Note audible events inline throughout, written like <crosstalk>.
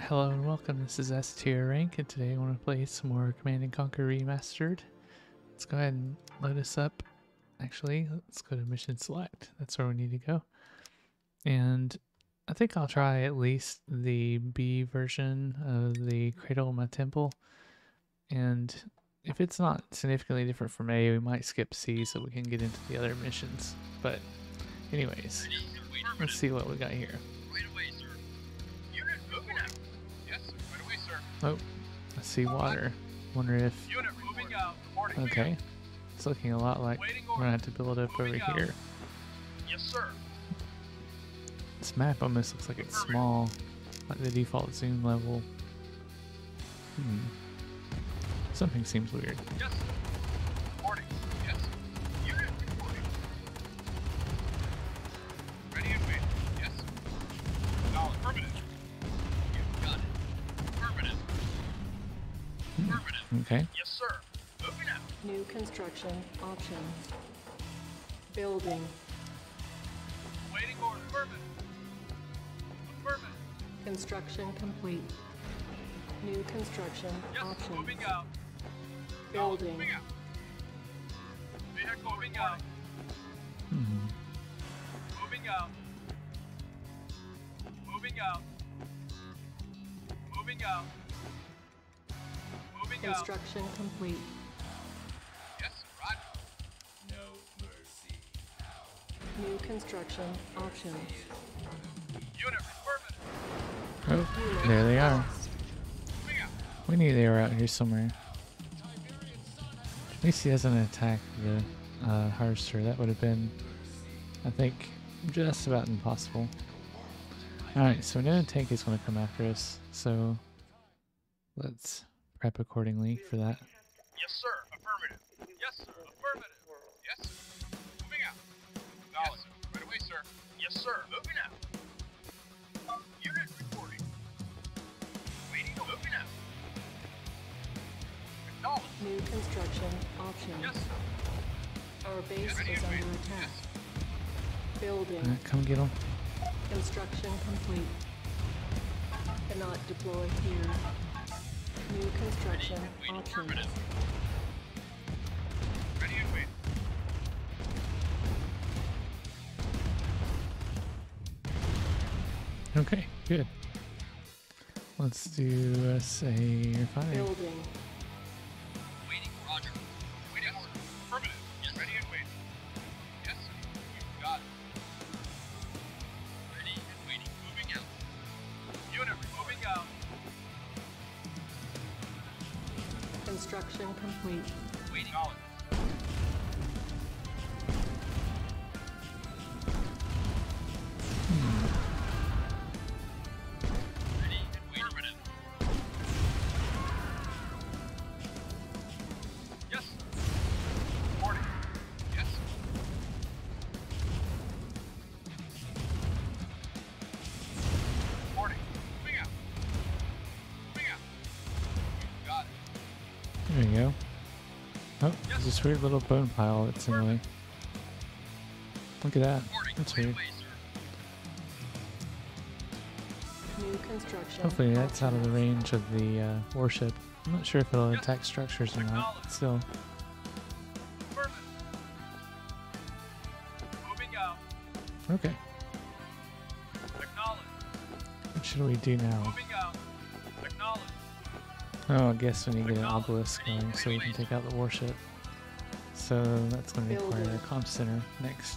Hello and welcome. This is S tier rank, and today I want to play some more Command and Conquer Remastered. Let's go ahead and load us up. Actually, let's go to mission select. That's where we need to go. And I think I'll try at least the B version of the Cradle of My Temple. And if it's not significantly different from A, we might skip C so we can get into the other missions. But anyways, let's see what we got here. Oh, I see water. Wonder if Unit moving out. Okay. It's looking a lot like we're gonna have to build up over here. Yes, sir. This map almost looks like it's small, like the default zoom level. Hmm. Something seems weird. Yes, Okay. Yes, sir. Moving out. New construction options. Building. Waiting order. Affirmative. Affirmative. Construction complete. New construction Yes, options. moving out. Building. Moving out. Vehicle moving out. Hmm. Moving out. Moving out. Moving out. Moving out. Construction complete. Yes, Roger. New construction options. Unit affirmative. Oh, there they are. We knew they were out here somewhere. At least he hasn't attacked the uh, harvester. That would have been, I think, just about impossible. Alright, so no tank is going to come after us, so let's prep accordingly for that. Yes, sir. Affirmative. Yes, sir. Affirmative. Yes, sir. Moving out. Yes, sir. Right away, sir. Yes, sir. Moving out. Unit reporting. Waiting. Moving out. Acknowledge. New construction options. Yes, sir. Our base Yes, is under attack. Building. Alright, come get him. Construction complete. Cannot deploy here. New construction options. Affirmative. Ready and wait. Okay, good. Let's do a refinery. Building. This weird little bone pile that's in the way. Look at that. That's weird. away, sir. New construction. Hopefully that's out of the range of the uh, warship. I'm not sure if it'll attack structures or not. but Still. Okay. What should we do now? Moving out. Acknowledge. Oh, I guess we need to get an obelisk going so we can take out the warship. So that's going to require Building. a comm center next.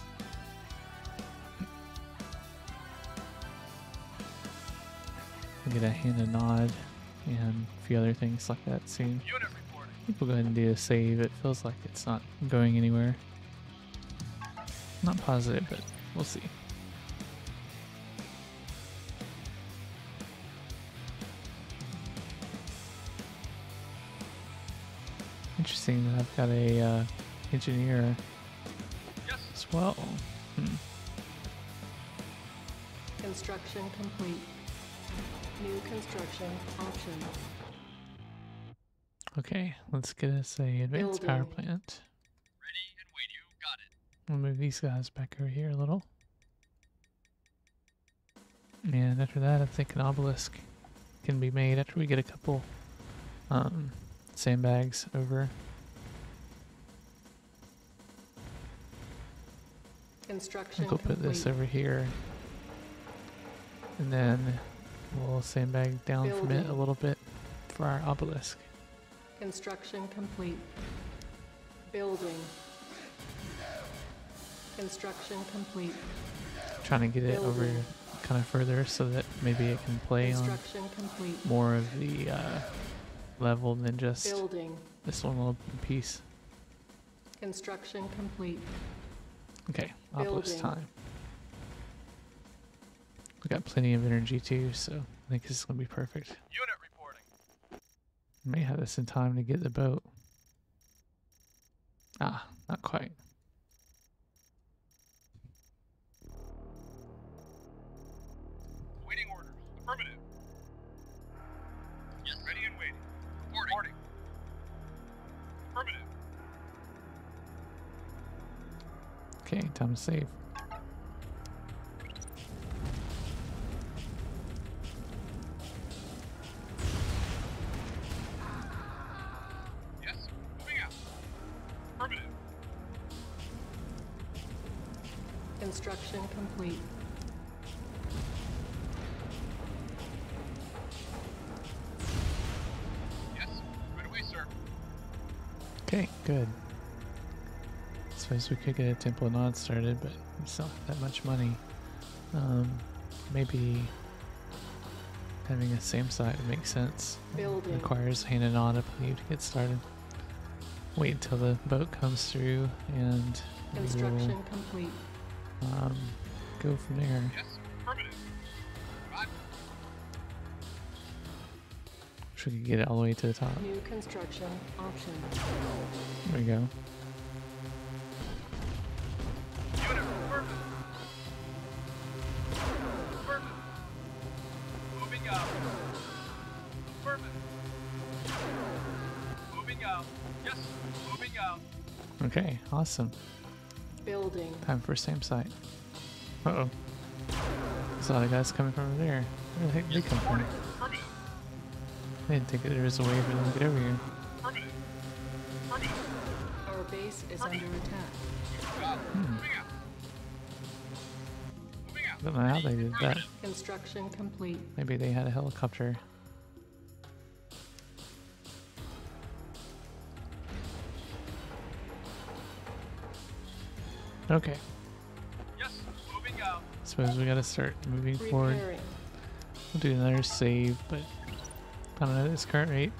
We'll get a Hand of Nod and a few other things like that soon. I think we'll go ahead and do a save. It feels like it's not going anywhere. Not positive, but we'll see. Interesting that I've got a uh, engineer Yes, as well. Hmm. Construction complete. New construction options. Okay, let's get us a advanced power plant. ready and wait. You got it. We'll move these guys back over here a little. And after that, I think an obelisk. can be made after we get a couple um, sandbags over. Construction we'll put this over here. And then we'll sandbag down from it a little bit for our obelisk. Construction complete. Building. Construction complete. Trying to get it over kind of further so that maybe it can play on complete. more of the uh, level than just Building. this one little piece. Construction complete. Okay, obelisk Building. time. We got plenty of energy too, so I think this is gonna be perfect. Unit reporting. May have this in time to get the boat. Ah, not quite. Okay, time to save. We could get a Temple Nod started, but it's not that much money. Um, maybe having a SAM site would make sense. Building. Requires Hand of Nod, I believe, to get started. Wait until the boat comes through and we will Construction complete. um, go from there. Yes. Affirmative. Roger. Wish we could get it all the way to the top. New construction option. There we go. Awesome. Building. Time for SAM site. Uh oh. There's a lot of guys coming from over there. Where the heck did they come from? I didn't think there was a way for them to get over here. Affirmative. Affirmative. Our base is under attack. Hmm. Moving out. Moving out. Don't know how they did that. Construction complete. Maybe they had a helicopter. Okay, Yes. Moving out. suppose we gotta start moving forward. Repairing. We'll do another save, but I don't know, at this current rate,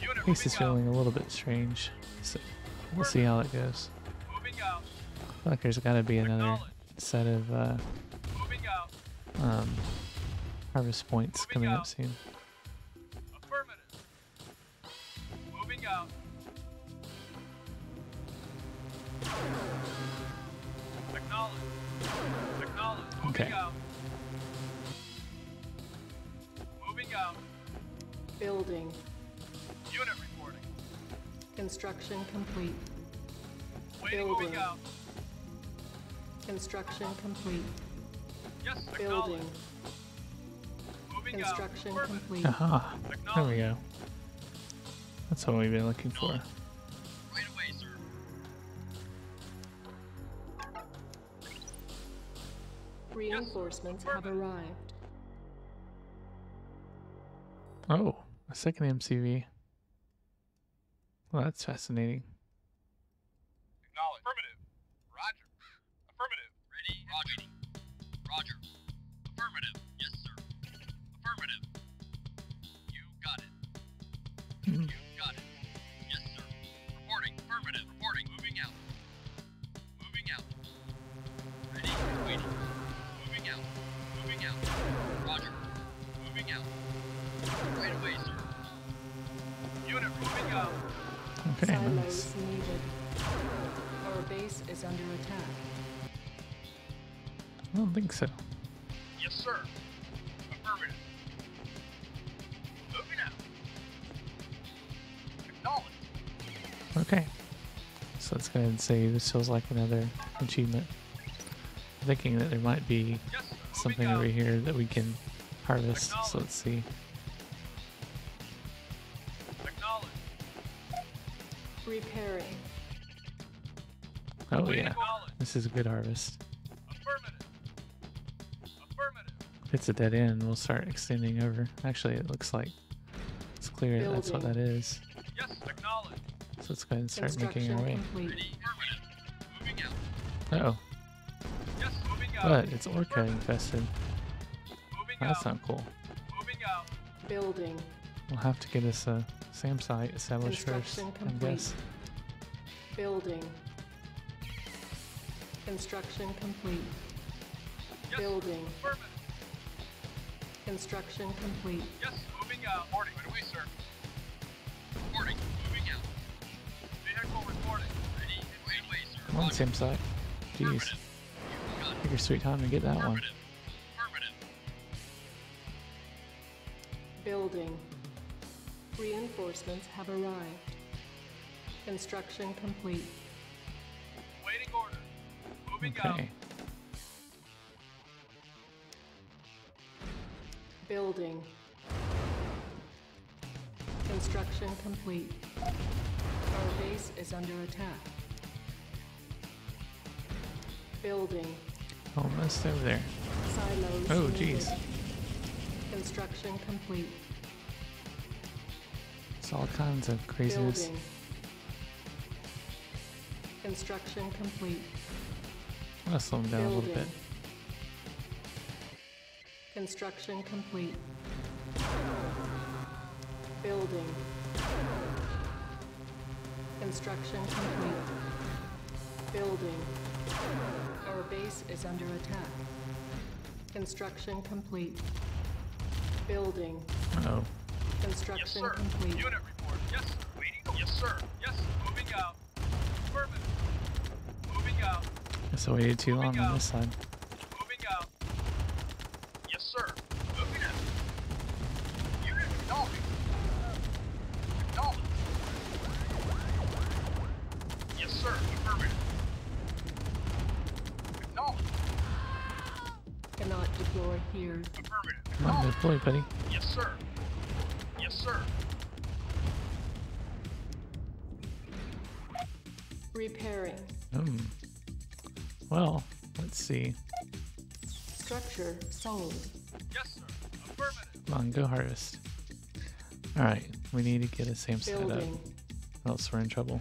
Unit pace is moving out. feeling a little bit strange. So we'll see how it goes. Moving out. I feel like there's gotta be another Acknowledge. set of uh, Moving out. um, harvest points Moving coming up soon. Construction complete. Yes. Building. Moving Construction out. Complete. Aha! There we go. That's what we've been looking for. Right away, sir. Reinforcements have arrived. Oh, a second MCV. Well, that's fascinating. Is under attack. I don't think so. Yes, sir. Affirmative. Moving out. Acknowledge. Okay. So let's go ahead and save. This feels like another achievement. I'm thinking that there might be Yes, something Moving over here that we can harvest. So let's see. This is a good harvest. Affirmative. Affirmative. If it's a dead end, we'll start extending over. Actually, it looks like it's clear that that's what that is. Yes, acknowledged. So let's go ahead and start making our way. complete. Ready. Affirmative. Moving out. Uh oh, Yes, moving out. but it's orca infested. Moving That's out. not cool. Moving out. Building. We'll have to get us a SAM site established first, Construction I guess. Building. Construction complete. Yes. Building. Affirmative. Construction complete. Yes, moving out. Reporting. Right away, sir. Reporting. Moving out. Vehicle reporting. Ready. Right away, sir. Come on, Roger. SAM site. Jeez, Affirmative. Take your sweet time to get that one. Affirmative. Affirmative. Building. Reinforcements have arrived. Construction complete. Okay. Building. Construction complete. Our base is under attack. Building. Almost over there. Silos. Oh, jeez. Construction complete. It's all kinds of craziness. Building. Construction complete. I'm gonna slow them down a little bit. Construction complete. Building. Construction complete. Building. Our base is under attack. Construction complete. Building. Oh, Yes, Construction sir. complete. Unit report. Yes, sir. Waiting. Yes, sir. Yes, moving out. Affirmative. Moving out. Guess we waited too long Moving on out. this side. Moving out. Yes, sir. Moving out. Unit acknowledged. Acknowledged. Yes, sir. Affirmative. Acknowledged. Cannot deploy here. Affirmative. Come on, Acknowledged. deploy, buddy. Yes, sir. See. Structure sold. Yes, sir. Affirmative. Come on, go harvest. Alright, we need to get a SAM site up, Building. or else we're in trouble.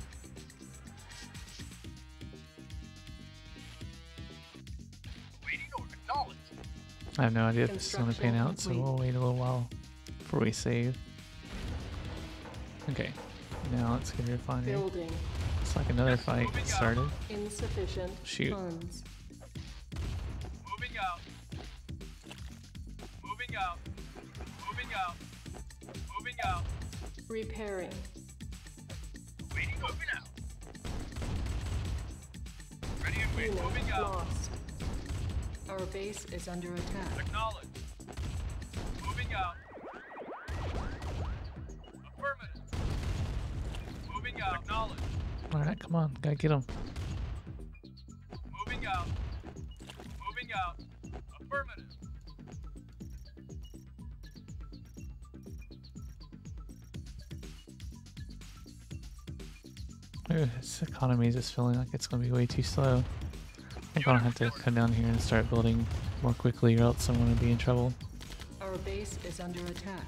Waiting order. Acknowledged. I have no idea if this is going to pan out, so we'll wait a little while before we save. Okay, now let's get a refinery. Building. It's like another fight started. Insufficient Shoot. funds. Out. Moving out. Moving out. Repairing. Waiting. Moving out. Ready and wait. Moving out. lost. Our base is under attack. Acknowledged. Moving out. Affirmative. Moving out. Acknowledged. Alright, come on, gotta get them. Moving out. Moving out. Affirmative. This economy is just feeling like it's going to be way too slow. I think I'm going to have to come down here and start building more quickly or else I'm going to be in trouble. Our base is under attack.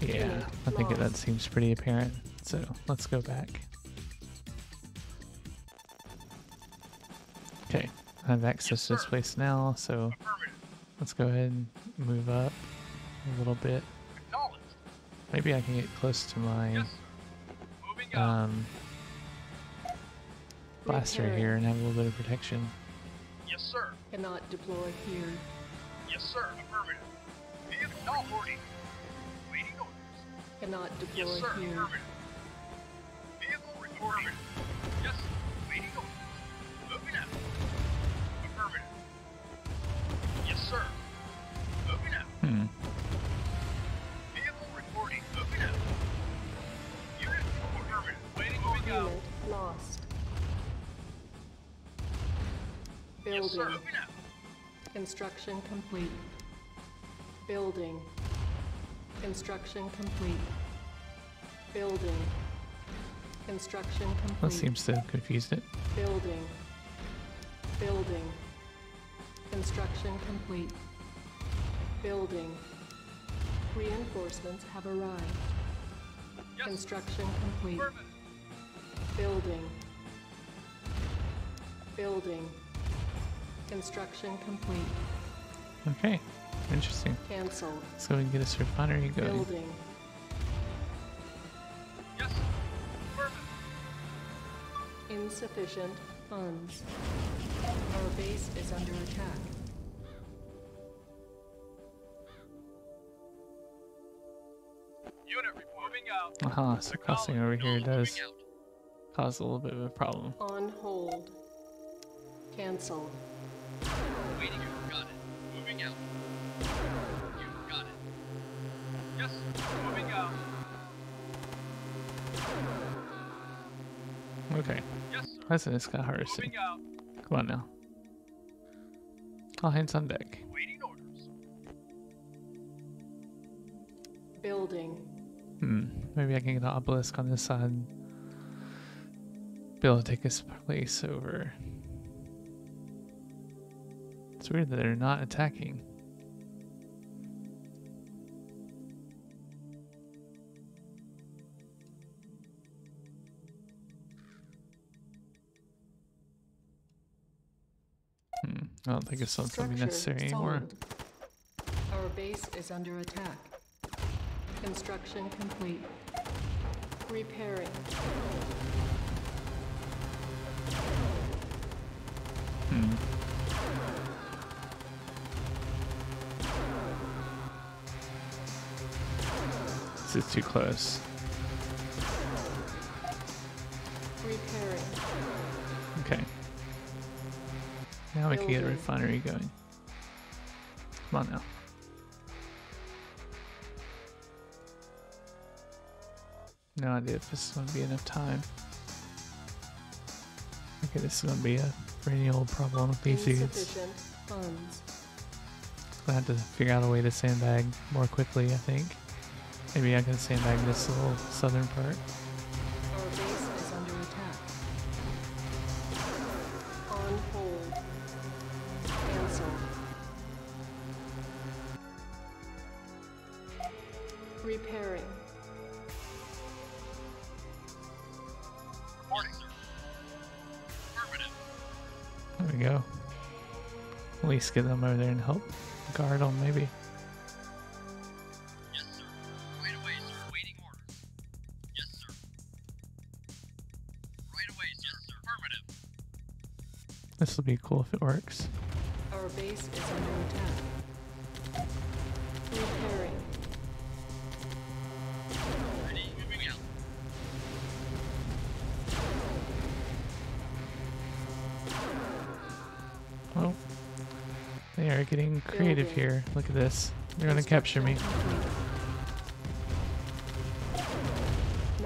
Yeah, I think that lost. seems pretty apparent. So let's go back. Okay, I have access to this place now, so let's go ahead and move up a little bit. Maybe I can get close to my Yes, um, blaster Repairing. here and have a little bit of protection. yes, sir. Cannot deploy here. Yes, sir. Affirmative. Vehicle reporting. Waiting orders. Cannot Yes, deploy sir. here. Affirmative. Vehicle reporting. Yes, sir. Waiting orders. Moving out. Affirmative. Yes, sir. Moving out. Hmm. Building. Moving out. Construction complete. Building. Construction complete. Building. Construction complete. That seems to have confused it. Building. Building. Construction complete. Building. Reinforcements have arrived. Yes. Construction complete. Affirmative. Building. Building. Construction complete. Okay, interesting. Cancelled. So we can get this refinery going. Building. Yes, sir. Affirmative. Insufficient funds. Our base is under attack. Unit report. Moving out. Aha, so crossing over here does cause a little bit of a problem. On hold. Cancelled. Waiting. You got it. Moving out. You got it. Yes, sir. Moving out. Okay, Yes, sir. Residence got harvesting. Moving out. Come on now. All hands on deck. Waiting orders. Building. Hmm, maybe I can get an obelisk on this side. and Be able to take his place over. It's weird that they're not attacking. Hmm, I don't think it's something necessary anymore. Our base is under attack. Construction complete. Repairing. Hmm. This is too close. Repairing. Okay. Now we can get a refinery going. Come on now. No idea if this is going to be enough time. Okay, this is going to be a perennial problem with these dudes. Funds. I have to figure out a way to sandbag more quickly, I think. Maybe I can sandbag this little southern part. Our base is under attack. On hold. Cancel. Repairing. Reporting, sir. Affirmative. There we go. At least get them over there and help guard them, maybe. Will be cool if it works. Our base is under attack. Repairing. Ready, moving out. Oh. They are getting creative Building. here. Look at this. They're gonna capture me. Construction complete.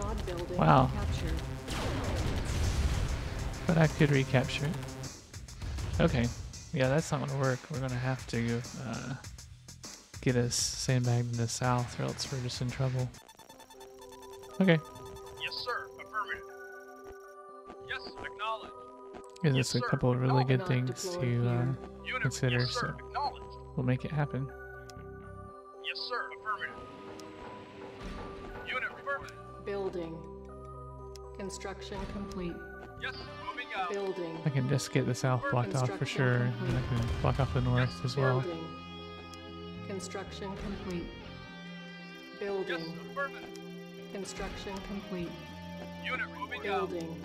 Not building. Wow. But I could recapture it. Okay. Yeah, that's not gonna work. We're gonna have to uh, get us sandbagged in the south or else we're just in trouble. Okay. Yes, sir. Affirmative. Yes, acknowledged. Gives Yes, us a sir. couple of really good Not things deployed to uh, here. Unit, Consider, yes, sir. so- Acknowledged. we'll make it happen. Yes, sir. Affirmative. Unit affirmative. Building. Construction complete. Yes, moving out. Building. I can just get the south blocked off for Construction sure, and. I can block off the north as well. Construction complete. Building. affirmative. Construction complete. Unit moving out. Building.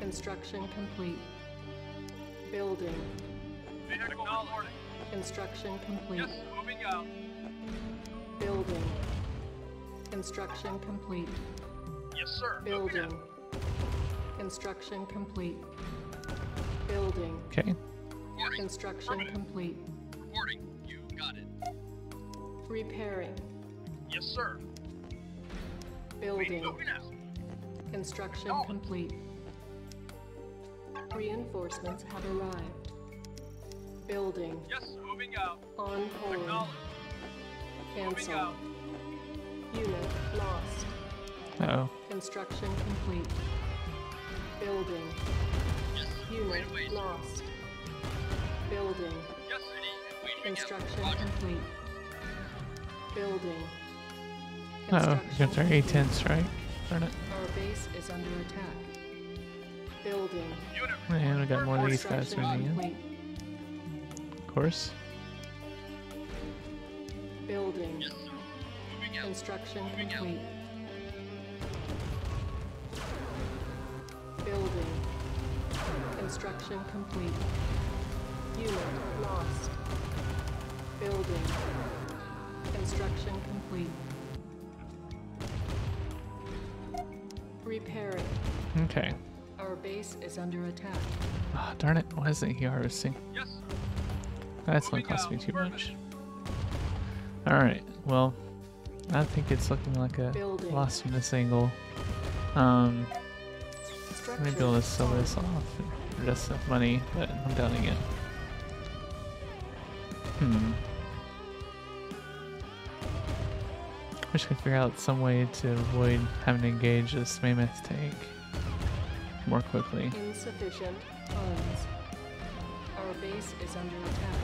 Construction complete. Building. Vehicle reporting. Construction complete. Yes, moving out. Building. Construction complete. Yes, sir. Moving Building. Out. Construction complete. Building. Okay. Reporting. Construction Affirmative. complete. Reporting. You got it. Repairing. Yes, sir. Building. Moving out. Construction No. complete. Reinforcements have arrived. Building. Yes, moving out. On hold. Acknowledged. Moving Cancel. out. Unit lost. Uh oh. Construction complete. Building. Yes, sir. Right away, Unit sir. lost. Building. Yes, ready. Construction Roger. complete. Building. Uh oh. Got our. A10 strike. Darn it. Our base is under attack. Building. Unit Man, we got more of these guys moving in. Of course. Building. Yes, sir. Moving out. Construction Moving out. complete. Building. Construction complete. Unit lost. Building. Construction complete. Repairing. Okay. Our base is under attack. Ah, darn it. Why isn't he harvesting? Yes. That's gonna cost me too much. Alright, well, I think it's looking like a Building. loss from this angle. Um, Structure maybe I'll just sell this off for just enough money, but I'm doubting it. Hmm. Wish I could figure out some way to avoid having to engage this mammoth tank more quickly. Insufficient funds. Our base is under attack.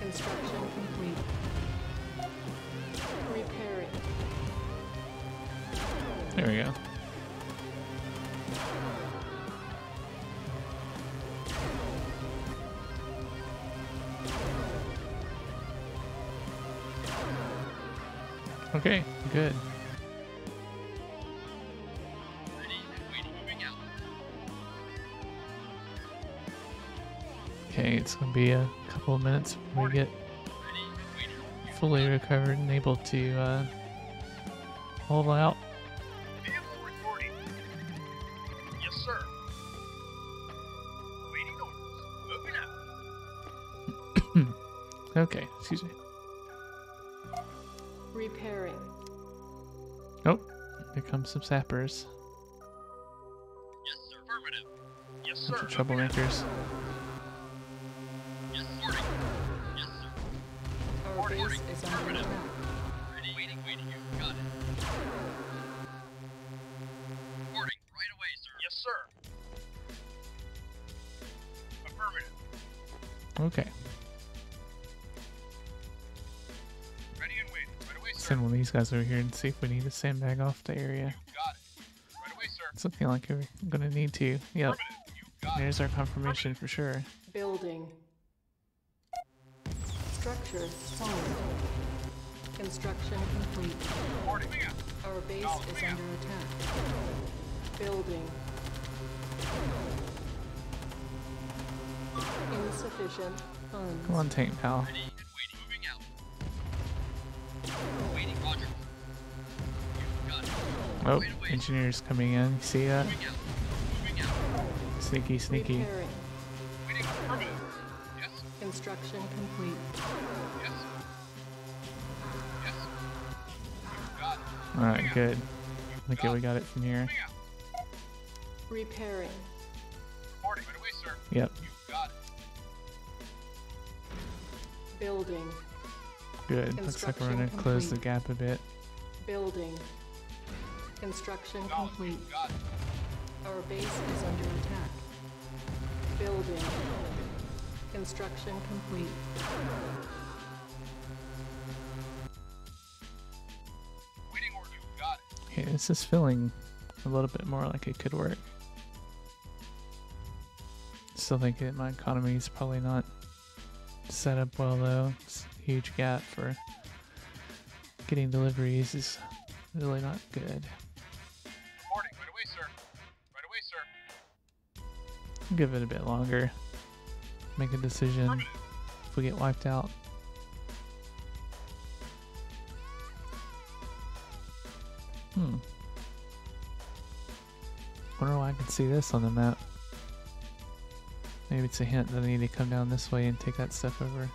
Construction complete. Repairing. There we go. Okay, good. Ready and waiting. Moving out. Okay, it's gonna be a couple of minutes before we get Ready and waiting. fully recovered and able to uh, hold out. Yes, sir. Moving out. <coughs> Okay, excuse me. Some sappers. Yes, sir. Affirmative. Yes, sir. Bunch of troublemakers. Guys over here and see if we need to sandbag off the area. You got it. Right away, sir. It's looking like we're gonna need to. Yep, Affirmative. It. there's our confirmation for sure. Building. Structure formed. Construction complete. Reporting. Moving out. Our base is under attack. Building. Insufficient funds. Come on, tank pal. Ready Oh, engineers coming in. See that? Moving out. Moving out. Sneaky, sneaky. Repairing. Waiting. Affirmative. Yes. Construction complete. Yes. Yes. You got it. Alright, good. Okay, we got it from here. Repairing. Reporting. Right away, sir. Yep, You got it. Building. good. Looks like we're gonna close the gap a bit. Building. Construction Acknowledge. complete. Got it. Our base is under attack. Building. Construction complete. Waiting order. Got it. Okay, this is feeling a little bit more like it could work. Still think that my economy is probably not set up well though. It's a huge gap for getting deliveries is really not good. I'll give it a bit longer. Make a decision if we get wiped out. Hmm. Wonder why I can see this on the map. Maybe it's a hint that I need to come down this way and take that stuff over.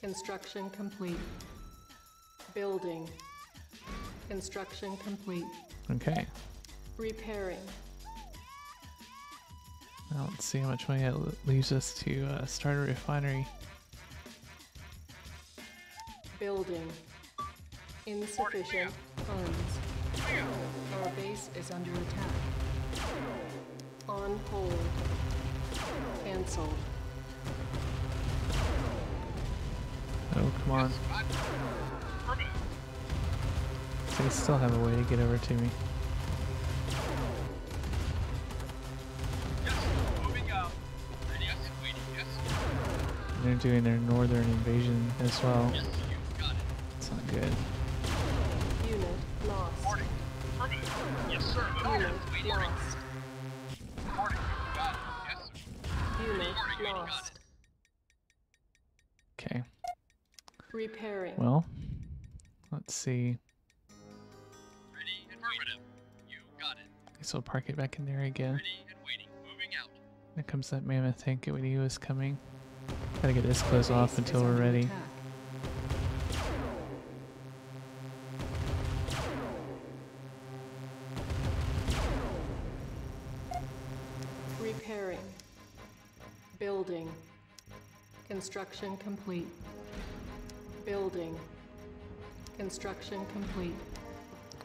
Construction complete. Building. Construction complete. Okay. Repairing. Now let's see how much money l- leaves us to uh, start a refinery. Building. Insufficient funds. Our base is under attack. On hold. Cancelled. Oh, come on. They still have a way to get over to me. Yes. Moving out. Ready. Yes. Waiting. Yes. They're doing their northern invasion as well. Yes. You got it. It's not good. Unit lost. Yes, sir. Unit lost. Reporting. Got it. Yes, sir. Unit Reporting. Waiting. Got lost. Okay. Repairing. Well, let's see. Ready. Affirmative. You got it. guess we'll park it back in there again. Ready and waiting. Moving out. There comes that mammoth tank that we knew was coming. Gotta get this close off until we're ready. Repairing. Building. Construction complete. Building. Construction complete.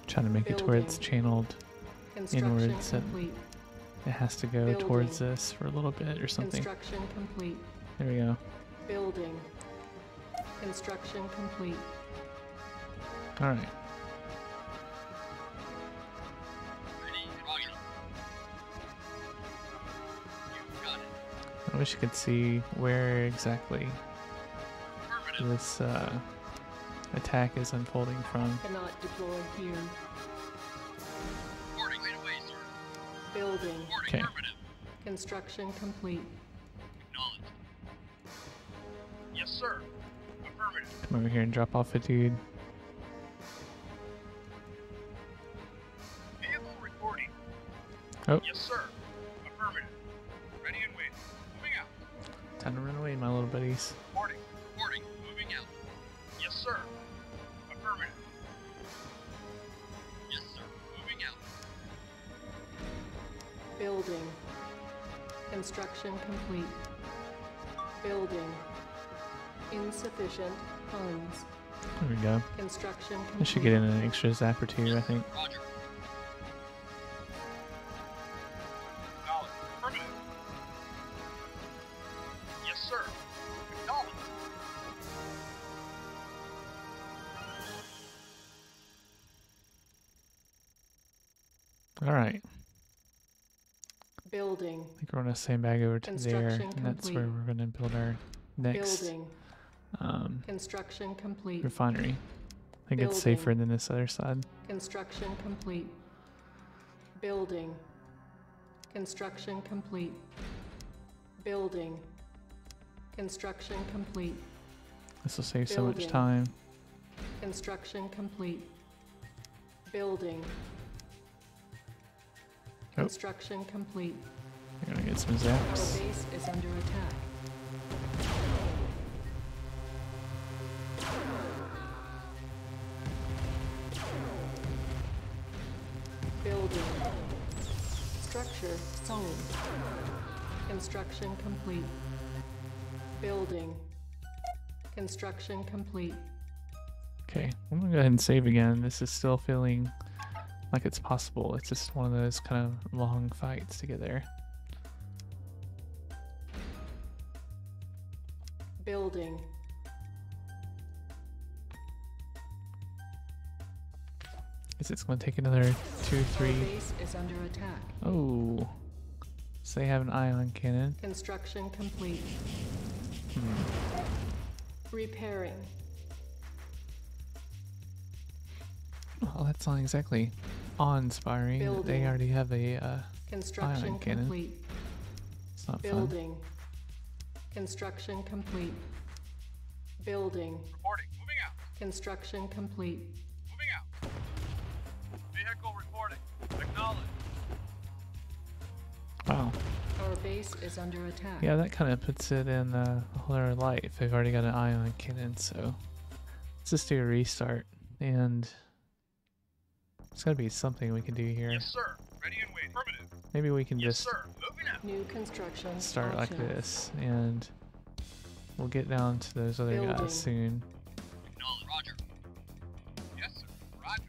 Trying to make it to where it's channeled. Inwards complete. It has to go towards Building. this for a little bit or something. Construction complete. There we go. Building. Construction complete. All right. Ready and waiting. You got it. I wish you could see where exactly this uh, attack is unfolding from. Cannot deploy here. Reporting. Right away, sir. Building. Okay. Construction complete. Acknowledged. Yes, sir. Affirmative. Come over here and drop off a dude. Vehicle reporting. Oh. Yes, sir. Affirmative. Ready and waiting. Moving out. Time to run away, my little buddies. Building. Construction complete. Building. Insufficient funds. There we go. Construction complete. I should get in an extra zap or two, I think. Roger. Building. We're gonna sandbag over to there, and that's where we're gonna build our next um, Construction complete. refinery. I think it's safer than this other side. Construction complete. Building. Construction complete. Building. Construction complete. This will save so much time. Construction complete. Building. Oh. Construction complete. We're gonna get some zaps. base is under attack. Building. Structure sold. Construction complete. Building. Construction complete. Okay, I'm gonna go ahead and save again. This is still feeling like it's possible. It's just one of those kind of long fights to get there. Building. Is it's gonna take another two, three? base is under attack. Oh, so they have an ion cannon. Construction complete. Hmm. Repairing. Well, that's not exactly awe-inspiring. They already have a. Uh, Construction cannon. complete. it's not fun. Building. Construction complete. Building. Reporting. Moving out. Construction complete. Moving out. Vehicle reporting. Acknowledged. Wow. Our base is under attack. Yeah, that kind of puts it in uh, a whole other light if they've already got an ion cannon. So let's just do a restart, and there's got to be something we can do here. Yes, sir. Ready and waiting. Affirmative. Maybe we can Yes, just sir. Moving. New construction start like this and we'll get down to those other Building. guys soon. Roger. Yes, sir. Roger.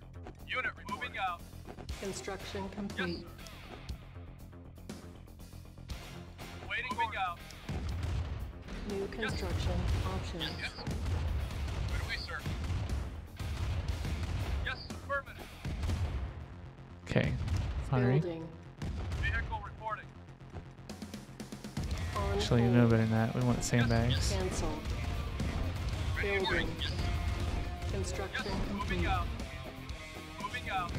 Unit moving out. Construction Yes, complete. sir. Waiting. Moving out. New construction options. Yes. Right away, sir. Yes, affirmative. Okay, finery. Building. Actually, you know better than that. We want sandbags. Cancelled. Building. waiting. Yes, sir. Construction Yes, moving complete. out. Moving out.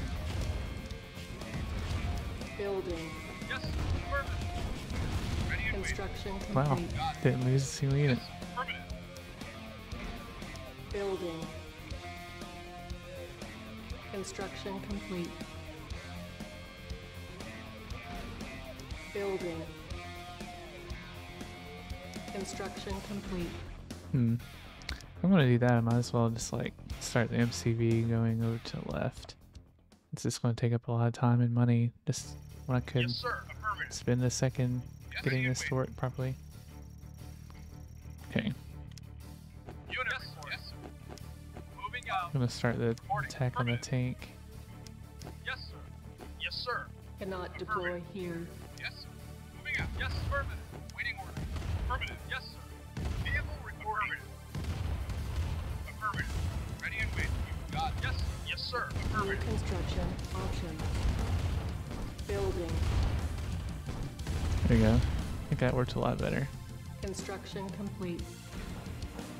Building. Yes, affirmative. Ready and waiting. Construction Wow, didn't lose a single unit. Yes. Building. Construction complete. Building. Construction complete. Hmm. I'm gonna do that, I might as well just like start the MCV going over to the left. It's just gonna take up a lot of time and money. Just when I could Yes, spend a second Yes, getting ready and this to work properly. Okay, yes, yes, sir. Moving out. I'm gonna start the attack on the tank. Yes, sir. Yes, sir. Cannot deploy here. Yes, sir. Moving out. Yes, affirmative. Sir. Yes, sir. New Affirmative. construction options. Building. There you go. I think that worked a lot better. Construction complete.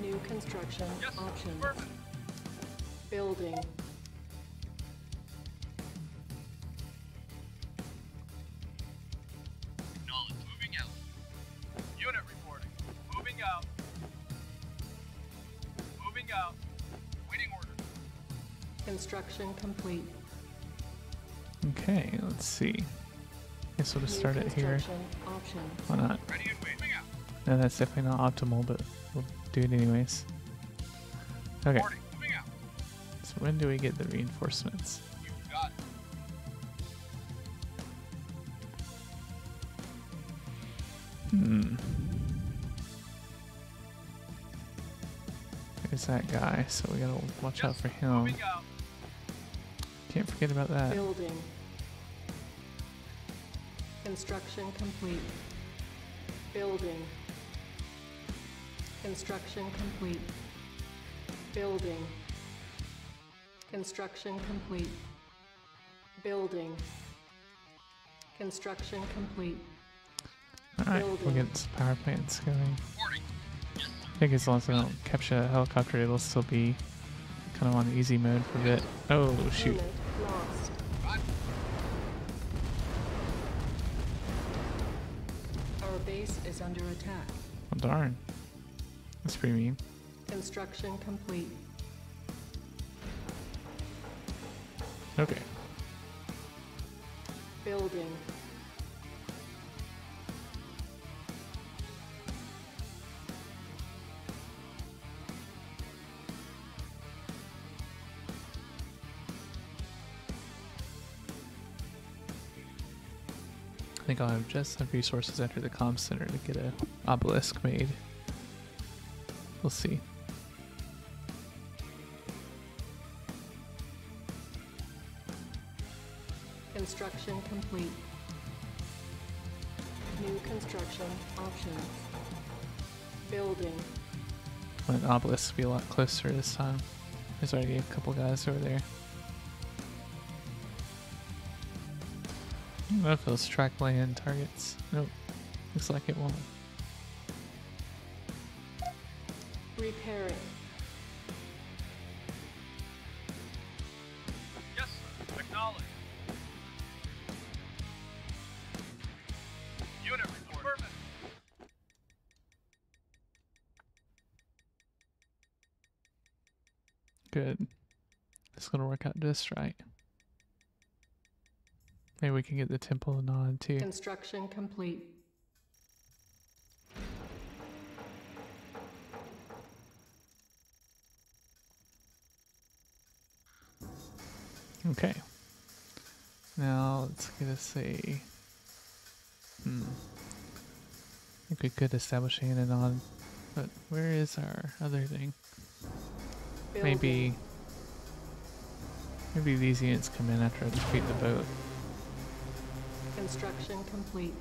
New construction Yes, options. Affirmative. Building. Complete. Okay, let's see. I guess we'll just start it here. options. Why not? Ready and waiting. Moving out. No, that's definitely not optimal, but we'll do it anyways. Okay, Reporting. Moving out. so when do we get the reinforcements? You got it. Hmm. There's that guy, so we gotta watch out for him. Moving out. Can't forget about that. Building. Construction complete. Building. Construction complete. Building. Construction complete. Building. Construction complete. Alright, we'll building. get some power plants going. Reporting. Yes, sir. I think as long as I don't capture a helicopter, it'll still be kind of on easy mode for a bit. Oh, shoot. Unit lost. Roger. Our base is under attack. Oh, darn. That's pretty mean. Construction complete. Okay. Building. I think I'll have just enough resources after the comm center to get a obelisk made. We'll see. Construction complete. New construction options. Building. Want an obelisk to be a lot closer this time. There's already a couple guys over there. Don't know if those track land targets. Nope. Looks like it won't. Repairing. Yes, sir. Acknowledge. Unit report. Affirmative. Good. It's gonna work out just right. Maybe we can get the temple nod too. Construction complete. Okay. Now let's get us a hmm. think we could establish an Anon, but where is our other thing? Building. Maybe. Maybe these units come in after I defeat the boat. Construction complete.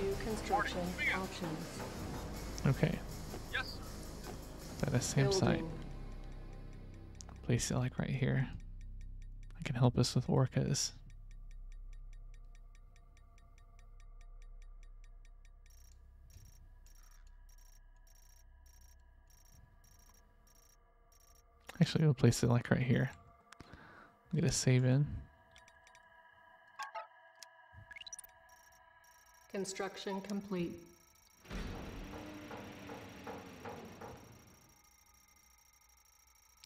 New construction options. Okay, Yes, sir. at the SAM site. Place it like right here. That can help us with orcas. Actually, we'll place it like right here. Get a save in. Construction complete.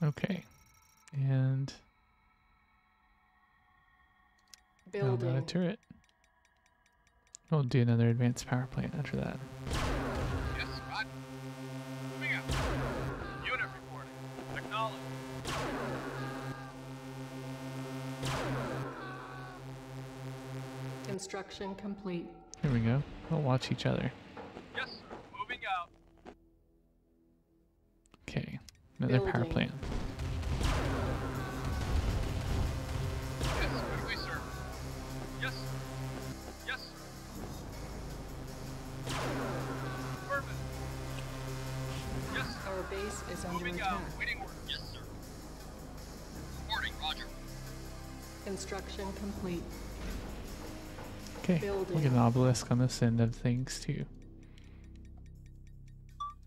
Okay. And about a turret. We'll do another advanced power plant after that. Construction complete. Here we go. We'll watch each other. Yes, sir. Moving out. Okay. Another power plant. Yes, right away, sir. Yes, sir. Yes, sir. Affirmative. Yes. Our base is under Moving attack. out. Waiting order. Yes, sir. Reporting, Roger. Construction complete. Okay. We'll Building. get an obelisk on this end of things too.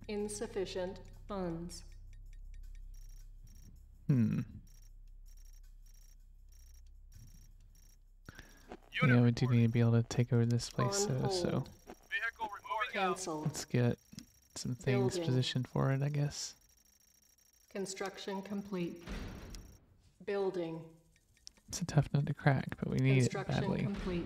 Insufficient funds. Hmm. Unit yeah, we do need to be able to take over this place On though, so. Vehicle reporting out. Cancelled. let's get some things Building. positioned for it, I guess. Construction complete. Building. It's a tough nut to crack, but we need it badly. Construction badly. complete.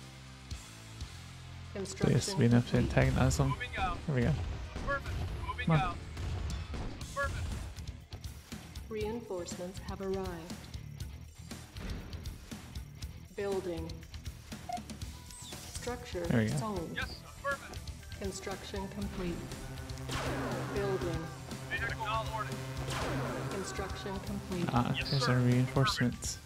So Construction this to be enough to complete. antagonize them. Moving out. There we go. Affirmative. Come on. Reinforcements have arrived. Building. Structure There we go. sold. Yes. Construction complete. Building. Construction complete. Ah, Yes, there's sir. our reinforcements.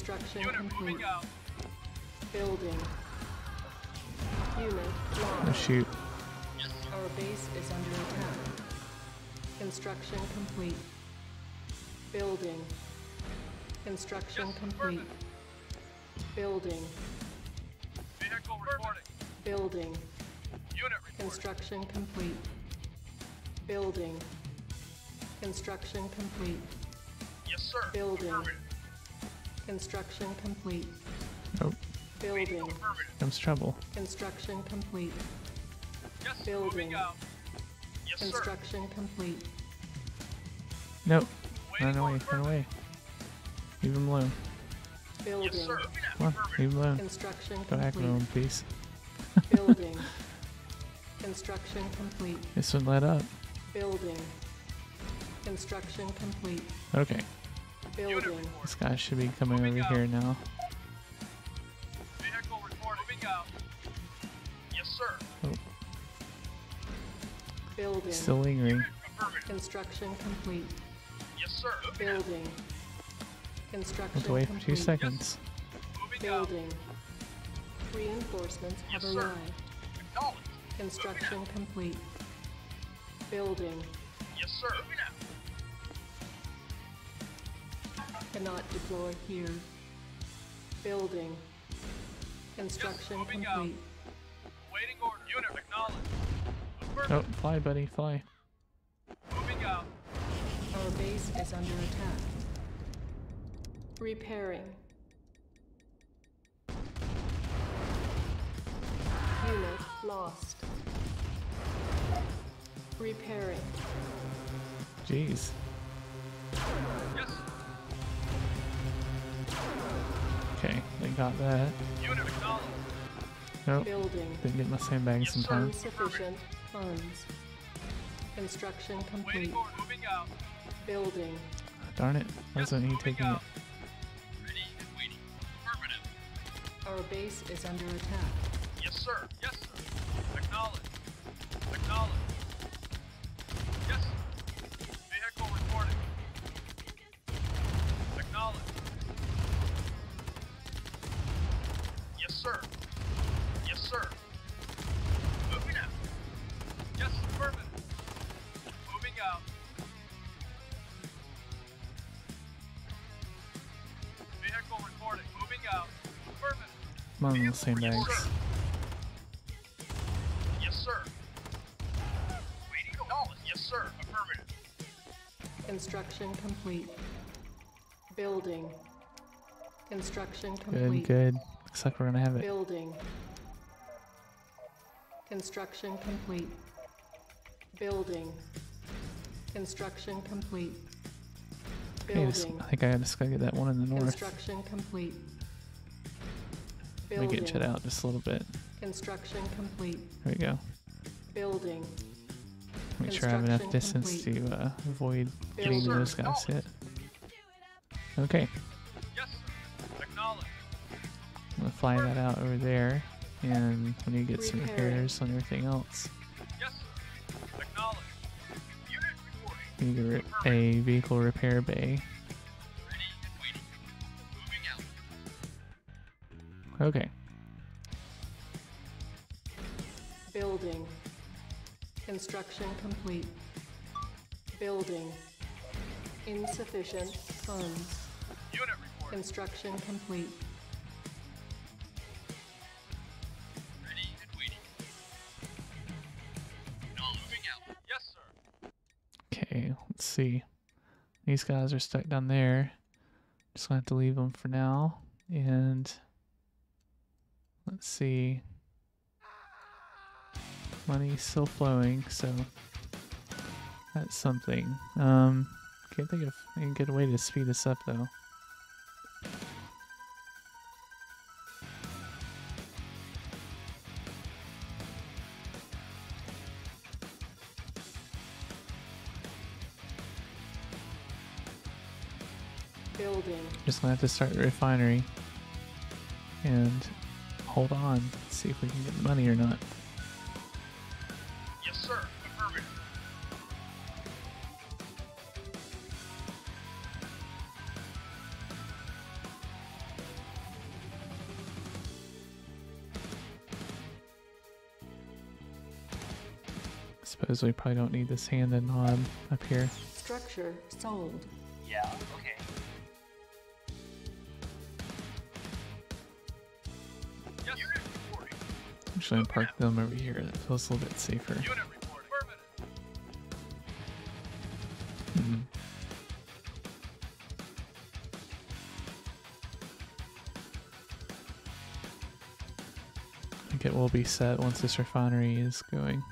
Construction Unit complete. Building. Unit Oh shoot. Our base is under attack. Construction complete. Building. Construction Yes, complete. affirmative. Building. Vehicle reporting. Building. Unit reporting. Construction complete. Building. Construction complete. Yes, sir. Building. Affirmative. Construction complete. Nope. Building. Comes trouble. Construction complete. Yes, Building. moving out. Yes, sir. Construction complete. Nope. Waiting Run away. Run away. Leave him alone. Yes, Building. sir. Come on. Leave him alone. Construction Go back complete. home, please. Building. <laughs> Construction complete. This one let up. Building. Construction complete. Okay. Unit Building. This guy should be coming over here now. Vehicle reporting. Moving out. Yes, sir. Oh. Building. Still lingering. Construction complete. Yes, sir. Moving out. Building. Construction Have wait for two complete. seconds. Moving out. Building. Reinforcements have Yes, sir. arrived. Acknowledged. Construction complete. Building. Yes, sir. Cannot deploy here. Building. Construction moving out. complete. Waiting order. Unit acknowledged. Oh, fly, buddy, fly. Moving out. Our base is under attack. Repairing. Unit lost. Repairing. Jeez. Yes. Okay, they got that. Unit. Nope, Building. didn't get my sandbags in time. Insufficient funds. Construction complete. Waiting order. Moving out. Building. Ah, darn it, why Yes, wasn't he moving taking it? Ready and waiting. Affirmative. Our base is under attack. Yes, sir. Yes, sir. Acknowledged. Acknowledged. Yes, sir. Vehicle reporting. Acknowledged. Sir. Yes, sir. Moving out. Yes, affirmative. Moving out. Vehicle reporting. Moving out. Affirmative. Come on, Vehicle sandbags. reporting. Yes, sir. Waiting acknowledged. Yes, sir. Affirmative. Construction complete. Building. Construction Good, complete. good. Looks like we're gonna have it. Building. Construction complete. Building. Construction complete. Building. I think I just gotta get that one in the north. Construction complete. Building. Let me get shut out just a little bit. Construction complete. There we go. Building. Make sure I have enough distance complete. to uh, avoid getting those guys hit. Okay, fly that out over there, and we need to get some Repairing. repairs on everything else. Yes, sir. Acknowledged. Unit reporting. We need a, vehicle repair bay. Ready and waiting. Moving out. Okay, Building. Construction complete. Building. Insufficient funds. Unit reporting. Construction complete. See. These guys are stuck down there. Just gonna have to leave them for now. And let's see. Money's still flowing, so that's something. Um, can't think of any good way to speed this up though. Gonna have to start the refinery and hold on, see if we can get the money or not. Yes, sir. Affirmative. Suppose we probably don't need this Hand of Nod up here. Structure sold. Yeah, okay. Actually, I'm park them over here. That feels a little bit safer. Unit reporting. Affirmative. Mhm. I think it will be set once this refinery is going.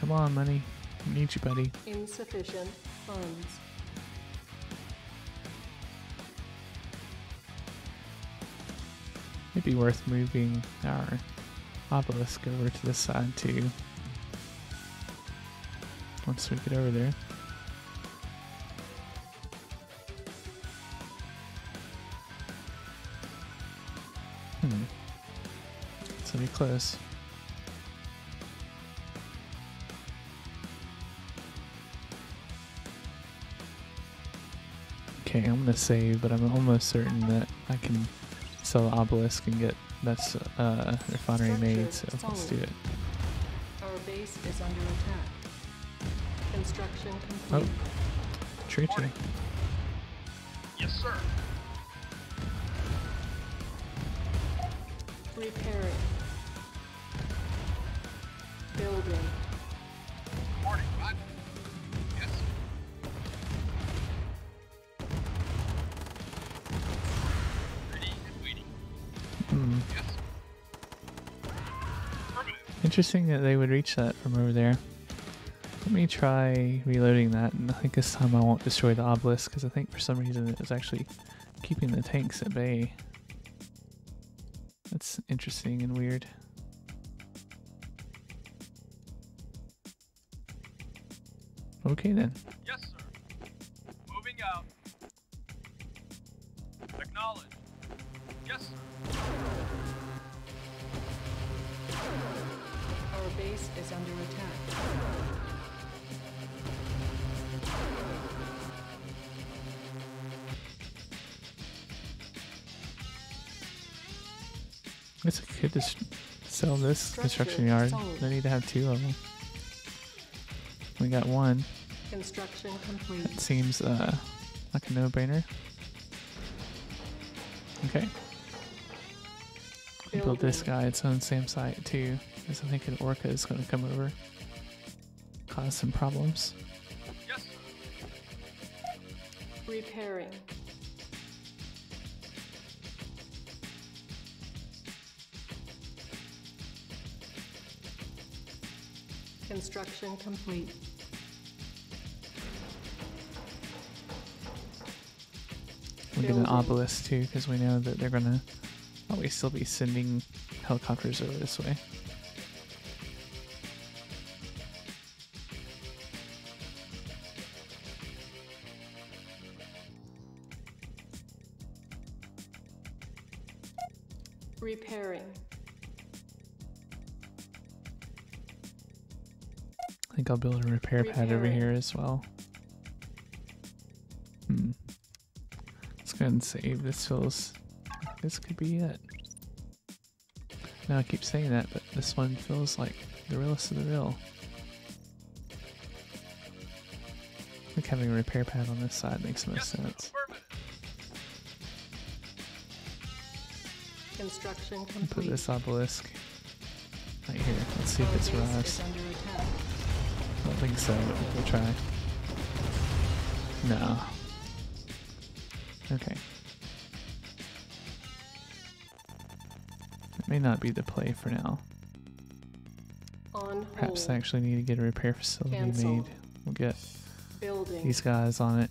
Come on, money. I need you, buddy. Insufficient funds. Be worth moving our obelisk over to this side too. Once we get over there. Hmm. It's gonna be close. Okay, I'm gonna save, but I'm almost certain that I can sell the obelisk and get that's uh, refinery made, so Structure let's do it. Our base is under attack. Construction Oh, complete. true, true. Yes, sir. Repairing. Interesting that they would reach that from over there. Let me try reloading that, and I think this time I won't destroy the obelisk because I think for some reason it was actually keeping the tanks at bay. That's interesting and weird. Okay then. This construction yard. They need to have two of them. We got one. Construction complete. That seems uh, like a no-brainer. Okay. Build this guy its own SAM site too, because I think an orca is going to come over, cause some problems. Yes. Repairing. Construction complete. We get an obelisk too, because we know that they're going to always still be sending helicopters over this way. Think I'll build a repair pad over Repairing. here as well. Hmm. Let's go ahead and save. This feels. This could be it. Now I keep saying that, but this one feels like the realest of the real. Like having a repair pad on this side makes most sense. Construction I'll Put this obelisk right here. Let's see if it's base don't think so, but we'll try. No. Okay. It may not be the play for now. On Perhaps I actually need to get a repair facility Cancel. made. We'll get Building. these guys on it.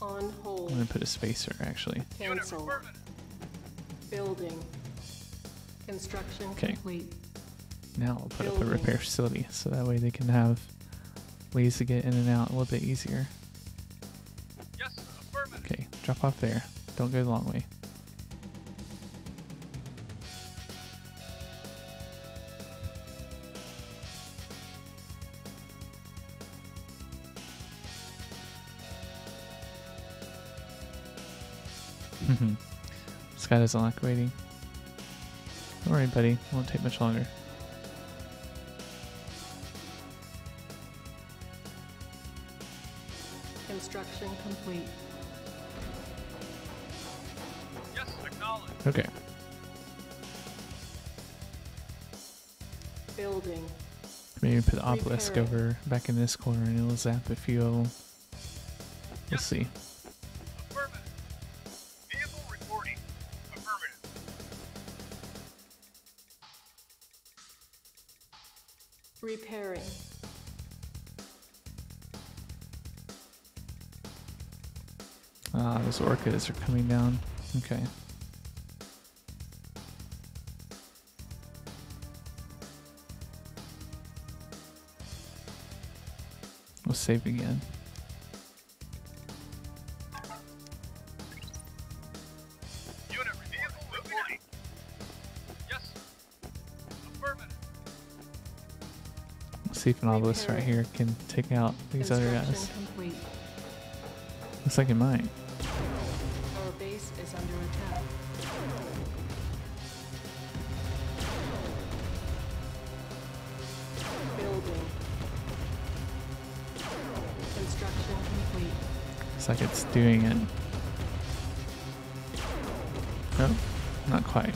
On hold. I'm gonna put a spacer actually. Cancel. Building. Construction Okay. complete. Now I'll put up a repair facility so that way they can have ways to get in and out a little bit easier. Yes. Okay, drop off there. Don't go the long way. Mm-hmm. This guy doesn't like waiting. Don't worry, buddy. It won't take much longer. Maybe put the over back in this corner and it'll zap a few of them. We'll see. Affirmative. Vehicle reporting. Affirmative. Repairing. Ah, those orcas are coming down. Okay. Save again. Unit vehicle reporting. Yes, sir. Affirmative. See if an obelisk right here can take out these other guys. complete. Looks like it might. Doing it. Nope, not quite.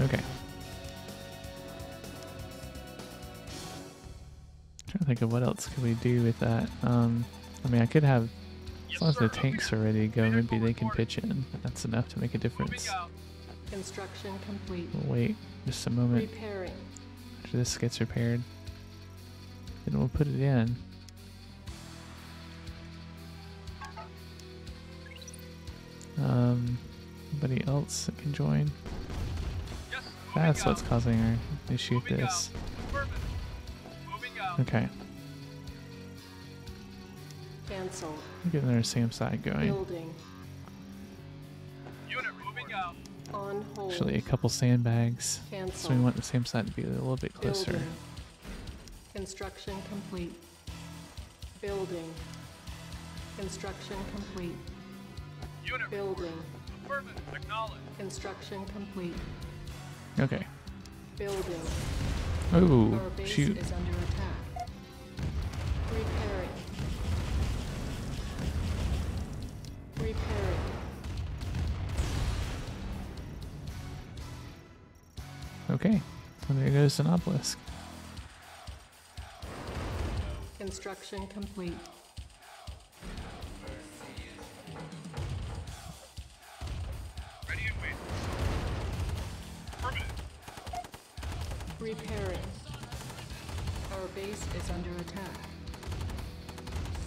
Okay. trying to think of what else could we do with that. Um, I mean, I could have, as long as the tanks are ready to go, maybe they can pitch in. That's enough to make a difference. Construction complete. We'll wait just a moment Repairing. after this gets repaired. Then we'll put it in. Else that can join? Yes. That's out. what's causing our issue with Moving this. out. Affirmative. Moving out. Okay, Cancel. we'll get another SAM site going. Building. Unit moving out. On hold. Actually, a couple sandbags. So we want the SAM site to be a little bit closer. Building. Construction complete. Building. Construction complete. Unit Building. Affirmative. Acknowledge. Construction complete. Okay. Building. Oh, shoot. is under attack. Repairing. Repairing. Okay. Well, there goes an obelisk. Construction complete.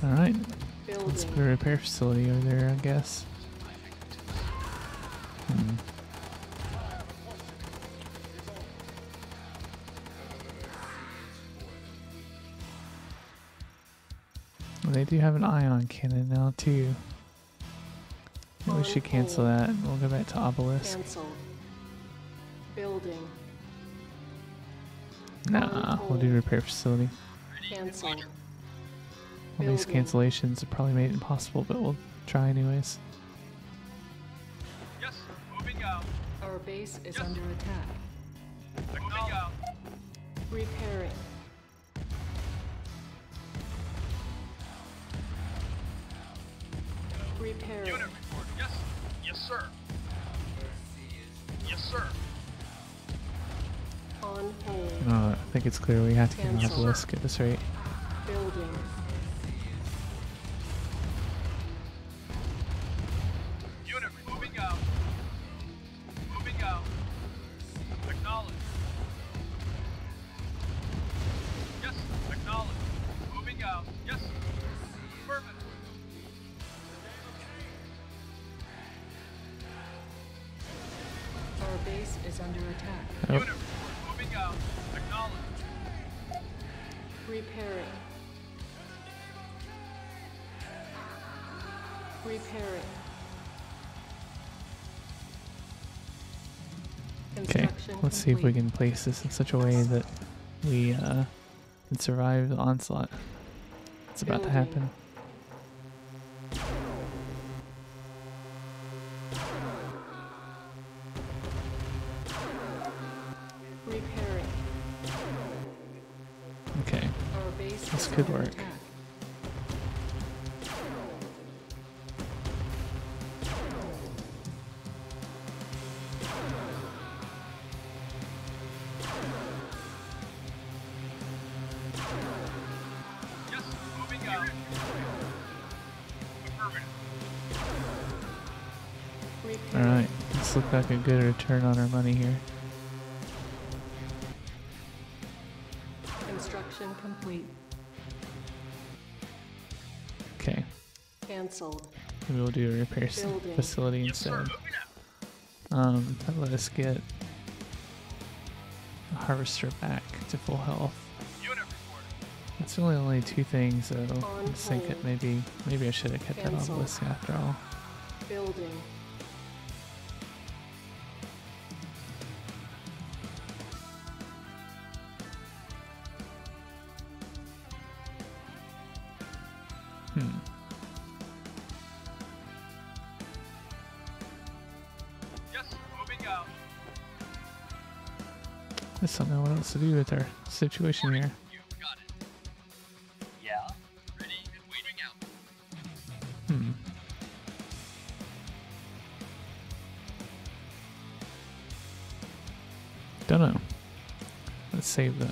Alright. Let's put a repair facility over there, I guess. Hmm. Well, they do have an ion cannon now, too. We should cancel that and we'll go back to obelisk. Cancel. Building. Nah, we'll do repair facility. Cancel. All these cancellations have probably made it impossible, but we'll try anyways. Yes. Moving out. Our base is Yes. under attack. Moving out. Repairing. Repairing. Unit report. Yes. Yes, sir. Yes, sir. On hold. Uh, I think it's clear we have to get an Cancel. obelisk at this rate. Let's see if we can place this in such a way that we uh, can survive the onslaught. It's about to happen. Like a good return on our money here. Construction complete. Okay. Cancelled. Maybe we'll do a repair Building. facility Yes, instead. Um, that let us get the harvester back to full health. Unit. It's really only two things, so On I think it maybe maybe I should have kept that Cancel. obelisk after all. Building. to do with our situation here. Yeah. Don't know. Let's save though.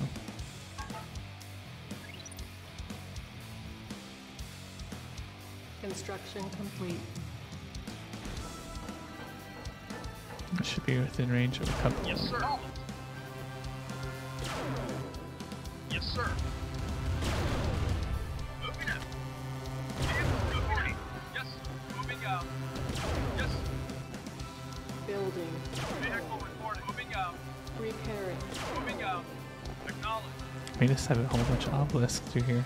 Construction complete. It should be within range of a couple. Yes, sir. We just have a whole bunch of obelisks through here.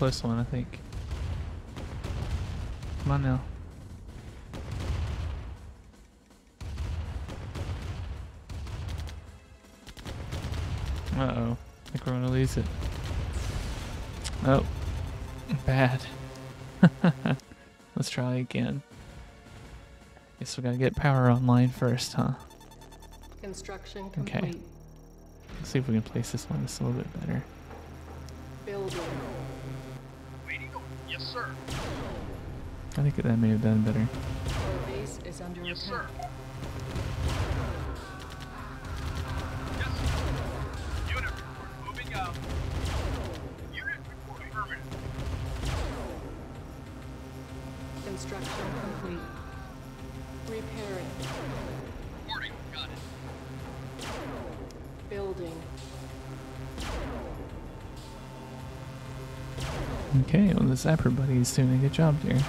Close one, I think. Come on now. Uh oh. I think we're gonna lose it. Oh. Bad. <laughs> Let's try again. Guess we gotta get power online first, huh? Construction Okay. Let's see if we can place this one just a little bit better. Think that may have done better. Base is under Yes, sir. attack. Yes, sir. Unit report. Moving out. Unit report. Affirmative. Construction complete. Repairing. Reporting. Got it. Building. Okay, well the Zapper Buddy is doing a good job there.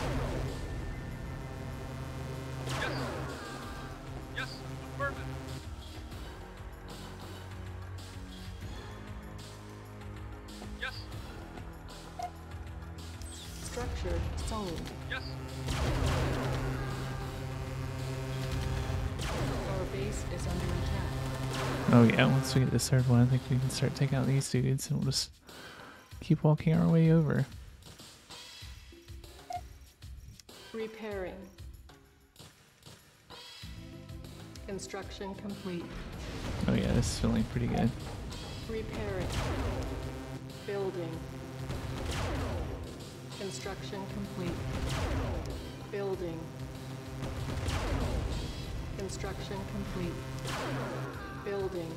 Once we get this third one, I think we can start taking out these dudes and we'll just keep walking our way over. Repairing. Construction complete. Oh yeah, this is feeling pretty good. Repairing. Building. Construction complete. Building. Construction complete. Building.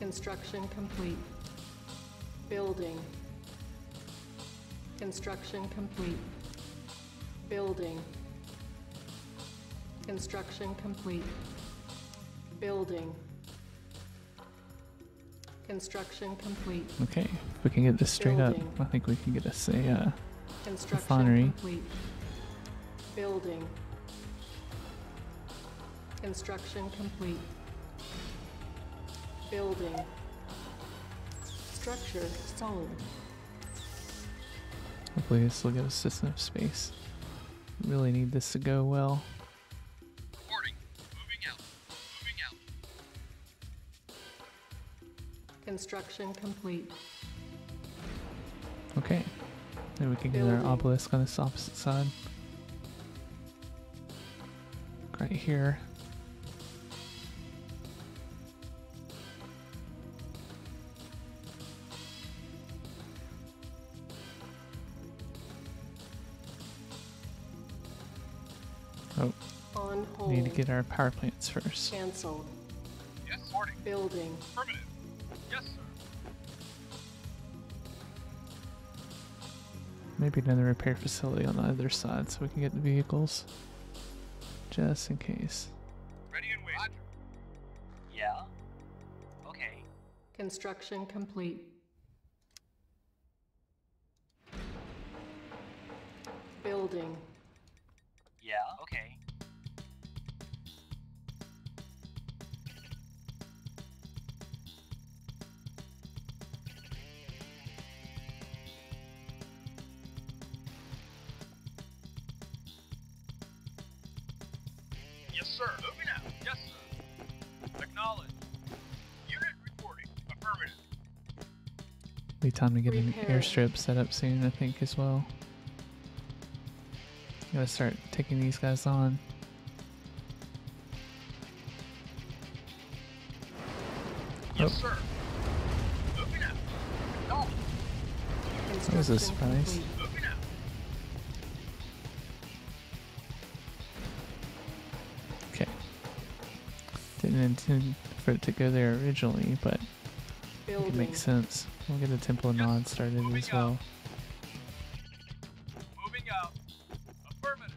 Construction complete. Building. Construction complete. Building. Construction complete. Building. Construction complete. Okay, if we can get this straight Building. up, I think we can get us a uh, Construction Refinery. complete. Building. Construction complete. Building. Structure sold. hopefully this will give us just enough space. Really need this to go well. Reporting. Moving out. Moving out. Construction complete. Okay. Maybe we can get our obelisk on this opposite side. Right here. On hold. need to get our power plants first. Cancelled. Yes. Reporting. Building. Affirmative. Yes, sir. Maybe another repair facility on the other side so we can get the vehicles. Just in case. Ready and waiting. Yeah? Okay. Construction complete. Building. Yeah, okay. Be time to get an airstrip set up soon, I think, as well. Gotta start taking these guys on. Yes, Oh. sir. That was a surprise. complete. Moving out. Okay. Didn't intend for it to go there originally, but Building. makes sense. We'll get the Temple of Yes, Nod started moving as out. well. Moving out. Affirmative.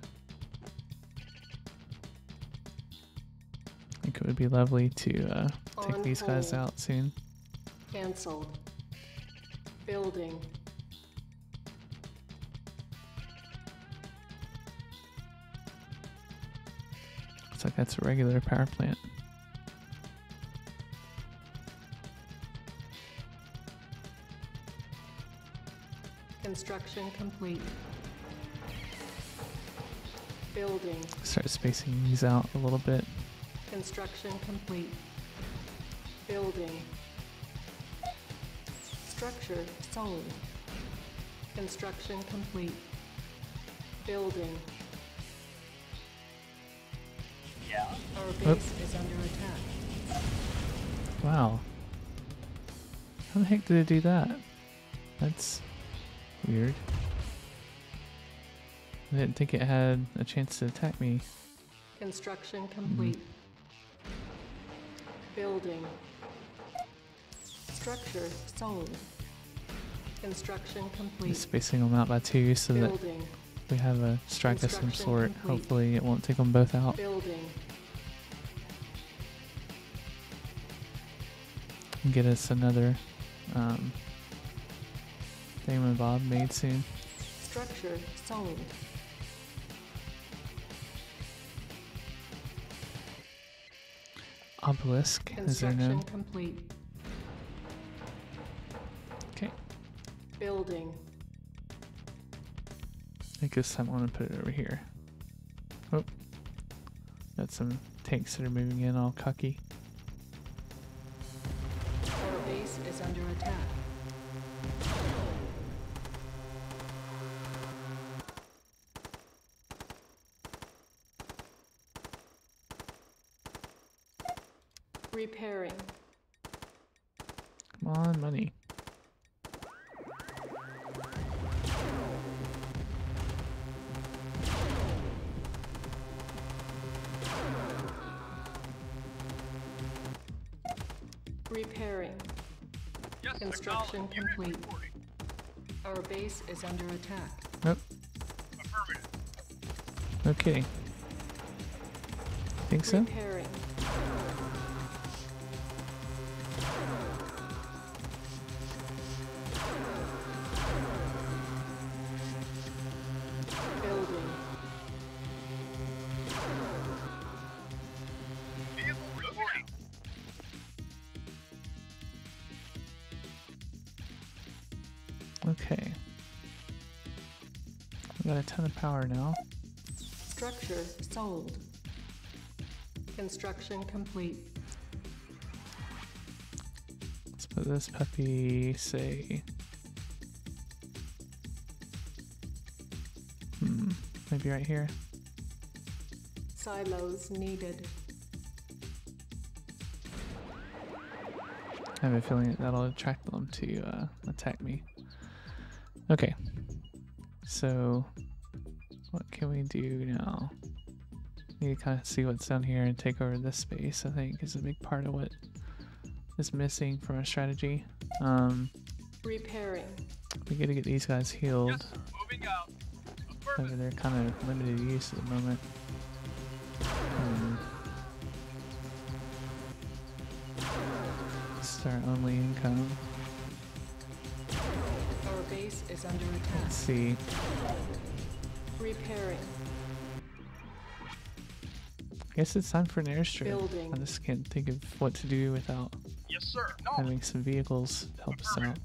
I think it would be lovely to uh, take On these guys hold. out soon. Cancelled. Building. Looks like that's a regular power plant. Construction complete. Building. Start spacing these out a little bit. Construction complete. Building. Structure sold. Construction complete. Building. Yeah. Our Oop. base is under attack. Wow. How the heck did it do that? That's weird. I didn't think it had a chance to attack me. Construction complete. Building. Structure sold. Construction Just complete. spacing them out by two so that we have a strike of some sort. complete. Hopefully it won't take them both out. Building. And get us another um, Bob made soon. Structure sold. Obelisk, is Construction known. complete. Okay. Building. I think this time I want to put it over here. Oh. Got some tanks that are moving in all cocky. Construction complete. Our base is under attack. Nope, no kidding. Think so? Repairing. Power now. Structure sold. Construction complete. Let's put this puppy, say. Hmm, maybe right here. Silos needed. I have a feeling that that'll attract them to uh, attack me. Okay. So, can we do now? Need to kind of see what's down here and take over this space. I think is a big part of what is missing from our strategy. Um, Repairing. we got to get these guys healed. Yes. Moving out. They're kind of limited use at the moment. Hmm. This is our only income. Our base is under attack. Let's see. Repairing. I guess it's time for an airstrip. Building. I just can't think of what to do without Yes, sir. No. having some vehicles help us out.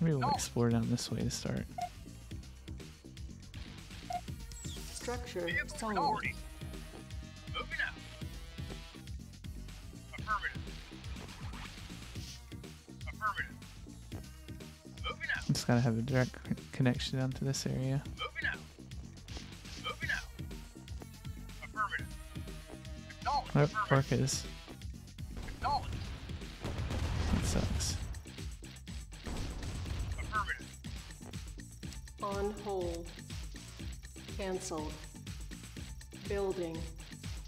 Maybe we'll No. explore down this way to start. Structure Vehicle gotta have a direct connection down to this area. Moving out. Moving out. Affirmative. Acknowledge. Oh, Affirmative. Orcas. Acknowledge. That sucks. Affirmative. On hold. Cancelled. Building.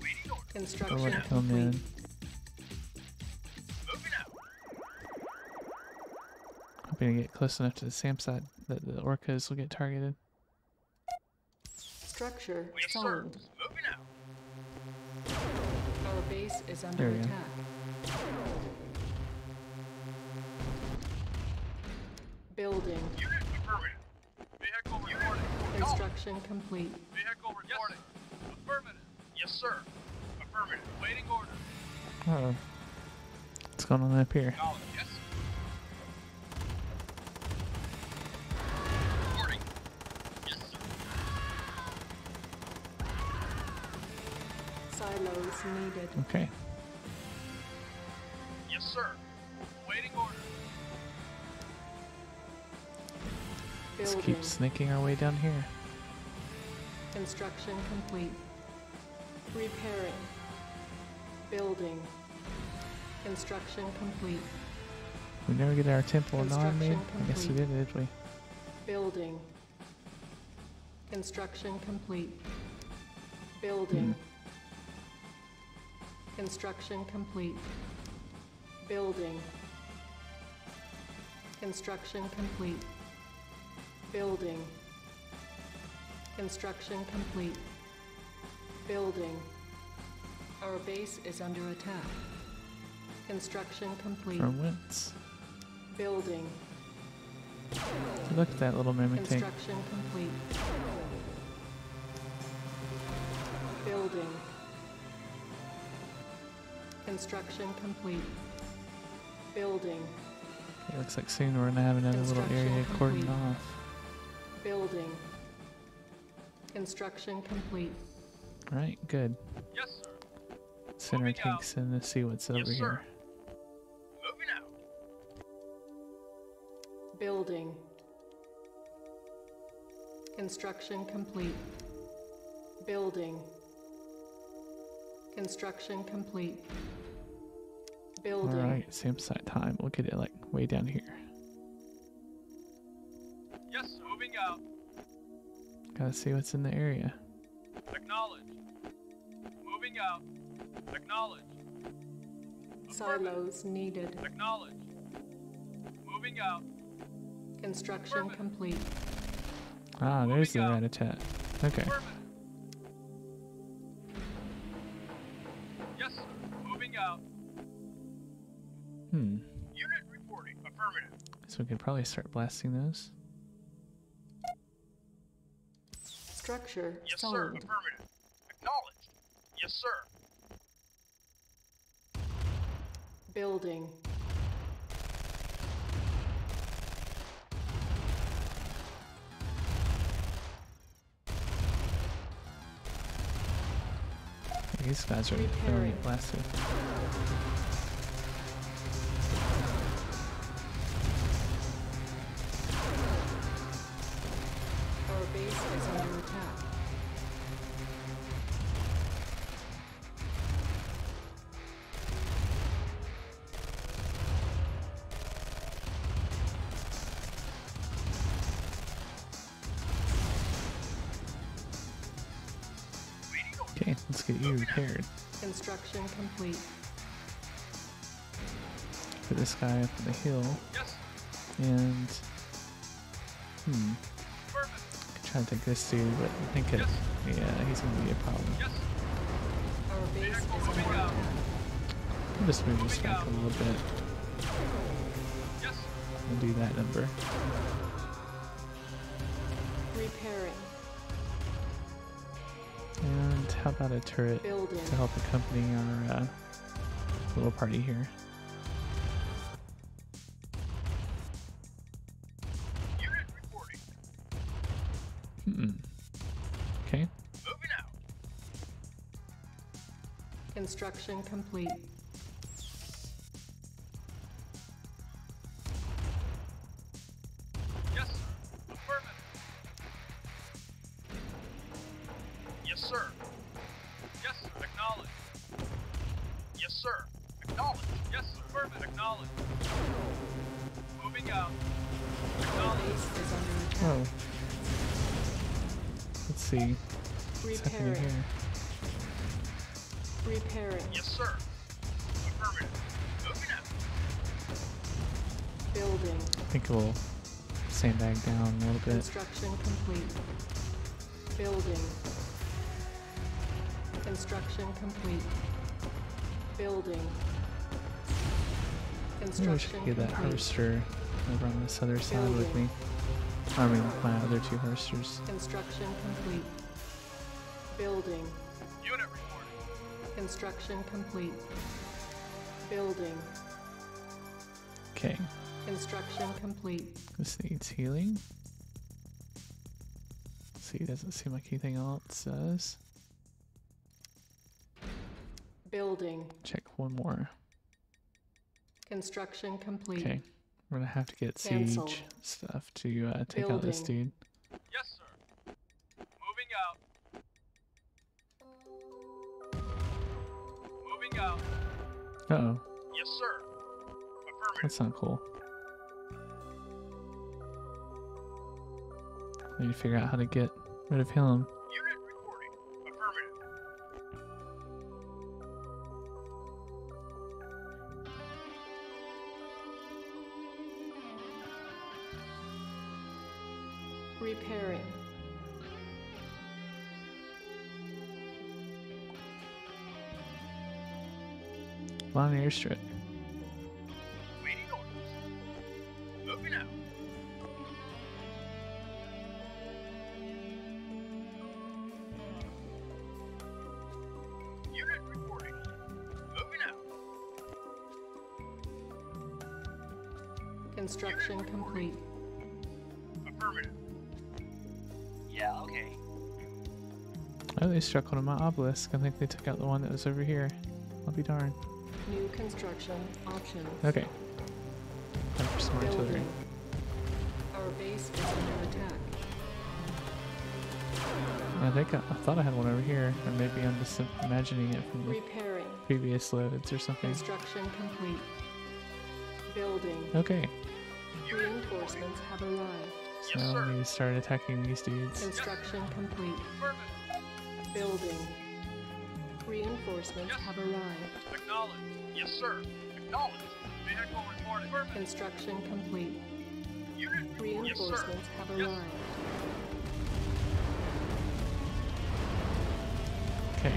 Waiting order. I'll Construction let it close enough to the SAM site that the orcas will get targeted. Structure Yes, sir. Moving out. Our base is There under we go. attack. Building. Unit affirmative. Vehicle reporting. Acknowledge. Construction complete. Vehicle reporting. Affirmative. Yes, sir. Affirmative. Waiting order. Oh. What's going on up here? Acknowledge. Silos needed. Okay. Yes, sir. Waiting order. Let's keep snaking our way down here. Construction complete. Repairing. Building. Construction complete. We never get our temple non made? Construction I guess we complete. did, did we? Building. Construction complete. Hmm. Building. Construction complete. Building. Construction complete. Building. Construction complete. Building. Our base is under attack. Construction complete. From whence? Building. Look at that little mimic tank. Construction complete. Building. Construction complete. Building. It looks like soon we're gonna have another little Construction area cordoned off. Building. Construction complete. Right, good. Yes, sir. Send our Moving out. in to see what's over Yes, sir. here. Moving out. Building. Construction complete. Building. Construction complete. Building. Alright, SAM site time. We'll get it like way down here. Yes. Moving out. Gotta see what's in the area. Acknowledge. Moving out. Acknowledge. Silos needed. Acknowledge. Moving out. Construction complete. Ah, there's the Moving out. rat-a-tat. Okay. So we could probably start blasting those. Structure Yes, sir. sold. Affirmative. Acknowledged. Yes, sir. Building. These guys are gonna blasted. Is under attack. Okay, let's get you repaired. Construction complete. Put this guy up on the hill Yes, and hmm. Affirmative. Could try to take this dude, but I think it yeah, he's gonna be a problem. I'll just move this back a little bit and do that number. Repairing. And how about a turret Building. to help accompany our uh, little party here? Construction complete. Building. Construction complete. Building. Maybe we should get that complete. harvester over on this other side with me. I mean, my other two harvesters. Construction complete. Building. Unit reporting. Construction complete. Building. Okay, Construction complete. this needs healing. Let's see, doesn't seem like anything else does. Building. Check one more. Construction complete. Okay, we're gonna have to get Cancel. siege stuff to uh, take out this dude. Yes, sir. Moving out. Moving out. Uh oh, Yes, sir. Affirmative. that's not cool. I need to figure out how to get rid of him. Repairing. Long airstrip. Construction complete. Affirmative. Yeah, okay. Oh, they struck one of my obelisk. I think they took out the one that was over here. I'll be darned. New construction options. Okay. Time for some artillery. Our base is under attack. I think I, I thought I had one over here, or maybe I'm just imagining it from the Repairing. previous loads or something. Construction complete. Building. Okay, Reinforcements have arrived. so Yes, now sir. we start attacking these dudes. Construction complete. Affirmative. Building. Reinforcements Yes. have arrived. Acknowledge. Yes, sir. Acknowledge. Vehicle reported. Affirmative. Construction complete. Unit. Yes. Reinforcements have Yes. arrived. Okay,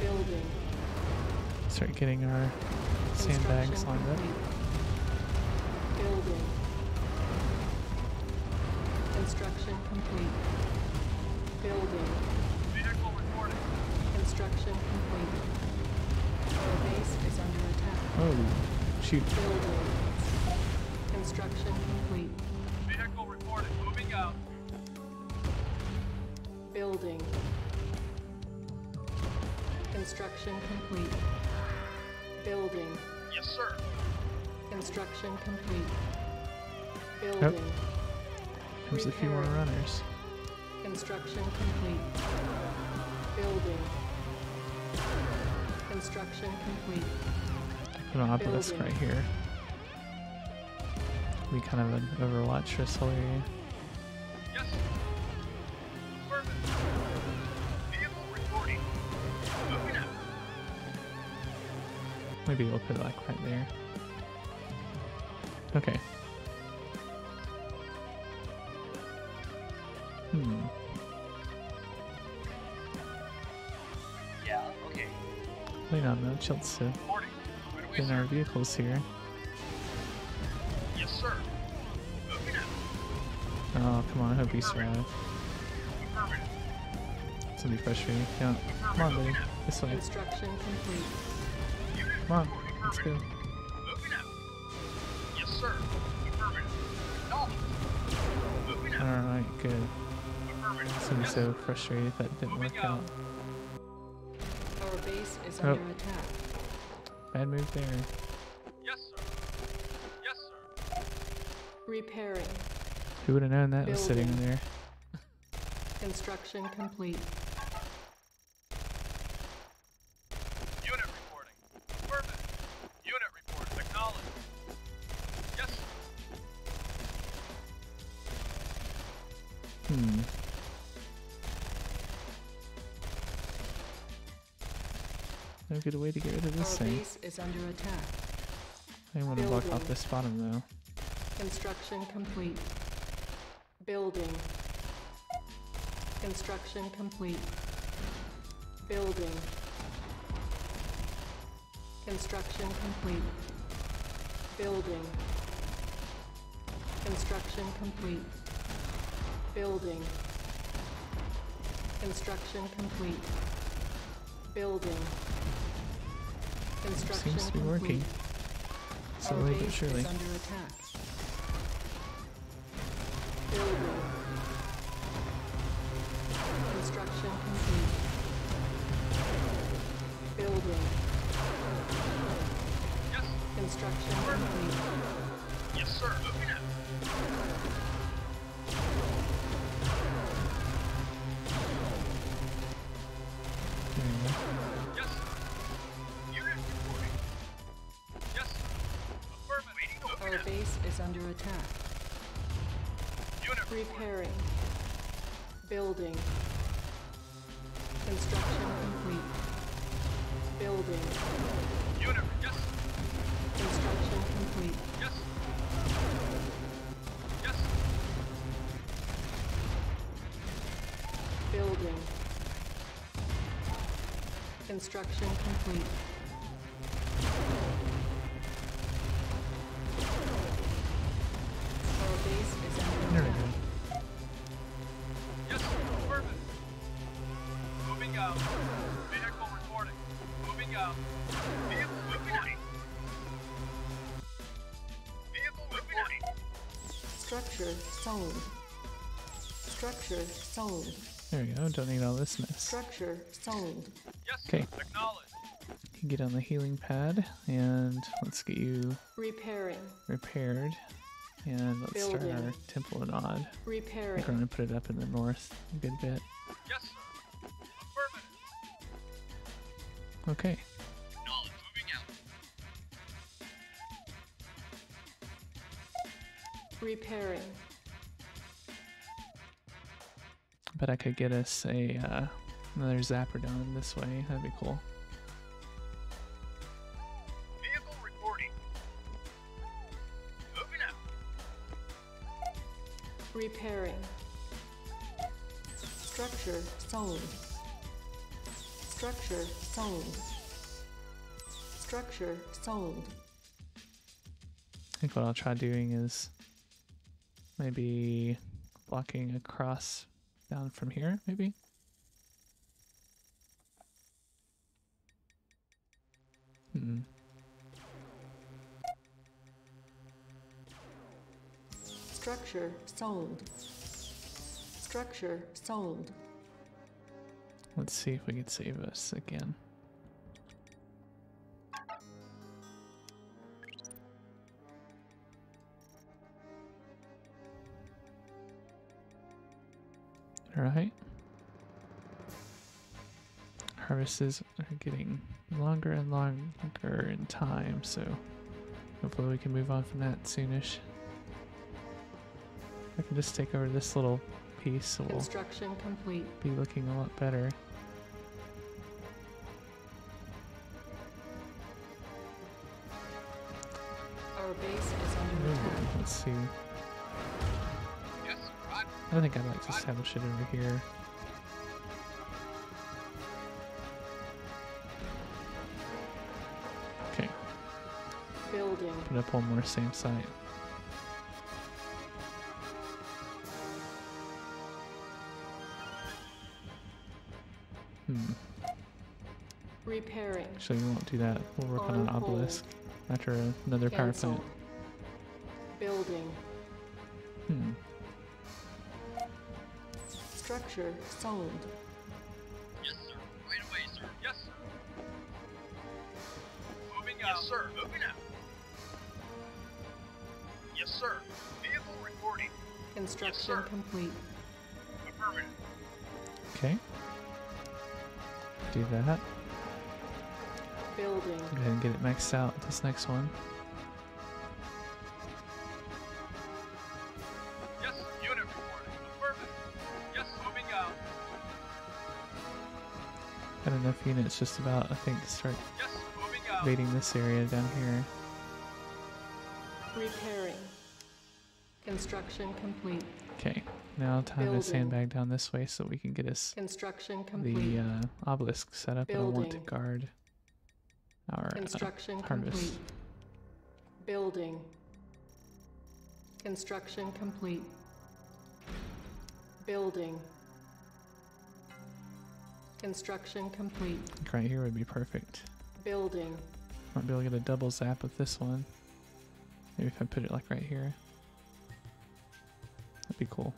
Building. start getting our sandbags lined up. Building. Construction complete. Building. Vehicle reported. Construction complete. Our base is under attack. Oh, shoot. Building. Construction complete. Vehicle reported. Moving out. Building. Construction complete. Building. Yes, sir. Construction complete. Building. There's a few more runners. Construction complete. Building. Construction complete. Put an obelisk Building. right here. We kind of an overwatch for this whole area. Yes. Affirmative. Vehicle reporting. Moving out. Maybe we'll put it like right there. Okay. Wait on to Reporting. Right away, get in our vehicles here. Yes, sir. Oh, come on, I hope you survive. It's gonna be frustrating. Yeah. Come on, buddy. This way. Construction complete. Come on. Let's go. affirmative. Moving out. Yes, sir. Affirmative. Acknowledged. Moving out. Alright, good. Affirmative. It's gonna be so frustrated if that didn't work out. Our base is Oh. under attack. Bad move there. Yes, sir. Yes, sir. Repairing. Who would have known that was sitting in there? Construction complete. Unit reporting. Affirmative. Unit report. Acknowledged. Yes, sir. Hmm. No good way to get rid of this Our thing. base is under attack. I want to block off this bottom though. Construction complete. Building. Construction complete. Building. Construction complete. Building. Construction complete. Building. Construction complete. Building. Construction Seems to be working. Our Slowly but base surely. is under attack. Building. Construction complete. Building. Yes, Construction complete. yes, sir. Moving out. Is under attack. Unit. Repairing. Building. Construction complete. Building. Unit. Yes. Construction complete. Yes. Yes. Building. Construction complete. Sold. Structure sold. There we go. Don't need all this mess. Structure sold. Yes. Okay. Acknowledged. You get on the healing pad and let's get you Repairing. repaired. And let's start our temple of Nod. I Repairing. think we're gonna put it up in the north a good bit. Yes, sir. Affirmative. Okay. Acknowledged. Moving out. Repairing. Bet I could get us a uh, another zapper down this way. That'd be cool. Vehicle reporting. Moving out. Repairing. Structure sold. Structure sold. Structure sold. I think what I'll try doing is maybe blocking across down from here, maybe. Hmm. Structure sold. Structure sold. Let's see if we can save us again. Alright. Harvests are getting longer and longer in time, so hopefully we can move on from that soonish. I can just take over this little piece, so we'll Construction complete. be looking a lot better. Our base is under attack. let's see. Yes, sir. Roger. I think I'd like to establish it over here. Okay, Building. put up one more SAM site. Hmm. Repairing. Actually, we won't do that. We'll work on, On an hold. obelisk after another power plant. Building. Structure sold. Yes, sir. Right away, sir. Yes, sir. Moving out. Yes, sir. Moving out. Yes, sir. Vehicle reporting. Construction sir. complete. Affirmative. Okay. Do that. Building. Go ahead and get it maxed out. This next one. Got enough units just about, I think, to start Yes, invading this area down here. Repairing. Construction complete. Okay. Now time Building. to sandbag down this way so we can get us Construction complete. the uh, obelisk set up. and I want to guard our uh, Construction harvest. complete. Building. Construction complete. Building. Construction complete. right here would be perfect. Building. Might be able to get a double zap with this one. Maybe if I put it like right here. That'd be cool.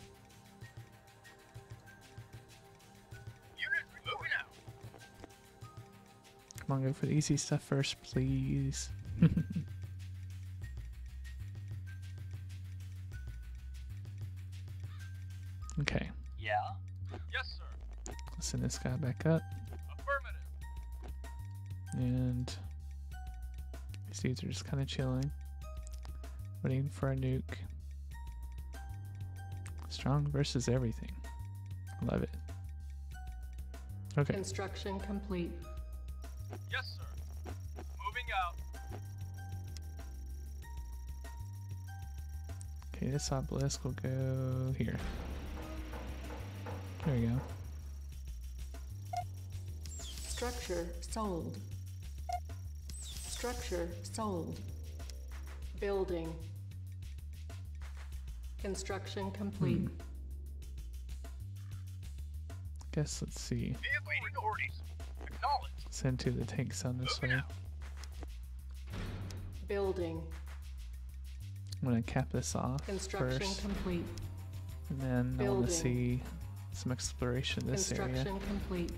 Unit moving out. Come on, go for the easy stuff first, please. <laughs> send this guy back up. Affirmative. And these dudes are just kind of chilling, waiting for a nuke. Strong versus everything. Love it. Okay, Construction complete. Yes, sir. Moving out. okay, this obelisk will go here. There we go. Structure sold. Structure sold. Building. Construction complete. Hmm. Guess let's see. Vehicle reporting. Acknowledged. Send two of the tanks on this Moving way. Building. I'm gonna cap this off Construction first, complete. and then I want Building. to see some exploration of this Construction area. complete.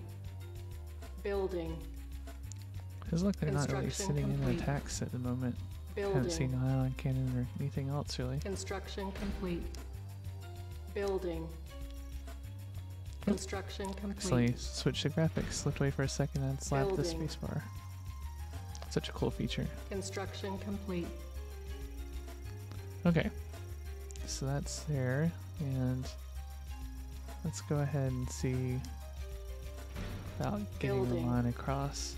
Building. Because look, they're not really sitting in complete. attacks at the moment. Haven't seen Building. an ion cannon or anything else really. Construction complete. Building. Construction complete. Actually, switch to graphics. Looked away for a second and slap the Building. spacebar. Such a cool feature. Construction complete. Okay, so that's there, and let's go ahead and see about getting the line across.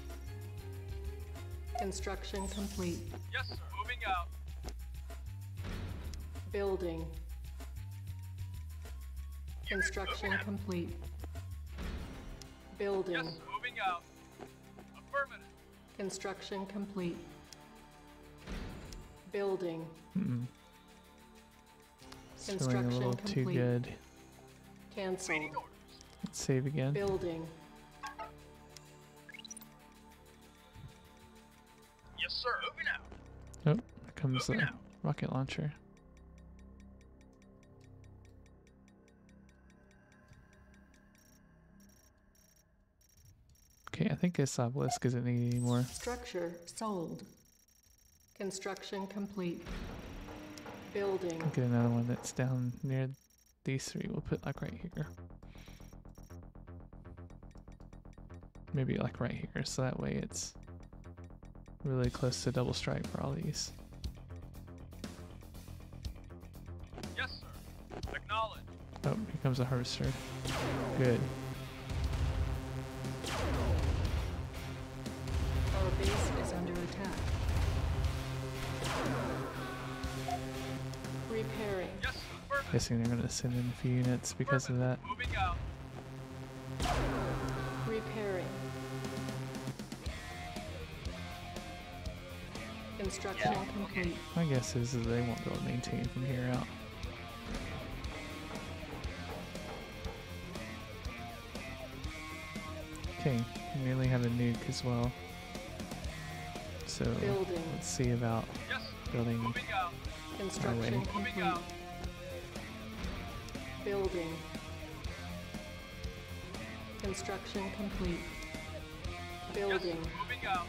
Construction complete. Yes, sir. Moving out. Building. Construction complete. Building. Yes, moving out. Affirmative. Construction complete. Building. Mm-mm. It's feeling a Construction little too complete. good. Cancelled. Waiting orders. Let's save again. Building. Comes the out. rocket launcher. Okay, I think this obelisk isn't needed anymore. Structure sold. Construction complete. Building. Get another one that's down near these three. We'll put like right here. Maybe like right here, so that way it's really close to double strike for all these. Oh, here comes a harvester. Good. Our base is under attack. Repairing. Yes, Guessing they're gonna send in a few units because of that. Moving out. Repairing. Construction Yeah, complete. My guess is, is they won't be able to maintain from here out. Nearly have a nuke as well. So Building. let's see about Yes, building. Construction way. Complete. Building. Construction complete. Building. moving out.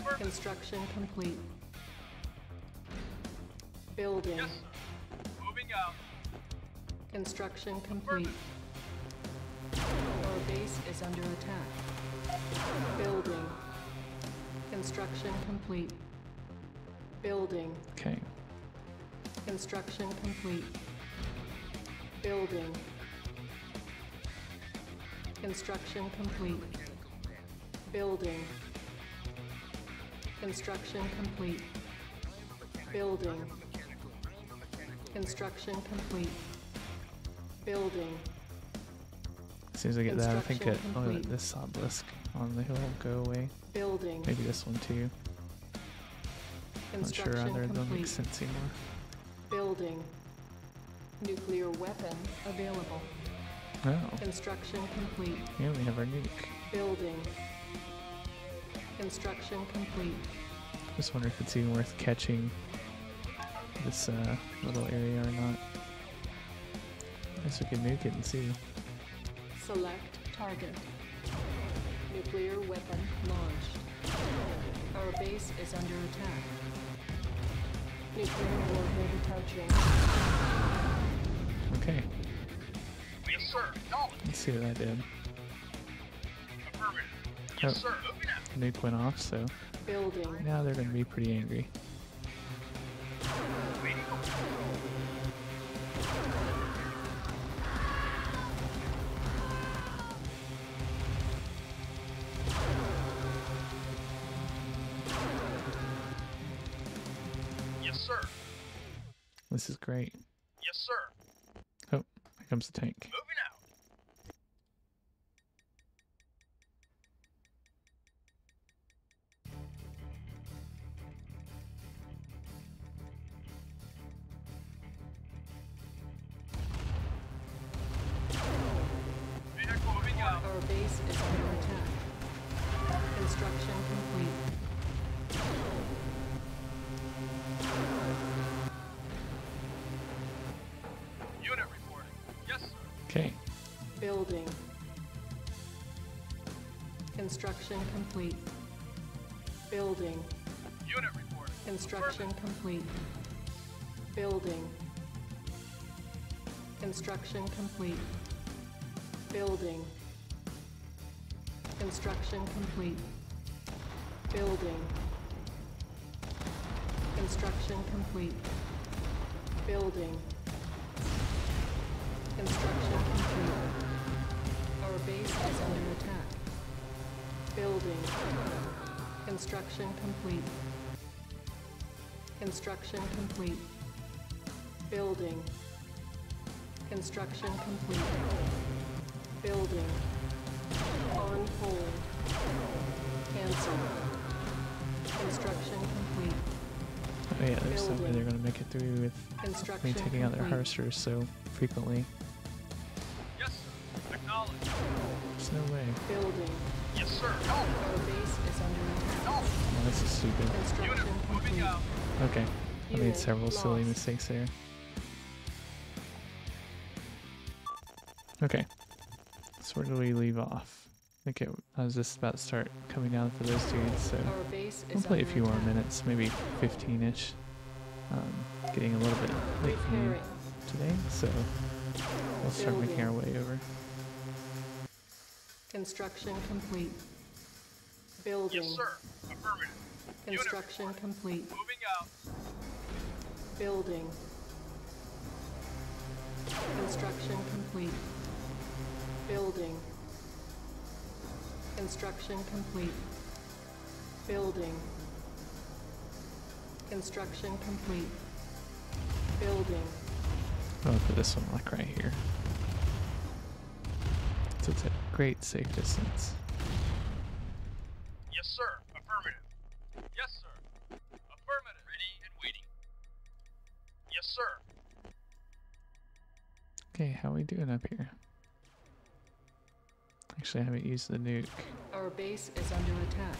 Affirmative. Construction complete. Building. Yes. Moving out. Construction complete. Our base is under attack. Building. Construction complete. Building. Okay, Construction complete. Building. Construction complete. Building. Construction complete. Building. Construction complete. Building. as soon as I get that, I think it, oh, complete. this obelisk on the hill go away. Building. Maybe this one too. Not sure either of them make sense anymore. Building. Nuclear weapon available. Oh, Construction complete. yeah, we have our nuke. Building. Construction complete. Just wonder if it's even worth catching this uh, little area or not. I Guess we could nuke it and see. Select target. Nuclear weapon launched. Our base is under attack. Nuclear warhead approaching. Okay, Yes, sir. Acknowledged. let's see what that did. Affirmative. Yes, Oh. sir. Nuke went off, so Building. now they're going to be pretty angry. The tank. Construction complete. Building. Unit reporting. Construction complete. Building. Construction complete. Building. Construction complete. Building. Construction complete. Building. Construction complete. Our base is under attack. Building. Construction complete. Construction complete. Building. Construction complete. Building. On hold. Cancel. Construction complete. oh yeah, there's no way they're going to make it through with me taking out their complete. harvesters so frequently. Yes, sir. Acknowledged. There's no way. Building. Yes, sir. Our base is under attack. Acknowledged. Oh, this is stupid. Unit Construction moving complete. out. Okay, I made several silly mistakes there. Okay, so where do we leave off? I think I was just about to start coming down for those dudes, so we'll play a few more minutes, maybe 15-ish. Um, getting a little bit late for me today, so we'll start making our way over. Construction complete. Building. Yes, sir. Affirmative. Construction reporting. complete. Moving out. Building. Construction complete. Building. Construction complete. Building. Construction complete. Building. I'm gonna put this one like right here. So it's a great safe distance. Yes, sir. Affirmative. Yes, sir. Affirmative. Ready and waiting. Yes, sir. Okay, how we doing up here? Actually, I haven't used the nuke. Our base is under attack.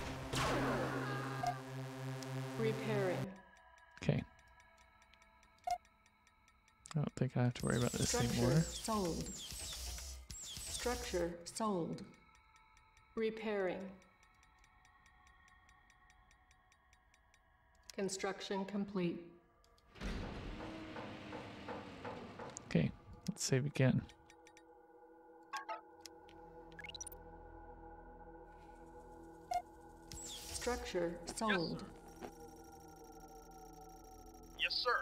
Repairing. Okay. I don't think I have to worry about this Structure anymore. sold. Structure sold. Repairing. Construction complete. Okay, let's save again. Structure sold. Yes, sir. Yes, sir.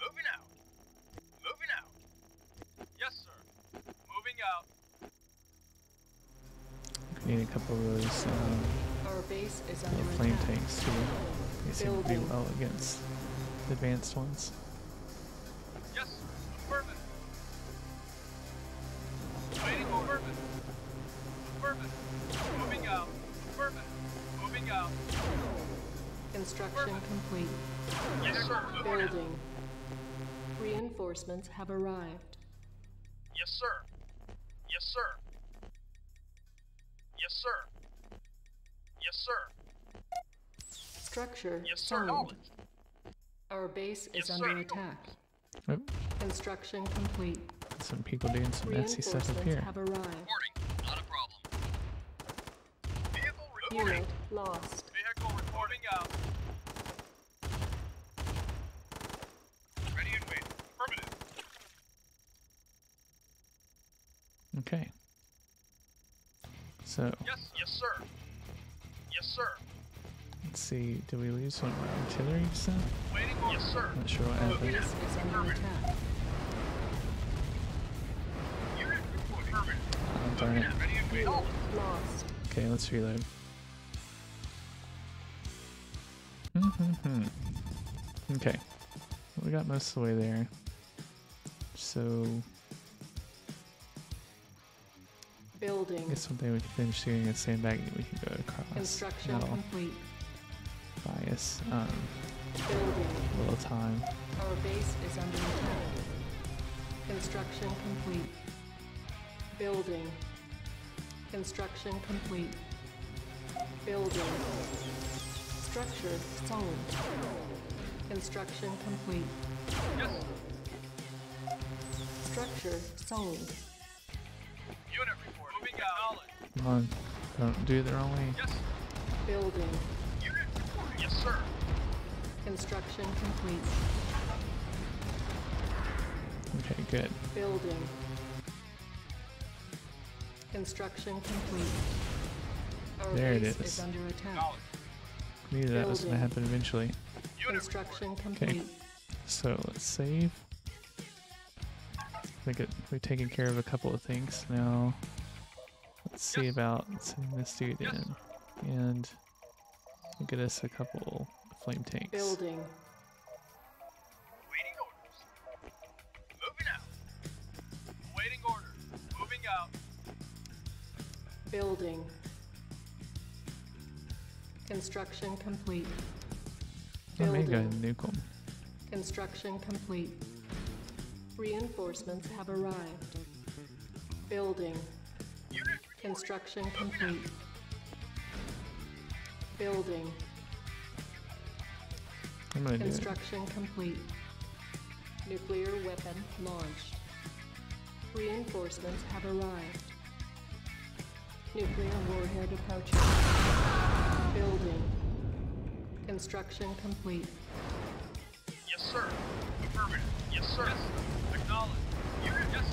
Moving out. Moving out. Yes, sir. Moving out. Need a couple of those um, Our base is little under flame attack. tanks too. They seem to do well against the advanced ones. Yes, sir. Affirmative. Waiting affirmative. Affirmative. Moving out. Affirmative. Moving out. Construction complete. Yes, sir. Building. Reinforcements have arrived. Yes, sir. Sir. Structure Yes, sir. sold. Our base is Yes, under attack. Oh, Construction complete. some people doing some nasty stuff up here. have arrived. Reporting. Not a problem. Vehicle reporting. Unit lost. Vehicle reporting out. Ready and waiting. Affirmative. Okay. So Yes, yes, sir. Yes, sir. let's see. Did we lose one of our artillery just now? Waiting. Yes, sir. Not sure what happened. base is. Unit reporting. Oh, darn it. Ready and waiting. Unit lost. Okay, let's reload. Hmm. okay. We got most of the way there. So, Building. I guess someday we can finish doing a sandbagging we can go across. Construction That'll complete. buy us um, Building. a little time. Our base is under attack. Construction complete. Building. Construction complete. Building. Structure sold. Construction complete. Yes. Structure sold. Unit Come on. Don't do it the wrong way. Yes. Building. Unit reporting. Yes, sir. Construction complete. Okay, good. Building. Construction complete. Our There it is. is. is under attack. Knew that was going to happen eventually. Unit Construction reporting. complete. So let's save. I think it, we've taken care of a couple of things now. Let's see Yes. about sending this dude Yes. in and we'll get us a couple flame tanks. Building. Waiting orders. Moving out. Waiting orders. Moving out. Building. Construction complete. I may go ahead Building. and nuke 'em. Construction complete. Reinforcements have arrived. Building. Unit reporting. Construction complete. Building. I'm gonna do it. Construction complete. Nuclear weapon launched. Reinforcements have arrived. Nuclear warhead approaching. Building. Construction complete. Yes, sir. Affirmative. Yes, sir. Yes, sir. Acknowledge. Unit yes,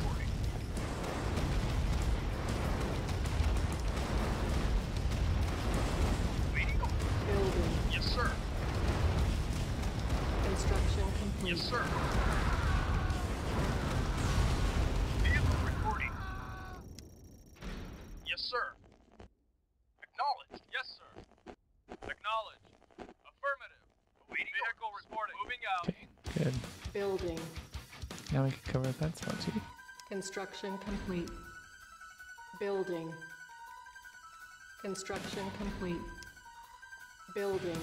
Building. Now we can cover that spot too. Construction complete. Building. Construction complete. Building.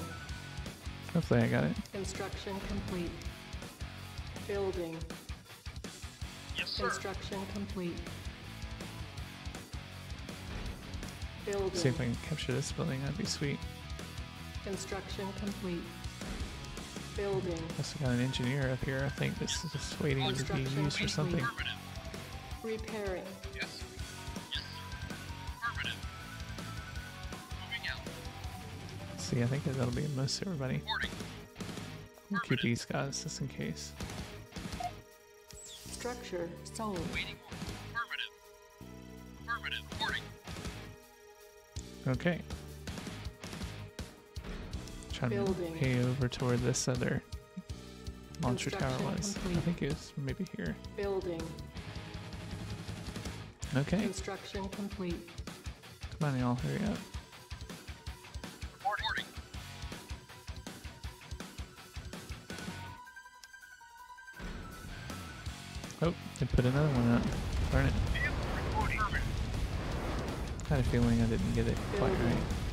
Hopefully I got it. Construction complete. Building. Yes, sir. Construction complete. Building. See if I can capture this building. That'd be sweet. Construction complete. Building. Also got an engineer up here. I think this is just waiting to be used for something. Affirmative. Repairing. Yes. Yes, sir. Moving out. See, I think that'll be most everybody. We'll keep these guys just in case. Structure sold. Waiting order. Affirmative. Affirmative. Reporting. Okay. Building. to pay over toward this other launcher tower was. I think it was maybe here. Building. Okay. Construction complete. Come on, y'all. Hurry up. Reporting. Oh, they put another one up. Darn it. I had a feeling I didn't get it quite right.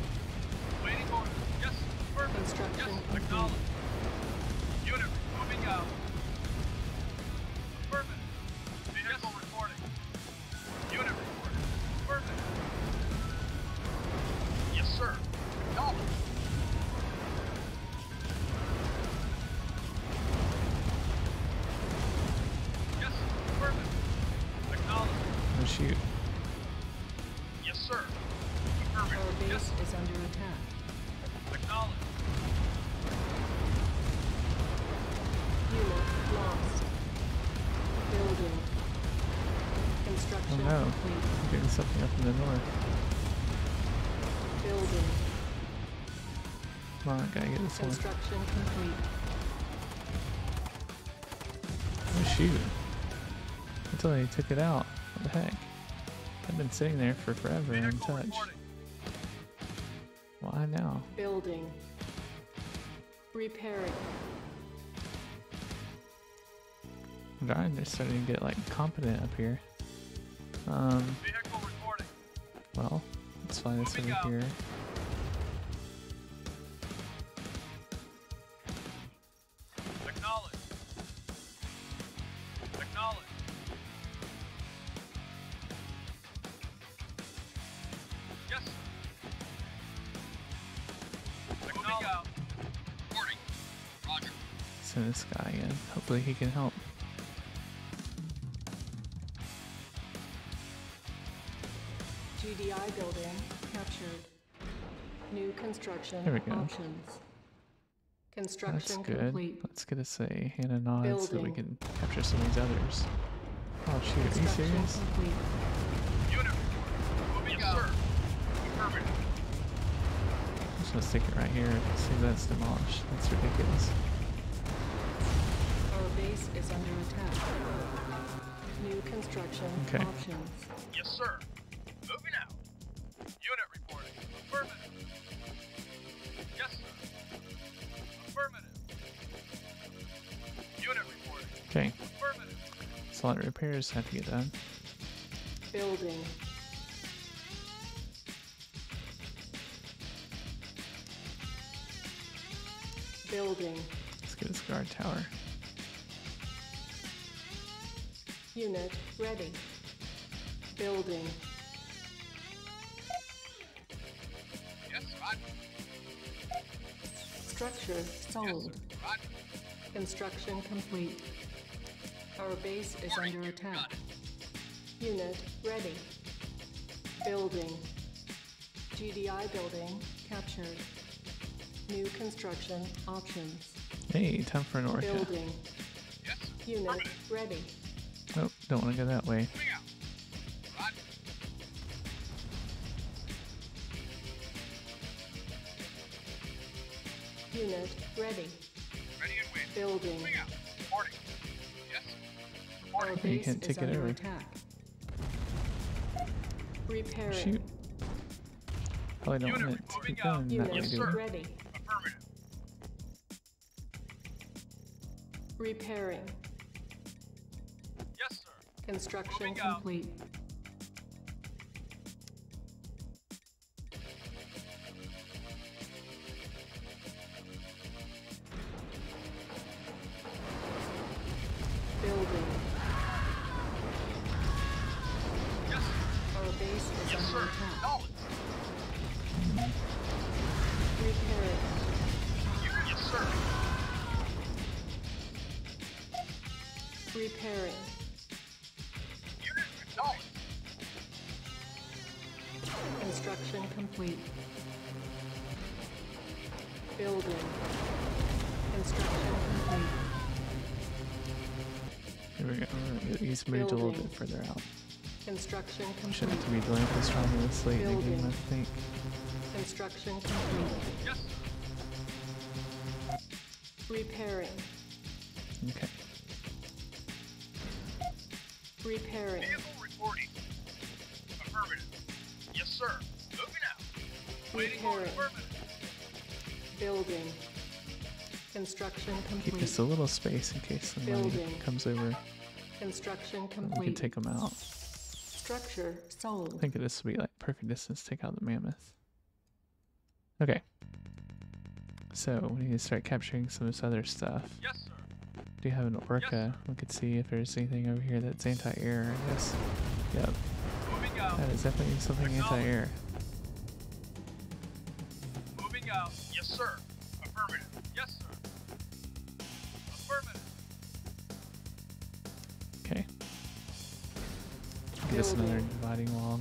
Come on, gotta get this one. Complete. Oh, shoot. Until they took it out. What the heck? I've been sitting there for forever Vehicle untouched. Why now? Building. Repairing. Darn, they're starting to get like competent up here. Um, Vehicle reporting. well, let's fly this Moving over out. here. Hopefully he can help. GDI building captured. New construction There we go. options. That's good. complete. Let's get us a Hand of Nod so that we can capture some of these others. Oh shoot, are you serious? complete. Unit report. Moving out. I'm just gonna stick it right here. See if that's demolished. That's ridiculous. Our is under attack. New construction Okay. options. Yes, sir. Moving out. Unit reporting. Affirmative. Yes, sir. Affirmative. Unit reporting. Okay, Affirmative. so a lot of repairs have to get done. Building. Building. Let's get this guard tower. Unit ready. Building. Yes, Roger. Structure Yes, sold. sir. Roger. Construction complete. Our base is Reporting. under attack. Unit ready. Building. GDI building captured. New construction options. Hey, time for an orca. Building. Yes. Unit Affirmative. ready. Oh, don't want to go that way. Moving out. Roger. Unit ready. Ready and waiting. Building. Reporting. Yes, sir. Our Reporting. You can't is take it over. attack. Repairing. Shoot. Probably don't Unit want it to be done that Unit way, Yes, do sir. we? ready. Affirmative. Repairing. Construction complete. Construction Shouldn't have to be delaying this strong this late in the game, I think. Construction complete. Yes. Repairing. Okay. Repairing. Vehicle reporting. Affirmative. Yes, sir. Moving out. Waiting on Repairing. affirmative. Building. Construction Keep complete. just a little space in case somebody Building. comes over. Construction We can take them out. Structure I think this will be like perfect distance to take out the mammoth. Okay. So we need to start capturing some of this other stuff. Yes, sir. Do you have an orca? We could see if there's anything over here that's anti-air, I guess. Yep, Moving out. that is definitely something anti-air.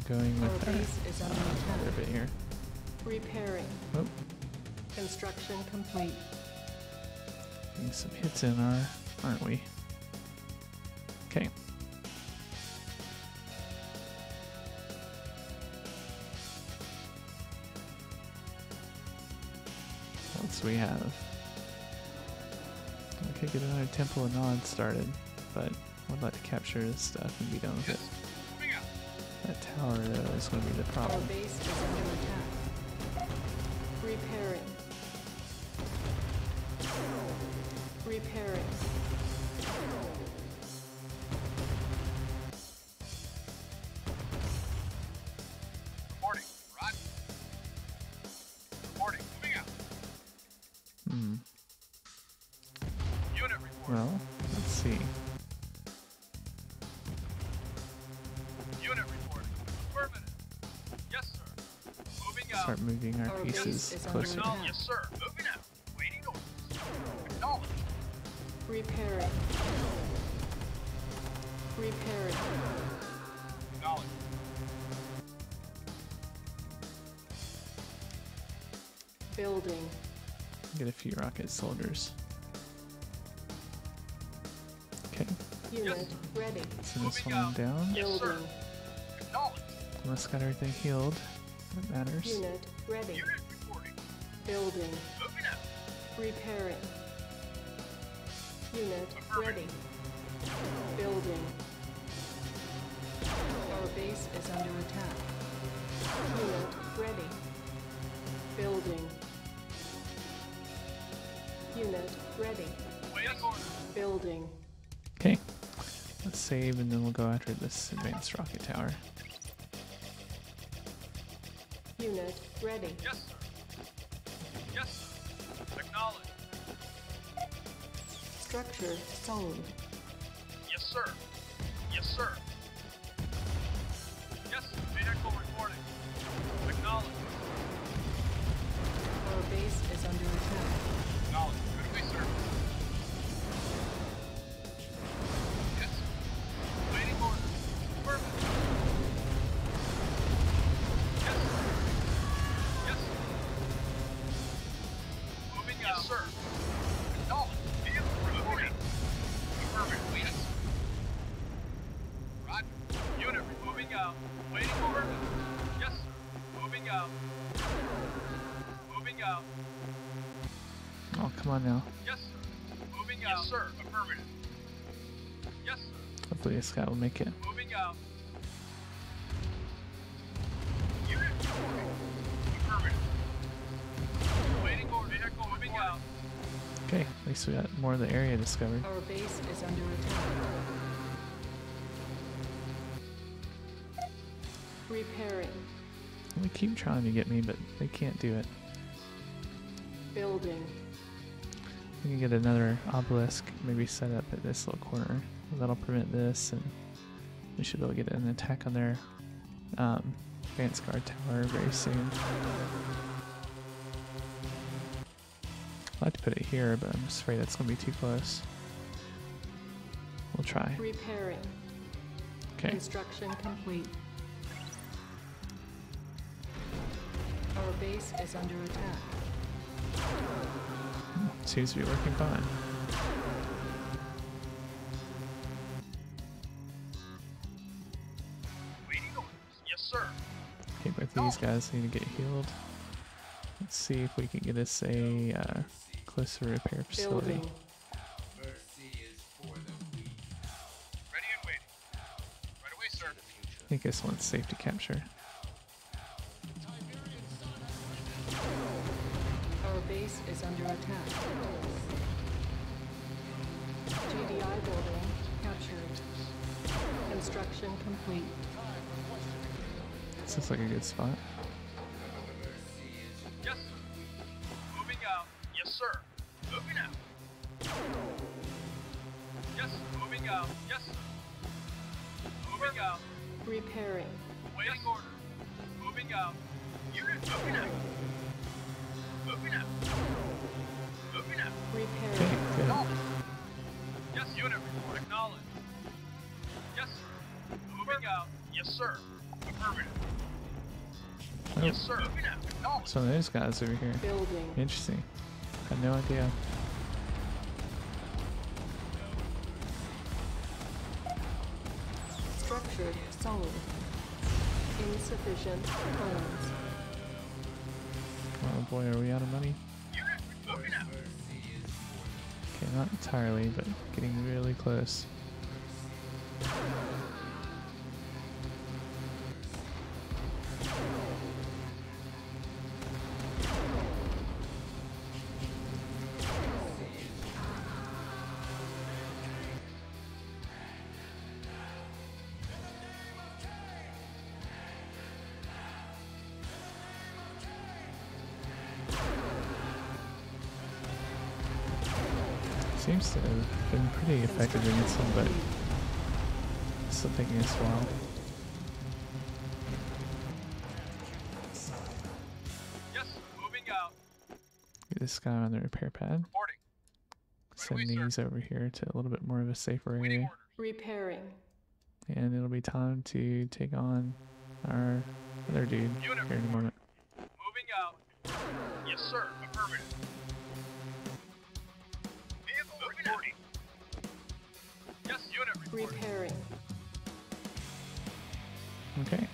Dividing wall going with our base is under other attack. bit here. Repairing. Oh, Construction complete. getting some hits in our, aren't we? Okay. What else do we have? I could get another Temple of Nod started, but I'd like to capture this stuff and be done with Yes. it. That tower, though, is going to be the Our problem. base is under attack. Repairing. Repairing. Is under closer. attack. Yes, sir. Moving out. Waiting orders. Acknowledge. Repairing. Repairing. Acknowledge. Building. Get a few rocket soldiers. Okay, Unit ready. send this Moving one out. down. Yes, sir. Building. Acknowledge. Almost got everything healed. That matters. Unit ready. Unit reporting. Building. Moving out. Repairing. Unit ready. Building. Our base is under attack. Unit ready. Building. Unit ready. Building. Okay, let's save and then we'll go after this advanced rocket tower. Unit ready. Yes, sir. Sold. Come on now. Yes, sir. Moving out. Yes, sir. Affirmative. Yes, sir. Hopefully this guy will make it. Moving out. Unit reporting. Affirmative. Waiting order. Vehicle moving out. Okay, at least we got more of the area discovered. Our base is under attack. Repairing. They keep trying to get me, but they can't do it. Building. We can get another obelisk maybe set up at this little corner. That'll prevent this, and we should be able to get an attack on their um, advanced guard tower very soon. I'd like to put it here, but I'm just afraid that's going to be too close. We'll try. Repairing. Okay. Construction complete. Our base is under attack. Seems to be working fine. Yes, sir. Okay, both these guys need to get healed. Let's see if we can get us a uh, closer repair facility. Building. Ready and waiting. Right away, sir. I think this one's safe to capture. This looks like a good spot. Some of those guys over here. Building. Interesting. Had no idea. Structured sold. Insufficient funds. Oh boy, are we out of money? Unit moving out. Okay, not entirely, but getting really close. Have been pretty effective against them, but it's still taking us a while. Yes, moving out. Get this guy on the repair pad. Reporting. Send away, sir. these over here to a little bit more of a safer Waiting area. orders. Repairing. And it'll be time to take on our other dude Unit here in a moment. Moving out. Yes, sir. Affirmative. Repairing. Okay.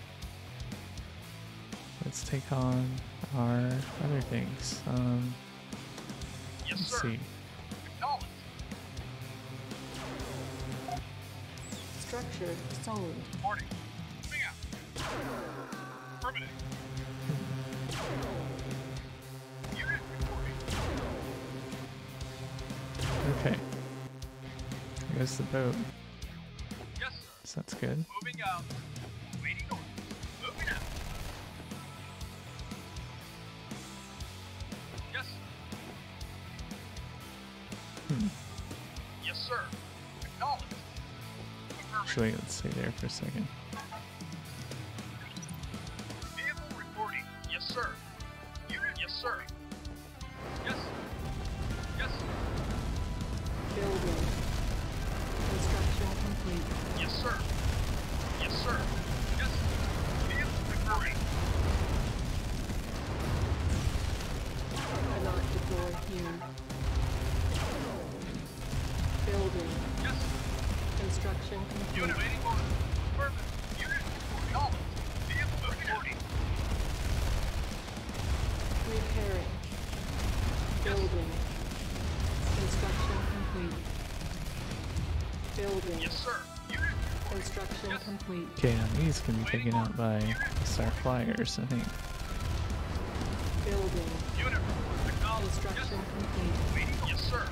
Let's take on our other things. Um, Yes, let's sir. see. Structure Structured sold. Reporting. Moving out. Affirmative. Okay. There goes the boat. Yes, sir. So that's good. Moving out. Waiting orders. Moving out. Yes. Hmm. Yes, sir. Acknowledged. Actually, let's stay there for a second. These can be taken out by Star Flyers, I think. Building. Unit report. Construction complete. Yes, sir.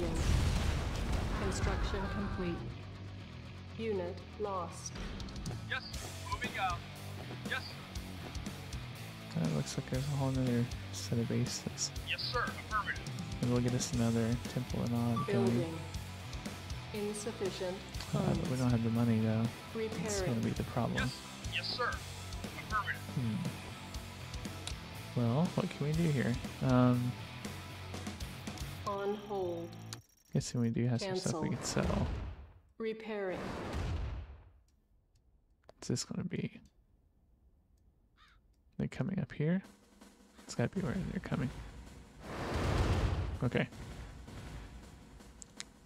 Building. Construction complete. Unit lost. Yes. Moving out. Yes. Kind of looks like there's a whole other set of bases. Yes, sir. Affirmative. Maybe we'll get us another temple of Nod. Building. Insufficient Uh, but we don't have the money though. That's gonna be the problem. Yes. Yes, sir. Affirmative. Hmm. Well, what can we do here? Um, On hold. Guessing we do have some stuff we Cancel. can sell. Repairing. What's this gonna be? They're coming up here. It's gotta be where they're coming. Okay.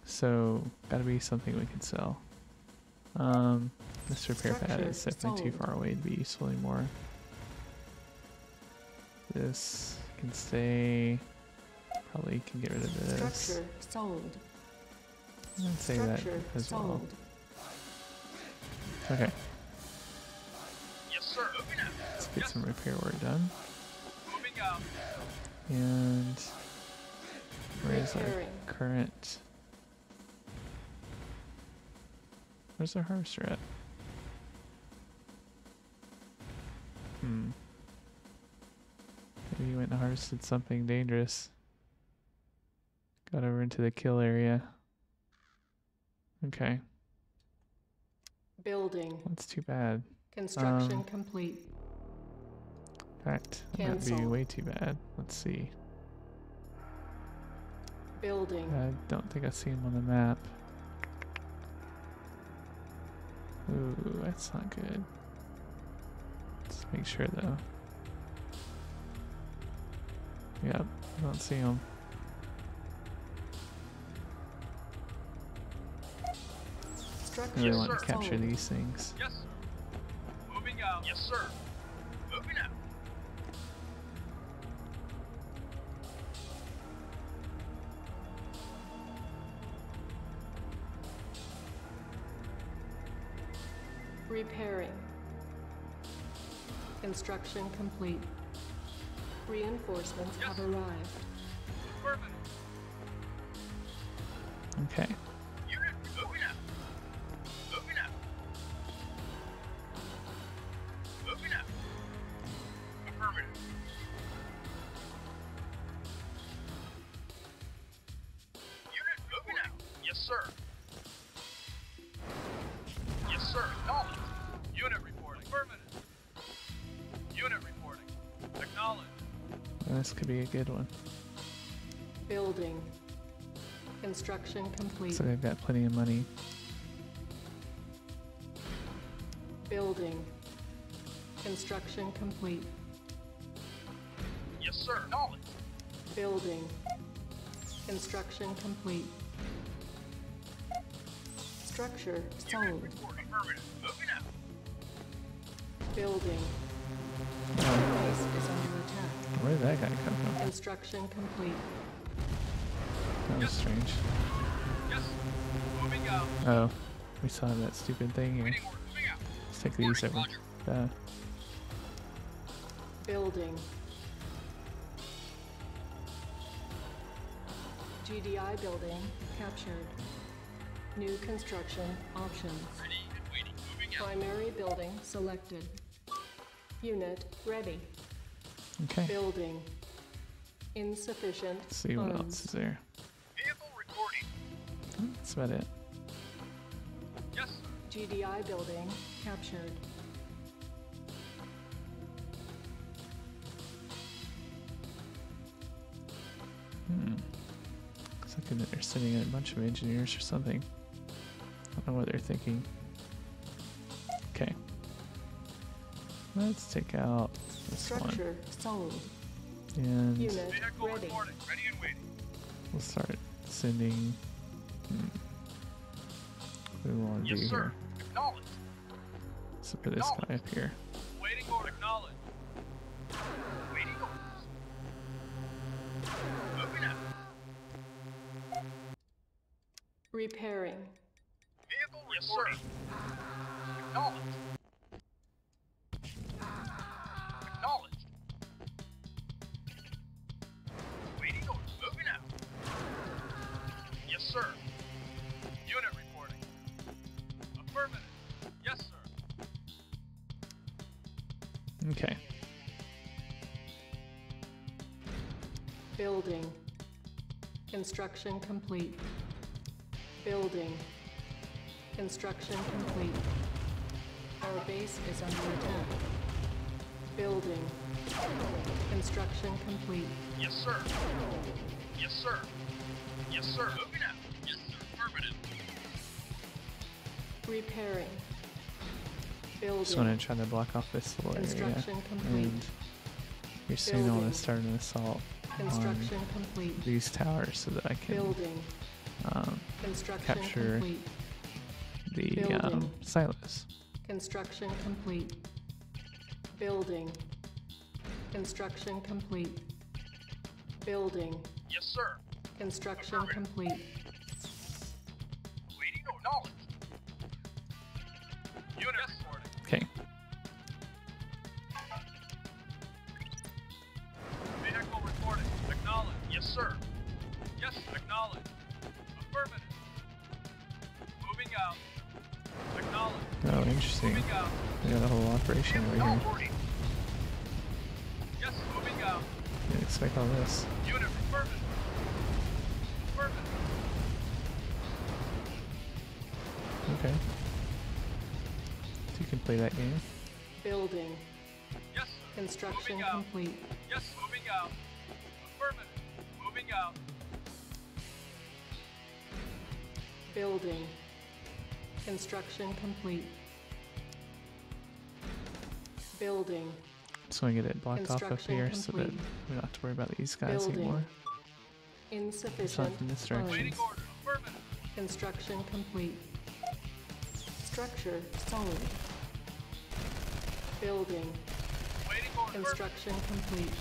So, gotta be something we can sell. Um, this repair pad is definitely too far away to be useful anymore. This can stay. Probably can get rid of this. Structure sold. I'd say that Structure as well. Okay, Yes, sir. Moving out. let's get some repair work done. Moving out. And where's our current? Where's our harvester at? Hmm. Maybe he went and harvested something dangerous. Got over into the kill area. Okay, Building. that's too bad. Construction Um, complete. In fact, that'd be way too bad. Let's see. Building. I don't think I see him on the map. Ooh, that's not good. Let's make sure though. Yep, I don't see him. I Structure really Yes, want to capture these things. Yes, sir. Moving out. Yes, sir. Moving out. Repairing. Construction complete. Reinforcements Yes. have arrived. Affirmative. Okay, good one. Building. Construction complete. So they've got plenty of money. Building. Construction complete. Yes, sir. Acknowledged. Building. Construction complete. Structure Unit sold. reporting. Affirmative. Moving out. Building. Oh, is under attack. where did that guy come from? Construction complete. That was strange. Yes. Moving out. Oh, we saw that stupid thing here. Waiting order. Moving out. Let's take these over. Uh, Building. GDI building captured. New construction options. Ready and waiting. Moving out. Primary building selected. Unit ready. okay, Building. Insufficient let's see what else is there. Vehicle recording. That's about it. Yes. GDI building captured. Hmm. Looks like they're sending in a bunch of engineers or something. I don't know what they're thinking. Okay. Let's take out this one. Structure sold. And Unit ready. Ready and we'll start sending. Hmm. What do we want to Yes, do sir. here? Acknowledged. So put this guy up here. Waiting order. Acknowledged. Waiting orders. Moving out. Repairing. Vehicle yes, reporting. Acknowledged. Acknowledged. Construction complete. Building. Construction complete. Our base is under attack. Building. Construction complete. Yes, sir. Yes, sir. Yes, sir. Moving out. Yes, sir. Affirmative. Repairing. Building. Just want to try to block off this little area. Construction complete. And you're soon going Building. to start an assault on Construction complete. these towers so that I can Building. um, Construction capture complete. the um, silos. Construction complete. Building. Construction complete. Building. Yes, sir. Construction complete. Construction Moving out. complete. Yes, moving out. Affirmative. Moving out. Building. Construction complete. Building. Just want to get it blocked off up Construction here so that we don't have to worry about these guys Building. anymore. Insufficient in this direction. Waiting funds. order. Affirmative. Construction complete. Structure sold. Building. Waiting order. Affirmative. Construction complete.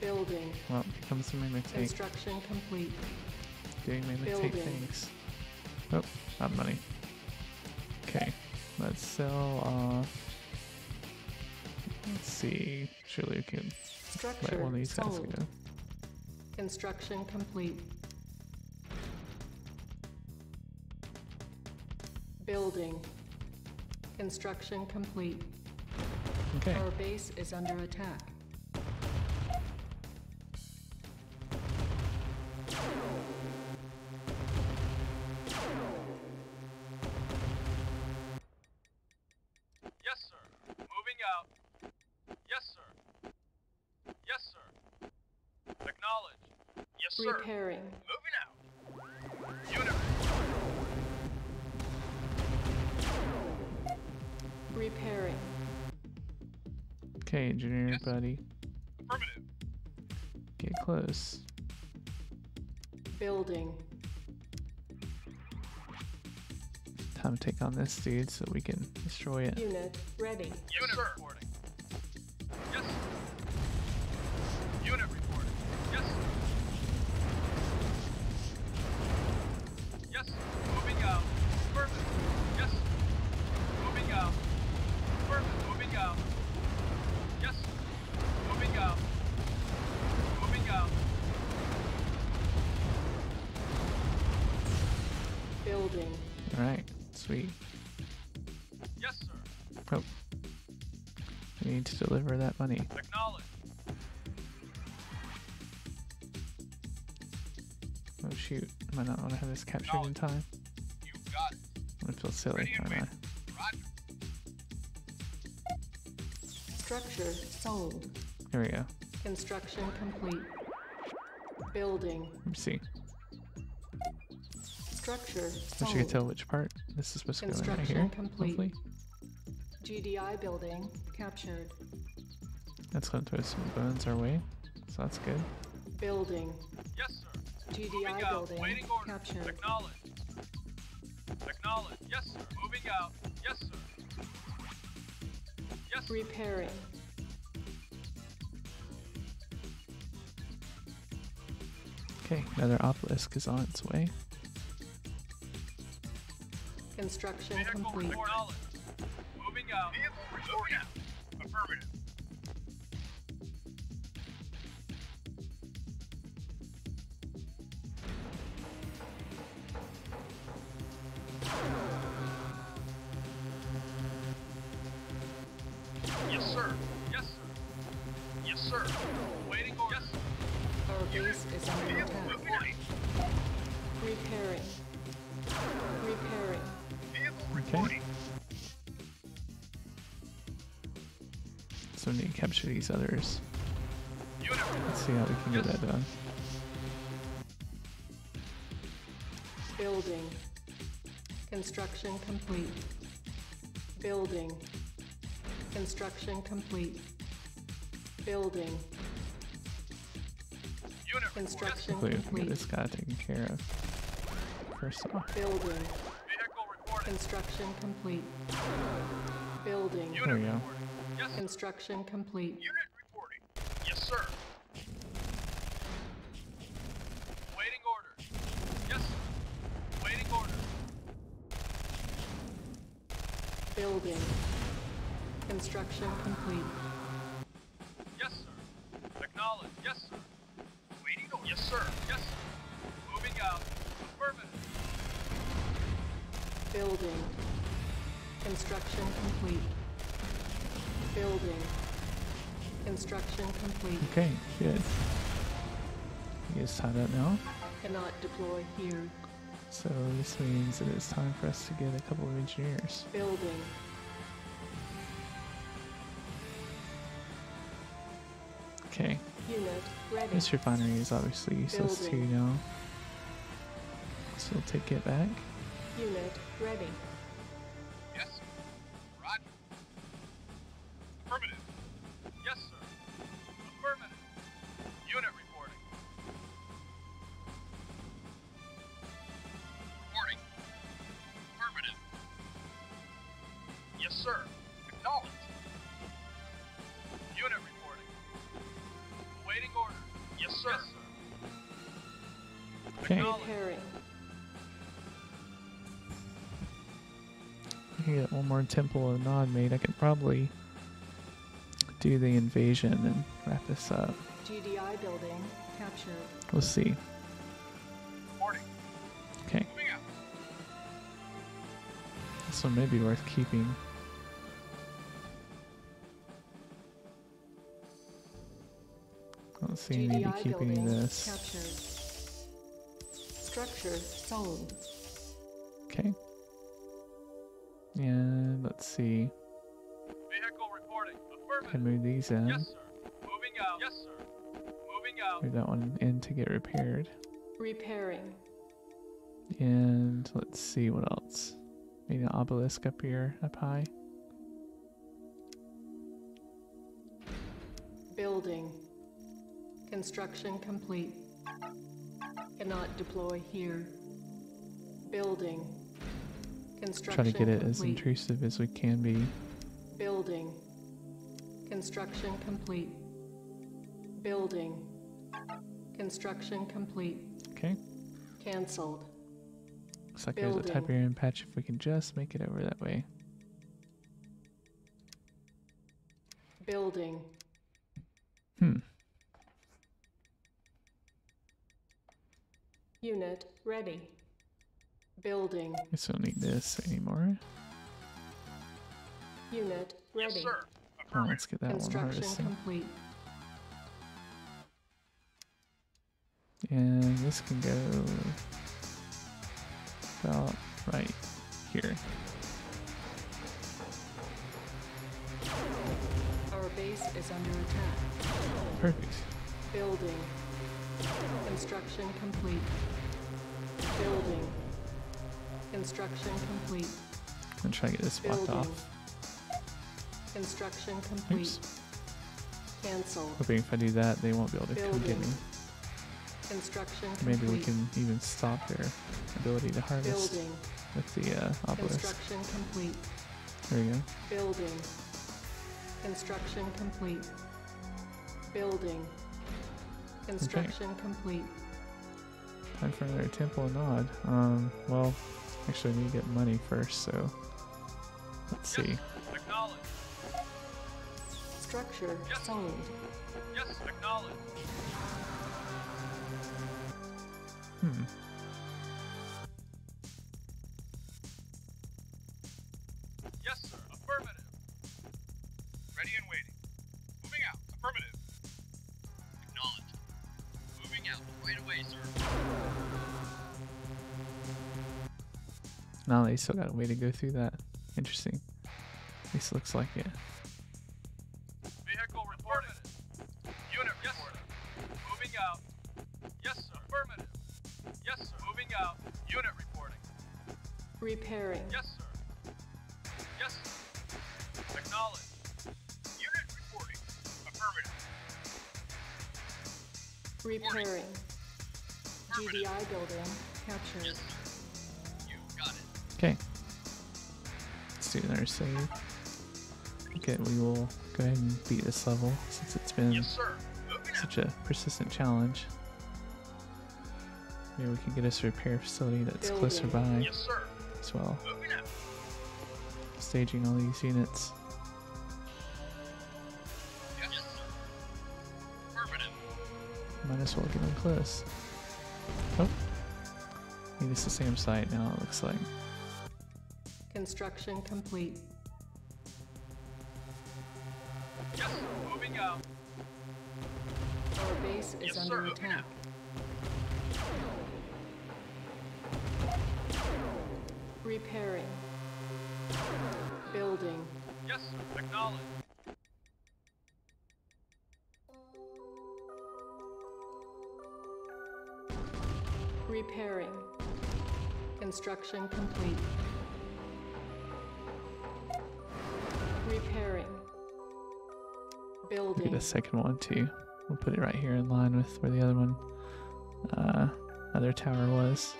Building. Well, comes the mammoth tank Construction complete. doing mammoth tank building. things. Oh, not money. Okay, let's sell off. Let's see. Surely we can let Structure one of these guys sold. go. Construction complete. Building. Construction complete. Okay, Our base is under attack. This dude so we can destroy it. Unit ready. Unit money. Oh shoot, I might not want to have this captured in time. You got it. I'm gonna feel silly, aren't I? Roger. Structure sold. Here we go. Construction complete. Building. Let me see. Structure Wish I sold. could tell which part this is supposed to go in right here. complete. Hopefully. GDI building captured. That's gonna throw some bones our way. So that's good. Building. Yes, sir. GDI Moving out. building Waiting order. captured. Acknowledge. Acknowledge. Yes, sir. Moving out. Yes, sir. Yes, sir. Repairing. Okay, another obelisk is on its way. Construction Vehicle complete. acknowledged. Moving out. Vehicle reporting We need to capture these others. Let's see how we can get that done. Building. Construction complete. Building. Construction complete. Building. Construction can get complete. this guy taken care of. First off. Building. Construction complete. Building. There we go. Reporting. Yes, sir. Construction complete. Unit reporting. Yes, sir. Waiting orders. Yes, sir. Waiting orders. Building. Construction complete. Complete. Okay, good. You guys tied up now. Cannot deploy here. So this means that it's time for us to get a couple of engineers. Building. Okay, Unit ready. this refinery is obviously useless too Building. now. So we'll take it back. Unit ready. Temple of Nod made. I could probably do the invasion and wrap this up. GDI building captured. We'll see. Reporting. Okay, this one may be worth keeping. Let's see, I need to GDI keep any of this. captured. Structure sold. Okay. And let's see. Vehicle reporting. Can Affirmative. move these in. Yes, sir. Moving out. Yes, sir. Moving out. Move that one in to get repaired. Repairing. And let's see what else. Maybe an obelisk up here, up high. Building. Construction complete. Cannot deploy here. Building. Try to get it as intrusive as we can be. Building. Construction complete. Building. Construction complete. Okay. Cancelled. Looks like there's a Building. Tiberium patch if we can just make it over that way. Building. Hmm. Unit ready. Building. Guess we don't need this anymore. Unit ready. Yes, sir. Oh, let's get that one Construction harvesting. complete. And this can go about right here. Our base is under attack. Perfect. Building. Construction complete. Building. Construction complete. I'm gonna try to get this blocked Building. off. Construction complete. Oops. Cancelled. Hoping if I do that, they won't be able to come get me. Construction Maybe complete. we can even stop their ability to harvest Building. with the uh, obelisk. Construction complete. There we go. Building. Construction complete. Building. Construction complete. Time for another temple nod. Um, well, actually, I need to get money first, so let's see. Yes, acknowledge. Structure Yes. sold. Yes, acknowledge. Hmm. Yes, sir. Affirmative. Ready and waiting. Moving out. Affirmative. Acknowledged. Moving out. Right away, sir. No, they still got a way to go through that. Interesting. At least looks like it. Okay, we will go ahead and beat this level since it's been Yes, sir. Moving out. such a persistent challenge. Maybe we can get us a repair facility that's closer by Yes, sir. as well. Staging all these units. Yes, Might as well get them close. Oh. I think it's the same site now, it looks like. Construction complete. Base is Yes, under Moving attack. Repairing. Building. Yes, sir. Acknowledged. Repairing. Construction complete. Repairing. Look at Building. the second one too. We'll put it right here in line with where the other one, uh, other tower was.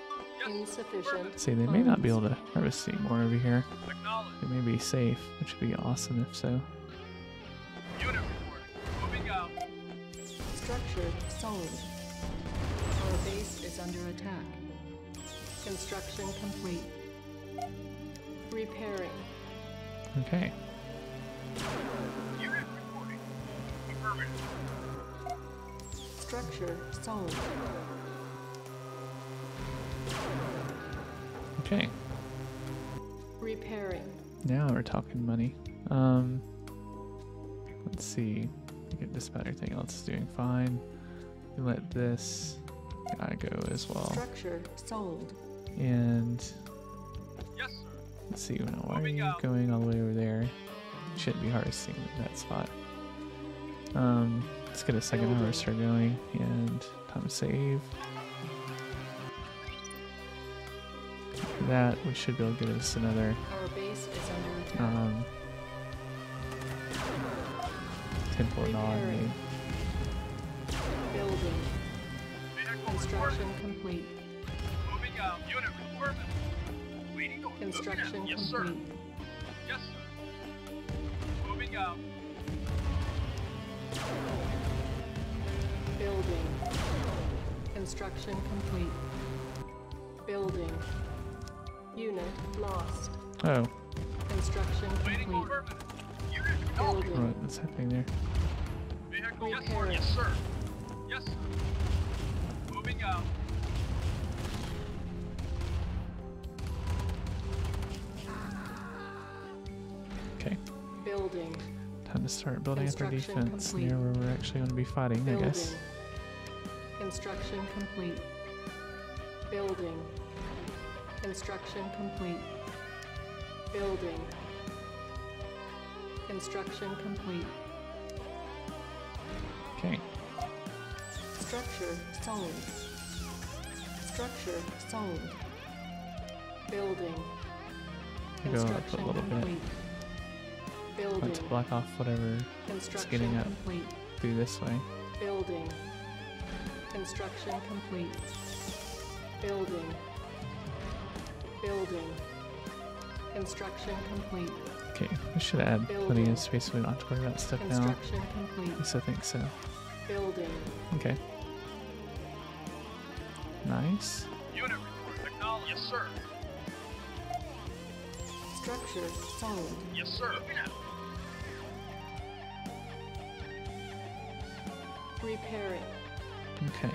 Insufficient. See, they may not be able to harvest any more over here. It may be safe, which would be awesome if so. Unit reporting. Moving out. Structure sold. Our base is under attack. Construction complete. Repairing. Okay. Unit reporting. Affirmative. Structure sold. Okay. Repairing. Now we're talking money. Um, let's see. I get just about everything else is doing fine. We let this guy go as well. Structure sold. And Yes, sir. let's see. Now, why are you out. going all the way over there? Shouldn't be harvesting at that spot. Um, let's get a second Building. harvester going and time to save. After that, we should be able to get us another Our base is under um, temple of Nod. Building. Construction complete. Moving out. Unit reporting. Waiting order. Construction out. Yes, sir. Yes, sir. Moving out. Construction complete. Building. Unit lost. Oh, Construction complete. affirmative. Building. right, what's happening there? Vehicle. Yes, sir. Yes, sir. Yes, sir. Moving out. Okay, Building. time to start building up our defense complete. near where we're actually going to be fighting, I guess. Construction complete. Building. Construction complete. Building. Construction complete. Okay, Structure sold. Structure sold. Building. go up a Construction little bit. complete. Building. Let's block off whatever Construction getting up. complete. through this way. Building. Construction complete. Building. Building. Construction complete. Okay, we should add plenty of space so we don't have to worry about stuff now. Construction complete. Yes, I think so. Building. Okay. Nice. Unit report. Acknowledged. Yes, sir. Structure sold. Yes, sir. Moving out. Repairing. Okay.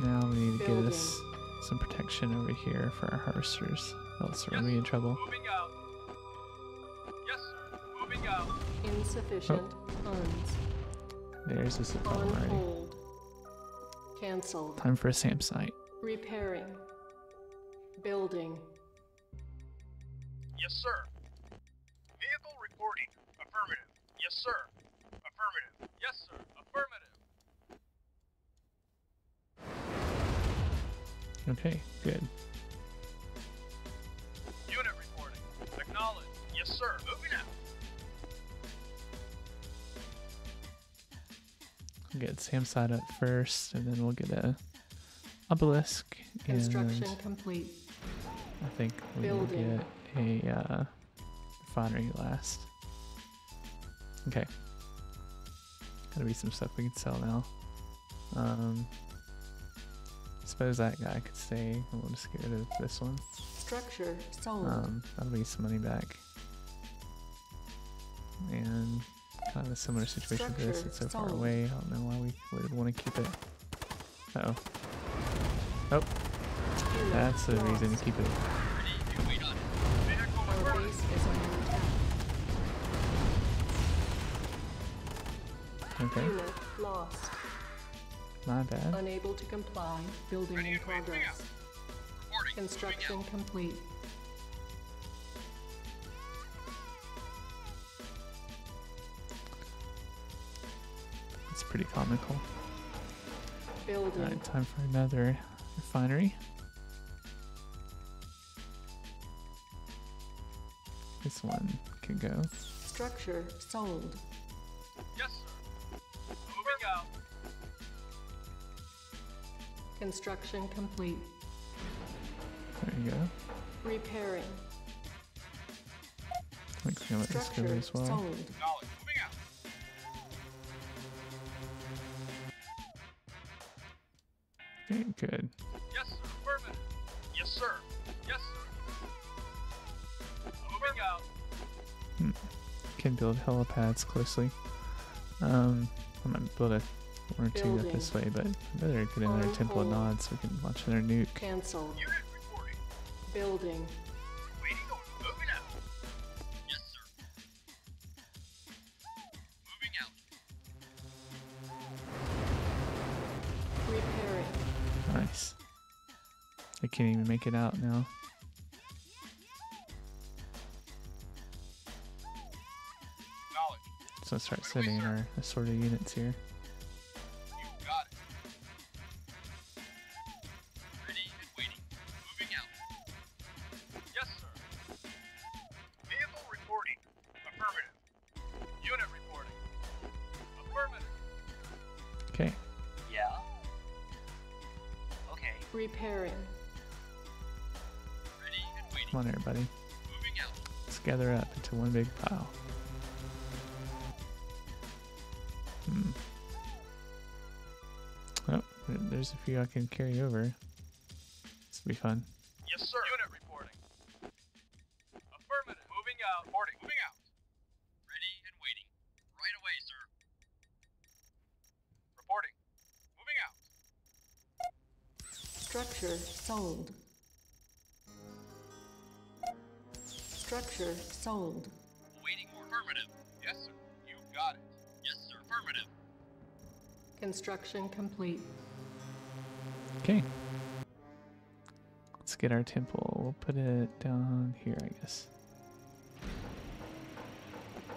Now we need to Building. get us some protection over here for our harvesters, else we're gonna be in trouble. Moving out. Yes, sir. Moving out. Insufficient oh. funds. There's this On already. hold. Cancelled. Time for a SAM site. Repairing. Building. Yes, sir. Vehicle reporting. Affirmative. Yes, sir. Affirmative. Yes, sir. Affirmative. Okay, good. Unit reporting. Acknowledged. Yes, sir. Moving out. Get SAM site up first, and then we'll get a obelisk, and Construction complete. I think we will get a uh, refinery last. Okay. Gotta be some stuff we can sell now. Um, suppose that guy could stay. and We'll just get rid of this one. Structure sold. Um, that'll be some money back. And kind of a similar situation to this. It's so far away. I don't know why we would want to keep it. Uh oh. Unit That's the reason to keep it. Ready and wait on. Vehicle Our affirmative. base is under attack. Okay, lost. My bad. Unable to comply. Building Ready in and wait. Moving progress. out. Reporting. Moving Construction complete. It's pretty comical. Building. Alright, time for another refinery. This one can go. Structure sold. Yes, Construction complete. There you go. Repairing. I think we let this go as well. sold. Acknowledged. Moving out. Okay, good. Yes, sir. Affirmative. Yes, sir. Yes, sir. Moving out. Can build helipads closely. Um, I might build a one or two up this way, but better get in On Temple of hold. Nod so we can launch their nuke. Cancelled. Building. Moving out. Yes, sir. Moving out. Repairing. Nice. I can't even make it out now. So let's start Right setting our assorted units here. I can carry over. This will be fun. Yes, sir. Unit reporting. Affirmative. Moving out. Reporting. Moving out. Ready and waiting. Right away, sir. Reporting. Moving out. Structure sold. Structure sold. Waiting for affirmative. Yes, sir. You got it. Yes, sir. Affirmative. Construction complete. Okay. Let's get our temple. We'll put it down here, I guess.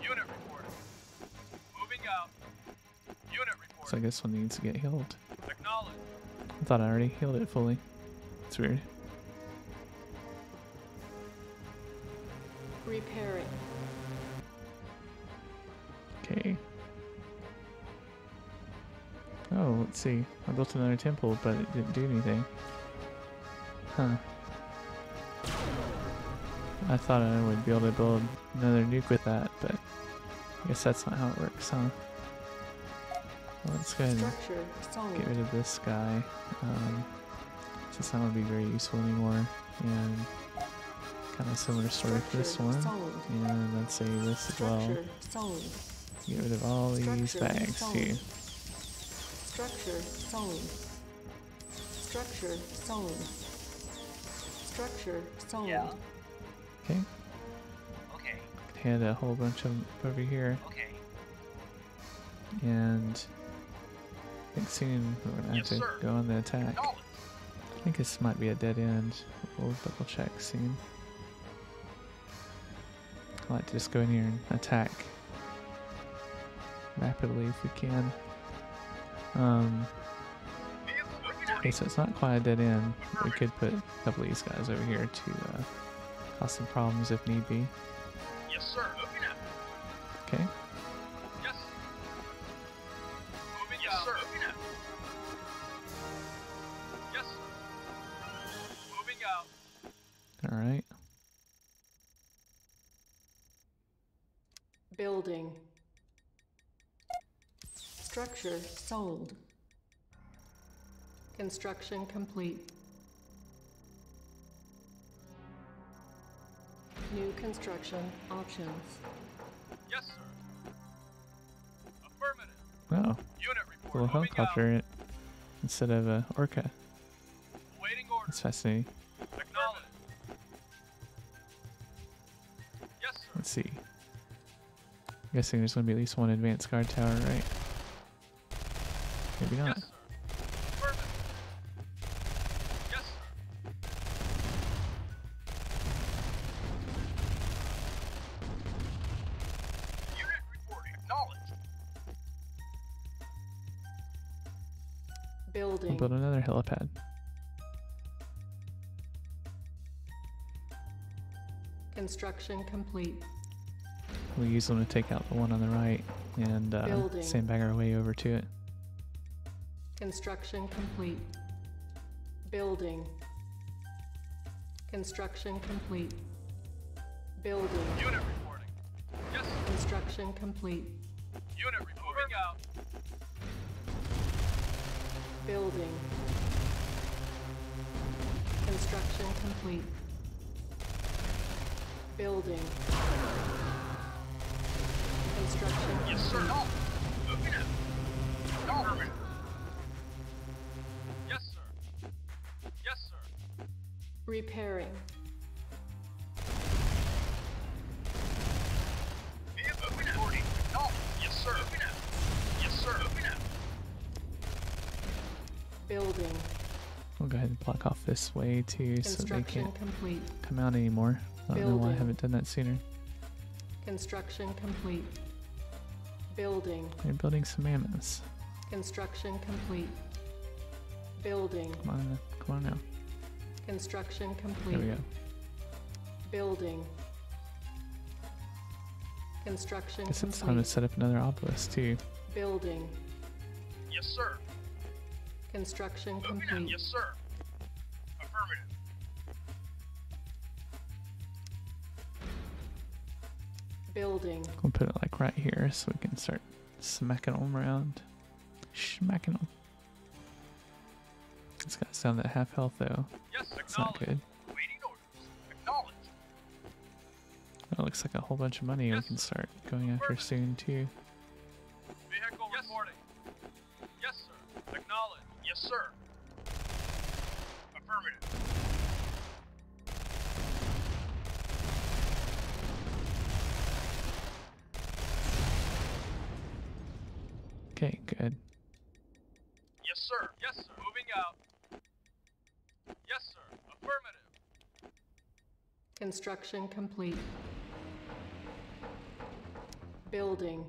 Unit reporting. Moving out. Unit So I guess one needs to get healed. Acknowledged. I thought I already healed it fully. It's weird. Repairing. Okay. Oh, let's see. I built another temple, but it didn't do anything. Huh. I thought I would be able to build another nuke with that, but I guess that's not how it works, huh? Well, let's go ahead and get rid of this guy. Um, since that won't be very useful anymore. And kind of similar story for this one. And let's say this as well. Get rid of all these bags too. Structure sold. Structure sold. Structure sold. Yeah. Okay, Okay. had a whole bunch of 'em over here, Okay. and I think soon we're gonna have Yes, to sir. go on the attack. I think this might be a dead end. We'll double check soon. I'd like to just go in here and attack rapidly if we can. Um, okay, so it's not quite a dead end. We could put a couple of these guys over here to uh, cause some problems if need be. Yes, sir. Moving out. Okay, Yes. Moving yes, sir. Moving out. Yes. Moving out. all right. Building. Structure sold. Construction complete. New construction options. Yes, sir. Affirmative. Oh, Unit report. little moving helicopter in- instead of a orca. Out. Awaiting orders. That's fascinating. Acknowledged. Yes, sir. Let's see. I'm guessing there's going to be at least one advanced guard tower, right? Maybe not. Yes, sir. Affirmative. Yes, sir. Unit reporting. Acknowledged. We'll Building. build another helipad. Construction complete. We use them to take out the one on the right and uh, Building. sandbag our way over to it. Construction complete. Building. Construction complete. Building. Unit reporting. Yes. Construction complete. Unit reporting. Out. Building. Construction complete. Building. Construction Yes, sir. No. Moving out. No. Affirmative. Repairing. Vehicle moving out. Reporting. No. Yes, sir. Yes, sir. Building. We'll go ahead and block off this way too so they can't complete. come out anymore. I don't know why I haven't done that sooner. Construction complete. Building. They're building some mammoths. Construction complete. Building. Come on, come on now. Construction complete. There complete. we go. Building. Construction Guess it's time to set up another obelisk too. Building. Yes, sir. Construction Moving out. complete. Yes, sir. Affirmative. Building. We'll put it like right here so we can start smacking them around. Smacking them. This guy's down at half health though. Yes, It's not good. Waiting That looks like a whole bunch of money we can start going after soon too. Vehicle reporting. Yes, sir. Acknowledged. Yes, sir. Affirmative. Okay, good. Yes, sir. Yes, sir. Moving out. Yes, sir. Affirmative. Construction complete. Building.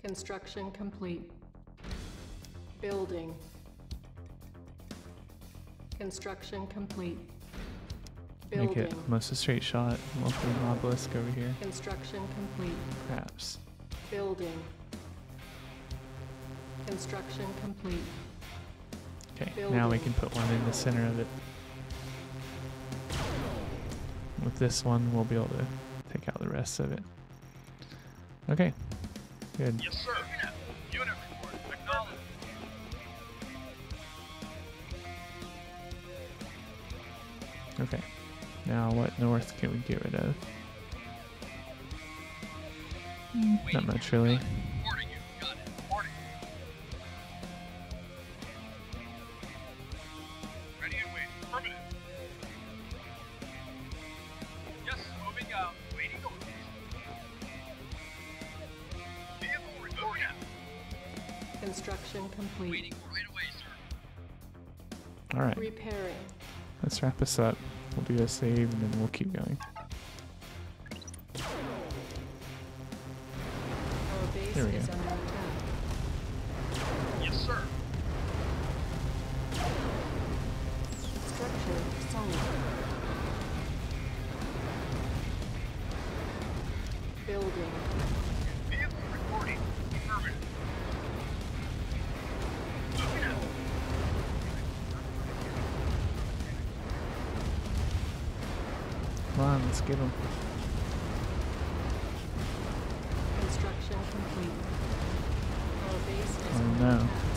Construction complete. Building. Construction complete. Building. Make it almost a straight shot. We'll put obelisk over here. Construction complete. Perhaps. Building. Construction complete. Okay, now we can put one in the center of it. With this one, we'll be able to take out the rest of it. Okay, good. Yes, sir. Unit report. Acknowledged. Okay, now what north can we get rid of? Not much really. Wrap this up. We'll do a save and then we'll keep going.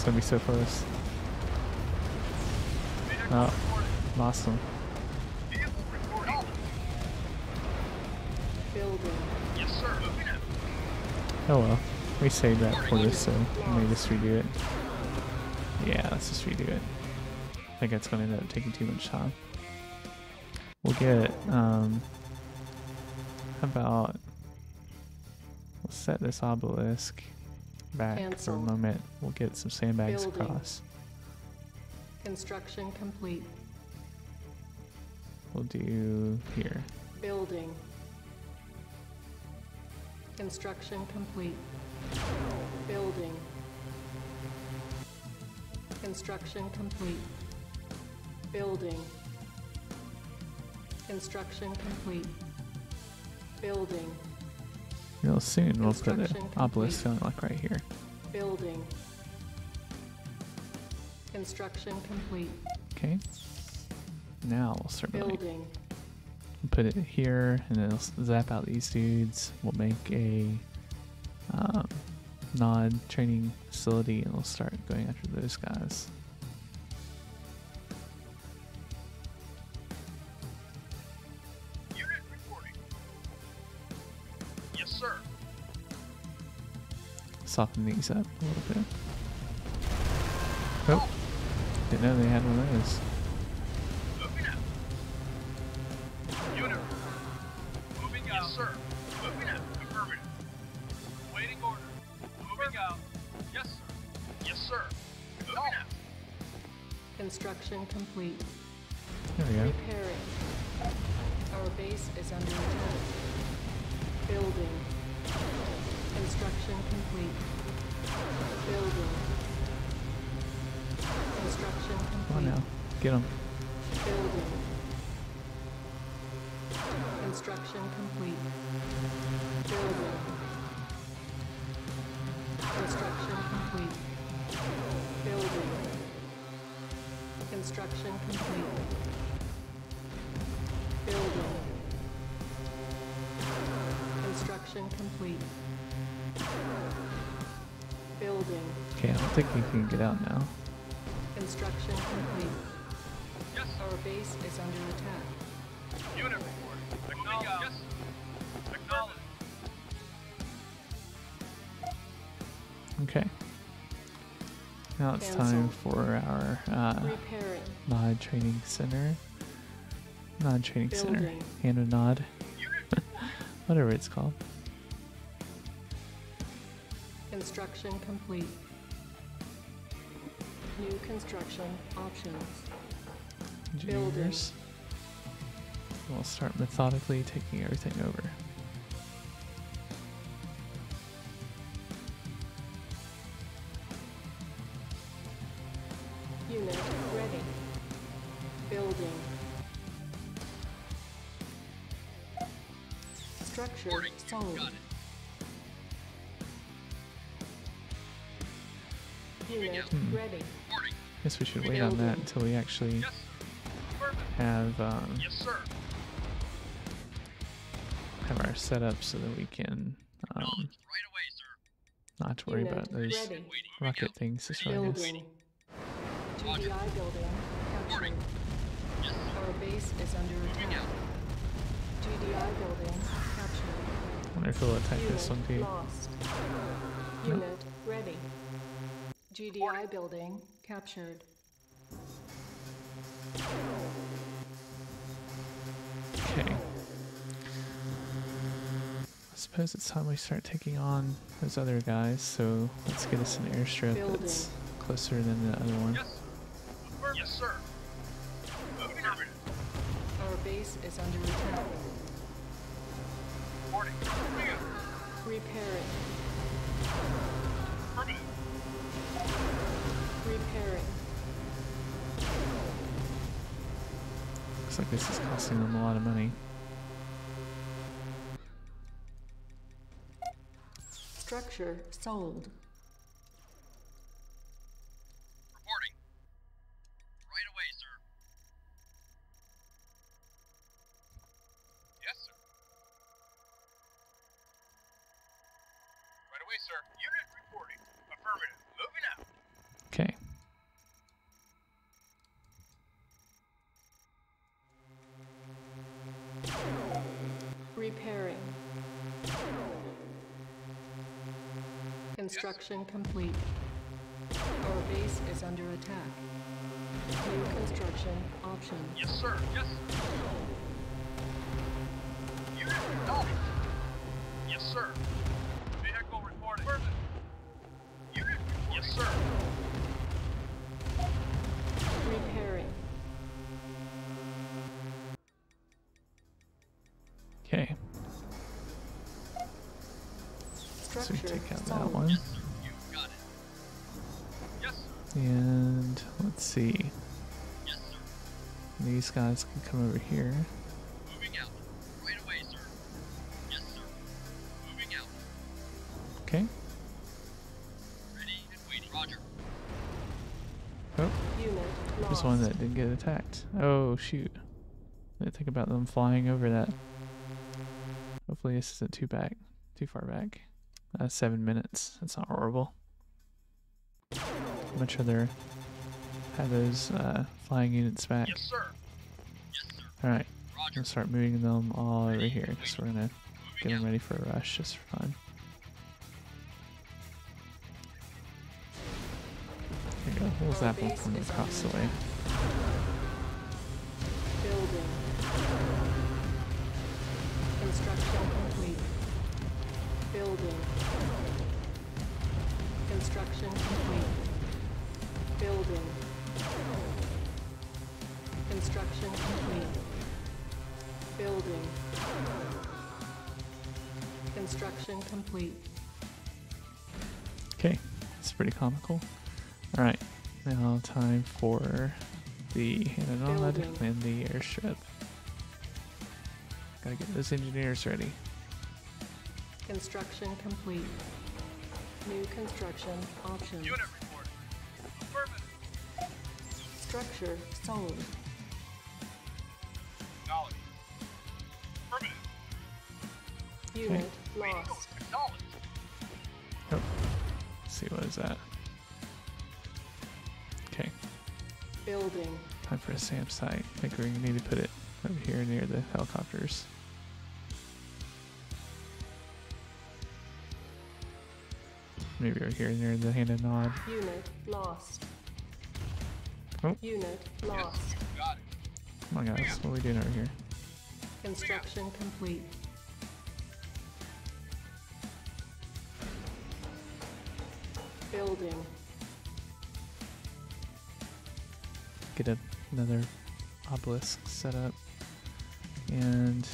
It's gonna be so close. Oh, reporting. lost sir. Oh well, we saved that for this, so we may just redo it. Yeah, let's just redo it. I think that's gonna end up taking too much time. We'll get, um, how about, we'll set this obelisk back for a moment. We'll get some sandbags Building. across. Construction complete. We'll do here. Building. Construction complete. Building. Construction complete. Building. Construction complete. Building. Real soon we'll put the obelisk on like right here. Building. Construction complete. Okay. Now we'll start building. Building. Put it here and then it'll zap out these dudes. We'll make a um, nod training facility and we'll start going after those guys. Soften these up a little bit. Oh. oh, didn't know they had one of those. Moving out. Unit report. Moving out. Yes, sir. Moving Waiting order. Moving out. Yes, sir. Yes, sir. Moving. Construction complete. There we go. Repairing. Our base is under attack. Building. Construction complete. Building. Construction oh, complete. now, get them. Building. Construction complete. Building. Construction complete. Building. Construction complete. Building. Construction complete. Building. Okay, I don't think you can get out now. Construction complete. Yes. Our base is under attack. Unit reporting. Moving out. Yes, sir. Acknowledged. Okay. Now it's time for our uh, Repairing. nod training center. Nod training center. Building. Hand of Nod. <laughs> Whatever it's called. Construction complete. New construction options. Engineers. We'll start methodically taking everything over. Until we actually Yes, have um, Yes, sir. have our setup so that we can um, Right away, sir. not to worry about those ready. Rocket things destroying us. Building. GDI building captured. Reporting. Yes. Our base is under attack. GDI building captured. I wonder if it'll attack this one Unit too. lost. No. Unit ready. GDI building captured. Okay. Let's suppose it's time we start taking on those other guys. So let's get us an airstrip Building. that's closer than the other one. Yes, sir. Yes, sir. Moving. Our base is under attack. Reporting. Moving out. Repairing. Repairing. Looks like this is costing them a lot of money. Structure sold. Construction complete. Our base is under attack. New construction options. Yes, sir. Yes. Unit acknowledged. Yes, sir. These guys can come over here. Moving out. Right away, sir. Yes, sir. Moving out. Okay. Ready and waiting. Roger. Oh, Unit there's one that didn't get attacked. Oh, shoot. I didn't think about them flying over that. Hopefully this isn't too back, too far back. Uh, seven minutes. That's not horrible. Much rather have those uh, flying units back. Yes, sir. Alright, Roger. gonna start moving them all over here because we're gonna get them ready for a rush just for fun. There you go. Our zap them from across the way. Complete. Okay, it's pretty comical. Alright, now time for the Hand of Nod Building. and the airstrip. Gotta get those engineers ready. Construction complete. New construction options. Unit reporting. Affirmative. Structure sold. Acknowledged. Affirmative. Unit Waiting. lost. Is that. Okay, Building. time for a SAM site. I think we need to put it over here near the helicopters. Maybe over here near the Hand of Nod. Unit lost. Oh. Unit lost. you got it. Come on guys, what are we doing over here? Construction complete. Building. get a, another obelisk set up. And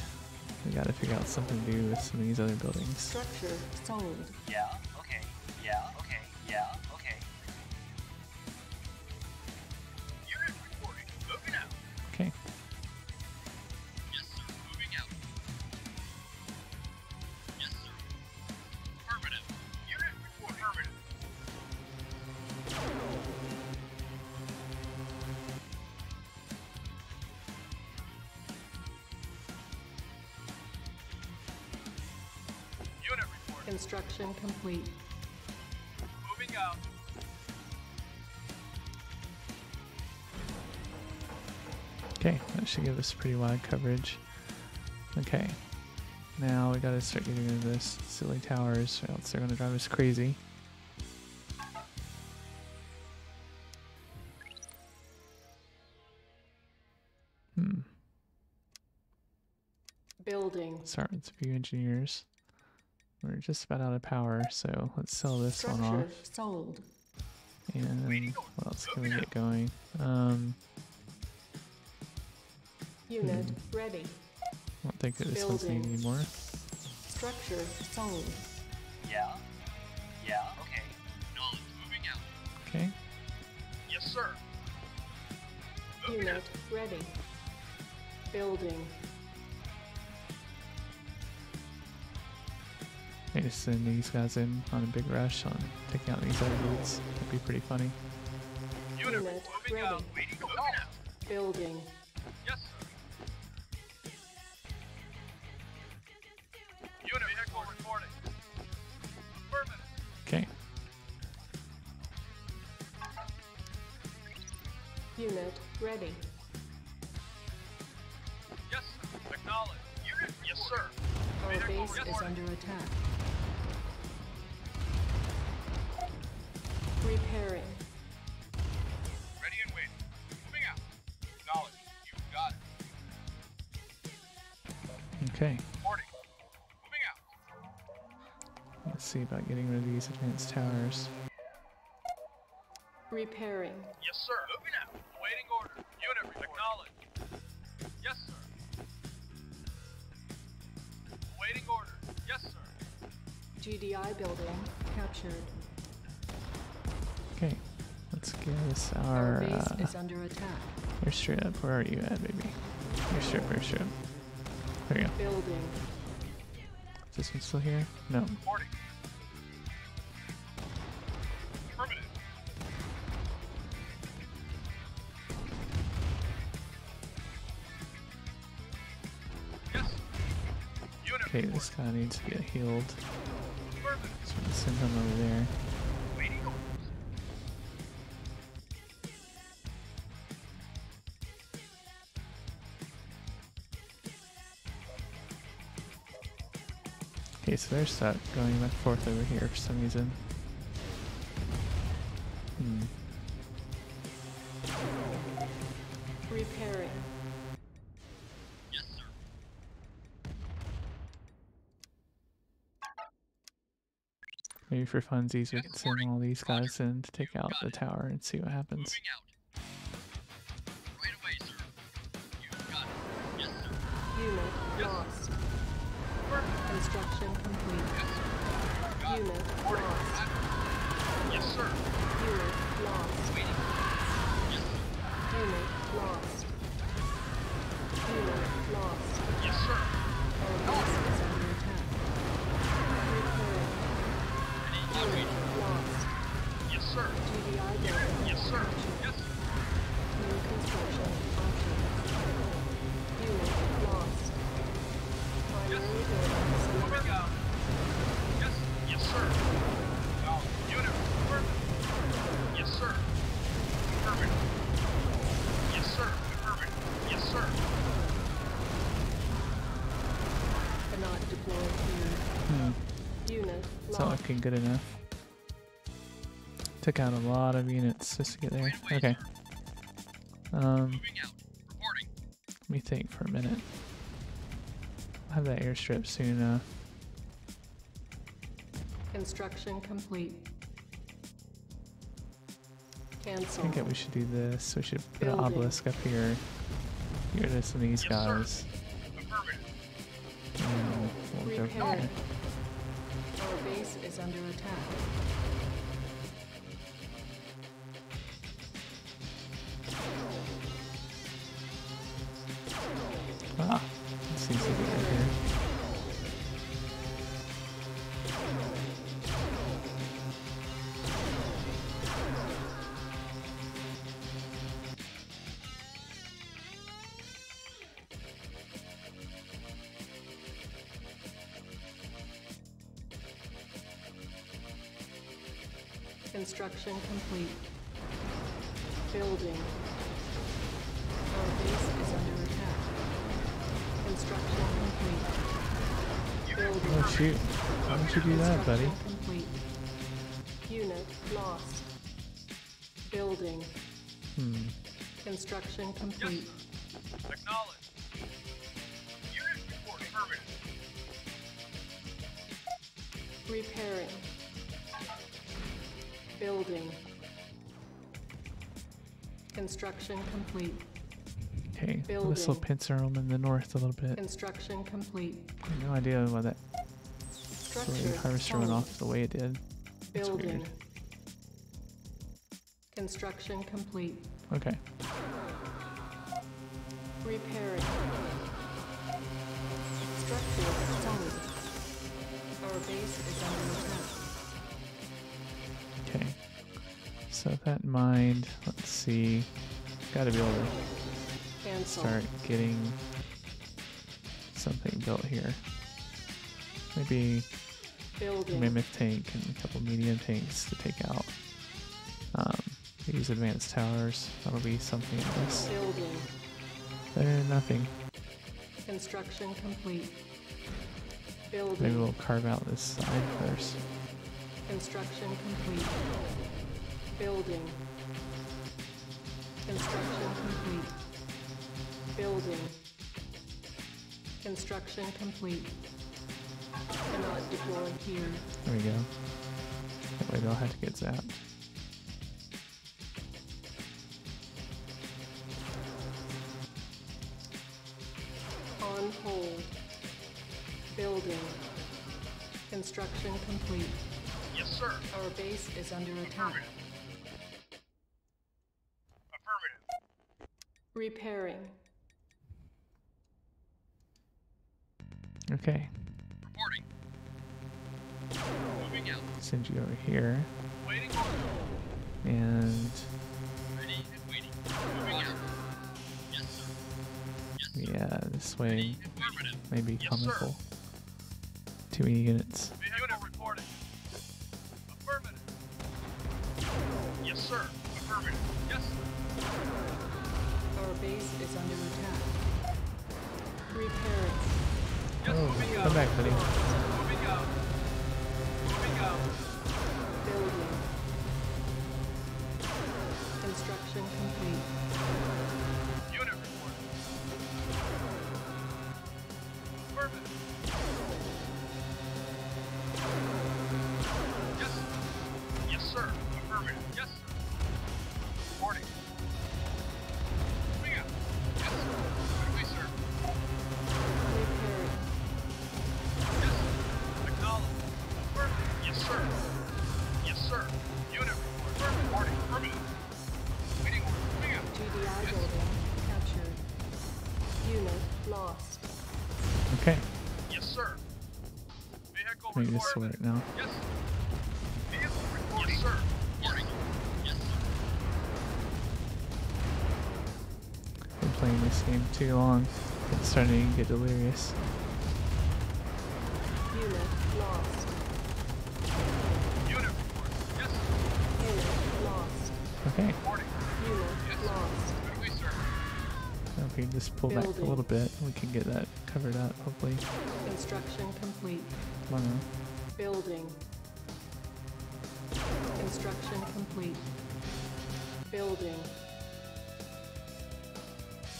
we gotta figure out something to do with some of these other buildings. Structure sold. Yeah. Yeah, Construction complete. Moving out. okay, that should give us pretty wide coverage. Okay, now we gotta start getting into those silly towers, or else they're gonna drive us crazy. Hmm. Building. Start with a few engineers. We're just about out of power, so let's sell this one off. sold. And what else can we get going? Um, Unit Hmm. ready. I don't think that this one's needed anymore. Structure sold. Yeah. Yeah. Okay. Knowledge moving out. Okay. Yes, sir. Moving Unit ready. Building. Just send these guys in on a big rush on taking out these other dudes. That'd be pretty funny. Unit Unit moving out. Waiting moving out. Building. Let's see about getting rid of these advanced towers. Repairing. Yes, sir. Moving out. Waiting order. Unit reporting. Acknowledge. Yes, sir. Waiting order. Yes, sir. GDI building captured. Okay. Let's get us Our our base uh, is under attack. airstrip up. Where are you at, baby? Airstrip, airstrip. There you go. Building. Is this one still here? No. Okay, this guy needs to get healed. So send him over there. So they're stuck going back and forth over here for some reason. Hmm. Repairing. Yes, sir. Maybe for funsies we can send all these guys in to take out the tower and see what happens. Construction complete. Yes, sir. You got it. Unit Reporting. lost. Yes, sir. Unit lost. Waiting. Yes, sir. Unit lost. Unit lost. Yes, sir. Our base is under attack. Repairing. Ready Unit lost. Yes, sir. GDI building Yes, sir. Yes, sir. New construction looking good enough. Took out a lot of units just to get there. Okay. Um, Moving out. Reporting. let me think for a minute. I'll have that airstrip soon enough. Construction complete. Cancel. I think that we should do this. We should put an obelisk up here. Get rid of some of these Yes, sir. guys. And we'll go under attack. Ah, easy to get Construction complete. Building. Our base is under attack. Construction complete. Building. Oh shoot. Why don't you do that, buddy? Complete. Unit lost. Building. Hmm. Construction Yes, complete. sir. Acknowledge. Unit report affirmative. Repairing. Building. Construction complete. Okay, Building. pincer them in the north a little bit. Construction complete. No idea why that Structure harvester went off the way it did. That's weird. Construction complete. Okay. Repairing. Structure solid. Our base is under attack. So with that in mind, let's see. Gotta be able to Cancel. start getting something built here. Maybe a Building. mammoth tank and a couple medium tanks to take out. Um, these advanced towers. That'll be something guess. Building. Better than nothing. Construction complete. Building. Maybe we'll carve out this side first. Construction complete. Building. Construction complete. Building. Construction complete. Cannot deploy here. There we go. That way they'll have to get zapped. On hold. Building. Construction complete. Yes, sir. Our base is under attack. Repairing. Okay. Reporting. Moving out. Send you over here. Waiting order. And Ready and waiting. Moving out. Yes, sir. Yes, sir. yeah, this way Ready and affirmative. may be Yes, sir. Too many units. Unit reporting. Affirmative. Yes, sir. Affirmative. Yes, sir. Our base is under attack. Repairing. Yes, Oh, moving come back, buddy. Moving out. Moving out. Vehicle Make this reporting. work now. Yes. Vehicle reporting. Yes. Reporting. Yes. Been playing this game too long. It's starting to get delirious. Unit lost. Unit report. Yes. Unit lost. Okay. Reporting. Unit Yes, lost. Right away, sir. So if we just pull back a little bit, we can get that covered up, hopefully. Construction complete. Come on now. Complete. Building.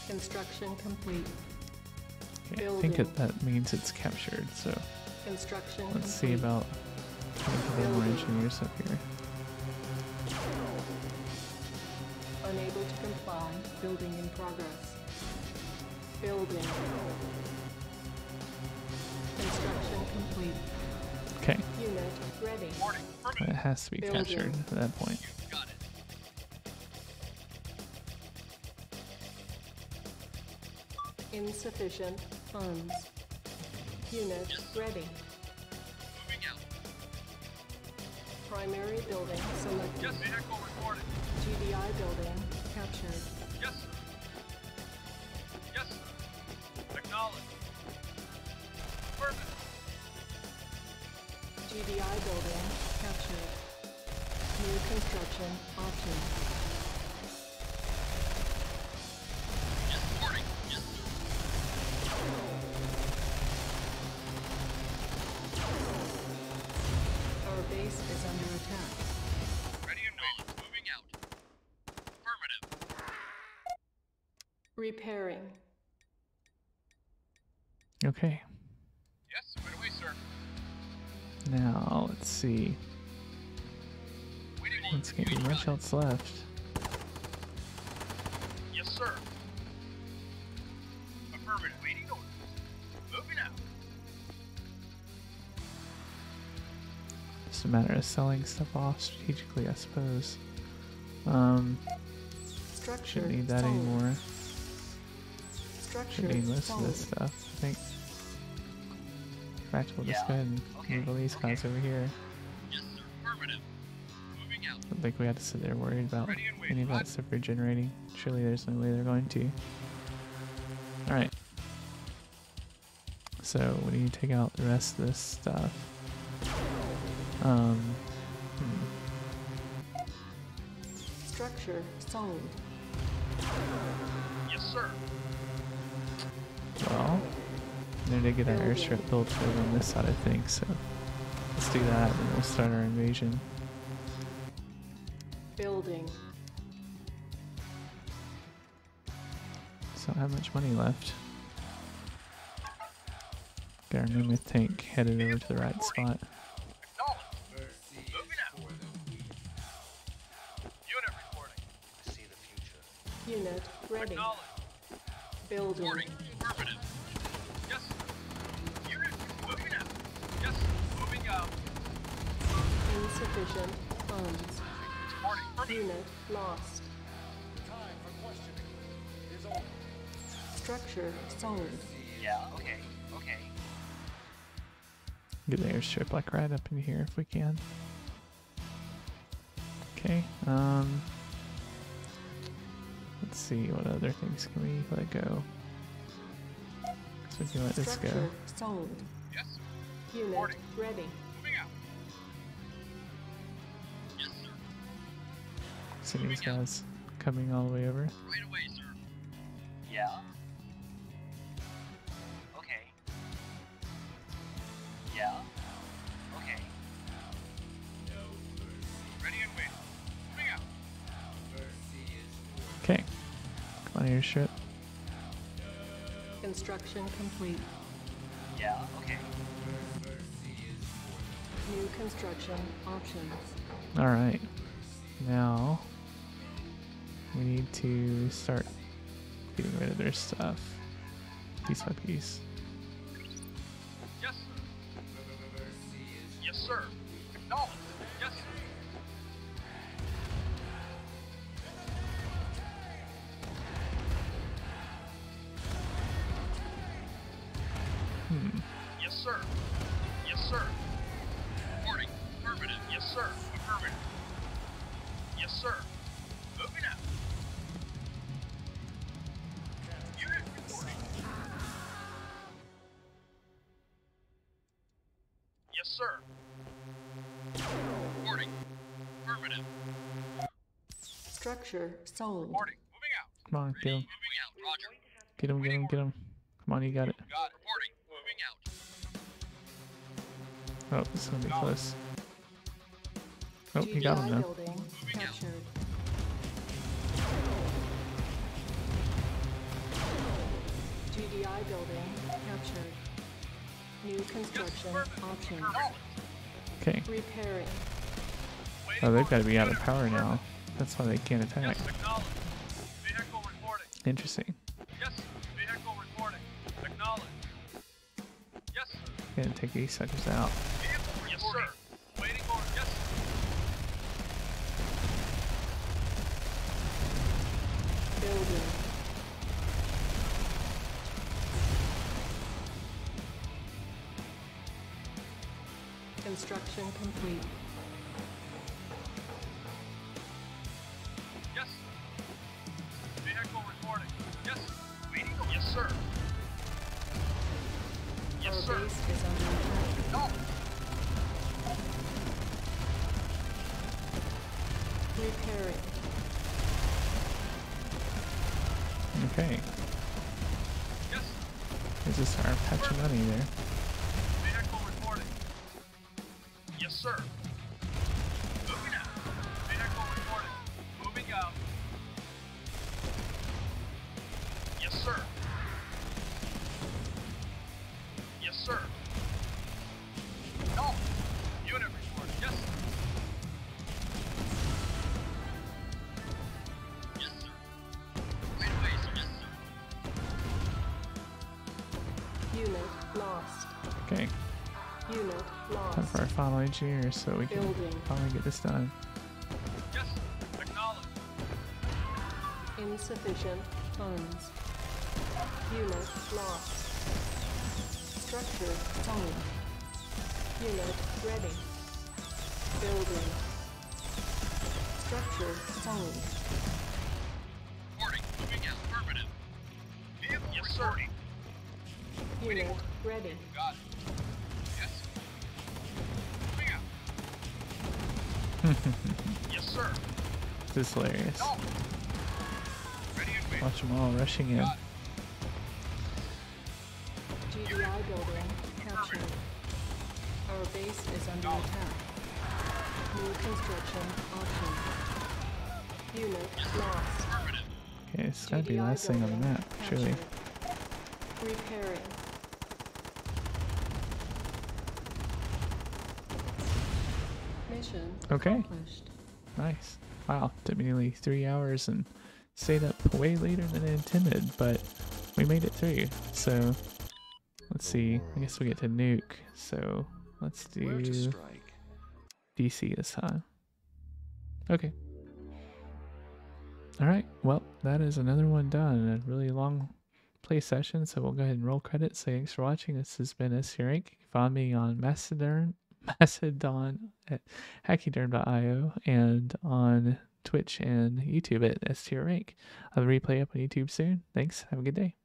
Construction complete. Okay, I think it, that means it's captured, so Construction let's see about a couple more engineers up here. Unable to comply. Building in progress. Building. Construction complete. Okay, Unit ready. It has to be Building. captured at that point. You got it. Insufficient funds. Unit ready. Moving out. Primary building Yes, selected. vehicle reporting. GDI building captured. Yes, sir. Yes, sir. Acknowledge. GDI building captured. New construction options. Yes, reporting. Now, let's see. Let's orders. get You much else left. Yes, sir. Affirmative. Waiting orders. Moving out. Just a matter of selling stuff off strategically, I suppose. Um, Structure shouldn't need that sold. anymore. Structure Should need most of this stuff, I fact, we'll just Yeah, go ahead and okay, move all these guys over here. Yes, sir. Affirmative. Moving out. I don't think we had to sit there worried about Ready and any of that stuff regenerating. Surely there's no way they're going to. Alright. So we need to take out the rest of this stuff. Um, hmm. Structure sold. Yes, sir. Well, we need to get our airstrip built over on this side, I think, so let's do that and we'll start our invasion. Building. So I don't have much money left. Get our mammoth tank headed over to the right spot. Acknowledged. Moving out. Unit reporting. See the future. Ready. Building. Insufficient funds. Reporting. Affirmative. Unit lost. Structure sold. Yeah, okay, okay. Get the airstrip like right up in here if we can. Okay, um let's see what other things can we let go. So we can let this go. Structure sold. Yes. Unit Reporting. ready. See these guys coming all the way over. Right away, sir. Yeah. Okay. Yeah. Okay. Ready and waiting. Moving out. Okay. Come on airstrip. Construction complete. Yeah, okay. New construction options. Alright. Now we need to start getting rid of their stuff. Piece by piece. Structure sold. Reporting. Moving out. Come on, get him. Moving out. Roger. Get him, get him, get him. Come on, you got it. Got it. Reporting. Moving out. Oh, this is gonna be close. Oh, you got him now. building Moving out. GDI building captured. New construction options. Okay. Repairing. Oh, they've got to be out of power now. That's why they can't attack. Yes. Vehicle reporting. Interesting. Yes, vehicle reporting. Acknowledged. Yes, sir. Gonna take these suckers out. For our so we can Building. finally get this done. Yes, sir. Acknowledged. Insufficient funds. Unit lost. Structure sold. Unit ready. Building. Structure sold. Reporting. Moving out. Affirmative. Vehicle yes, reporting. Unit ready. Got it. <laughs> yes, sir. This is hilarious. No. Ready and. Watch them all rushing in. GDI building captured. Our base is under attack. New construction option. Unit lost. Okay, it's gotta be the last thing on the map, surely. Repairing. Mission Okay. Nice. Wow, took me nearly three hours and stayed up way later than I intended, but we made it through. So let's see. I guess we get to nuke. So let's do? DC this time. Okay. All right. Well, that is another one done. A really long play session. So we'll go ahead and roll credits. Say thanks for watching. This has been S Rank. Find me on Mastodon, <laughs> Mastodon at hachyderm.io and on Twitch and YouTube at S Rank. I'll replay up on YouTube soon. Thanks. Have a good day.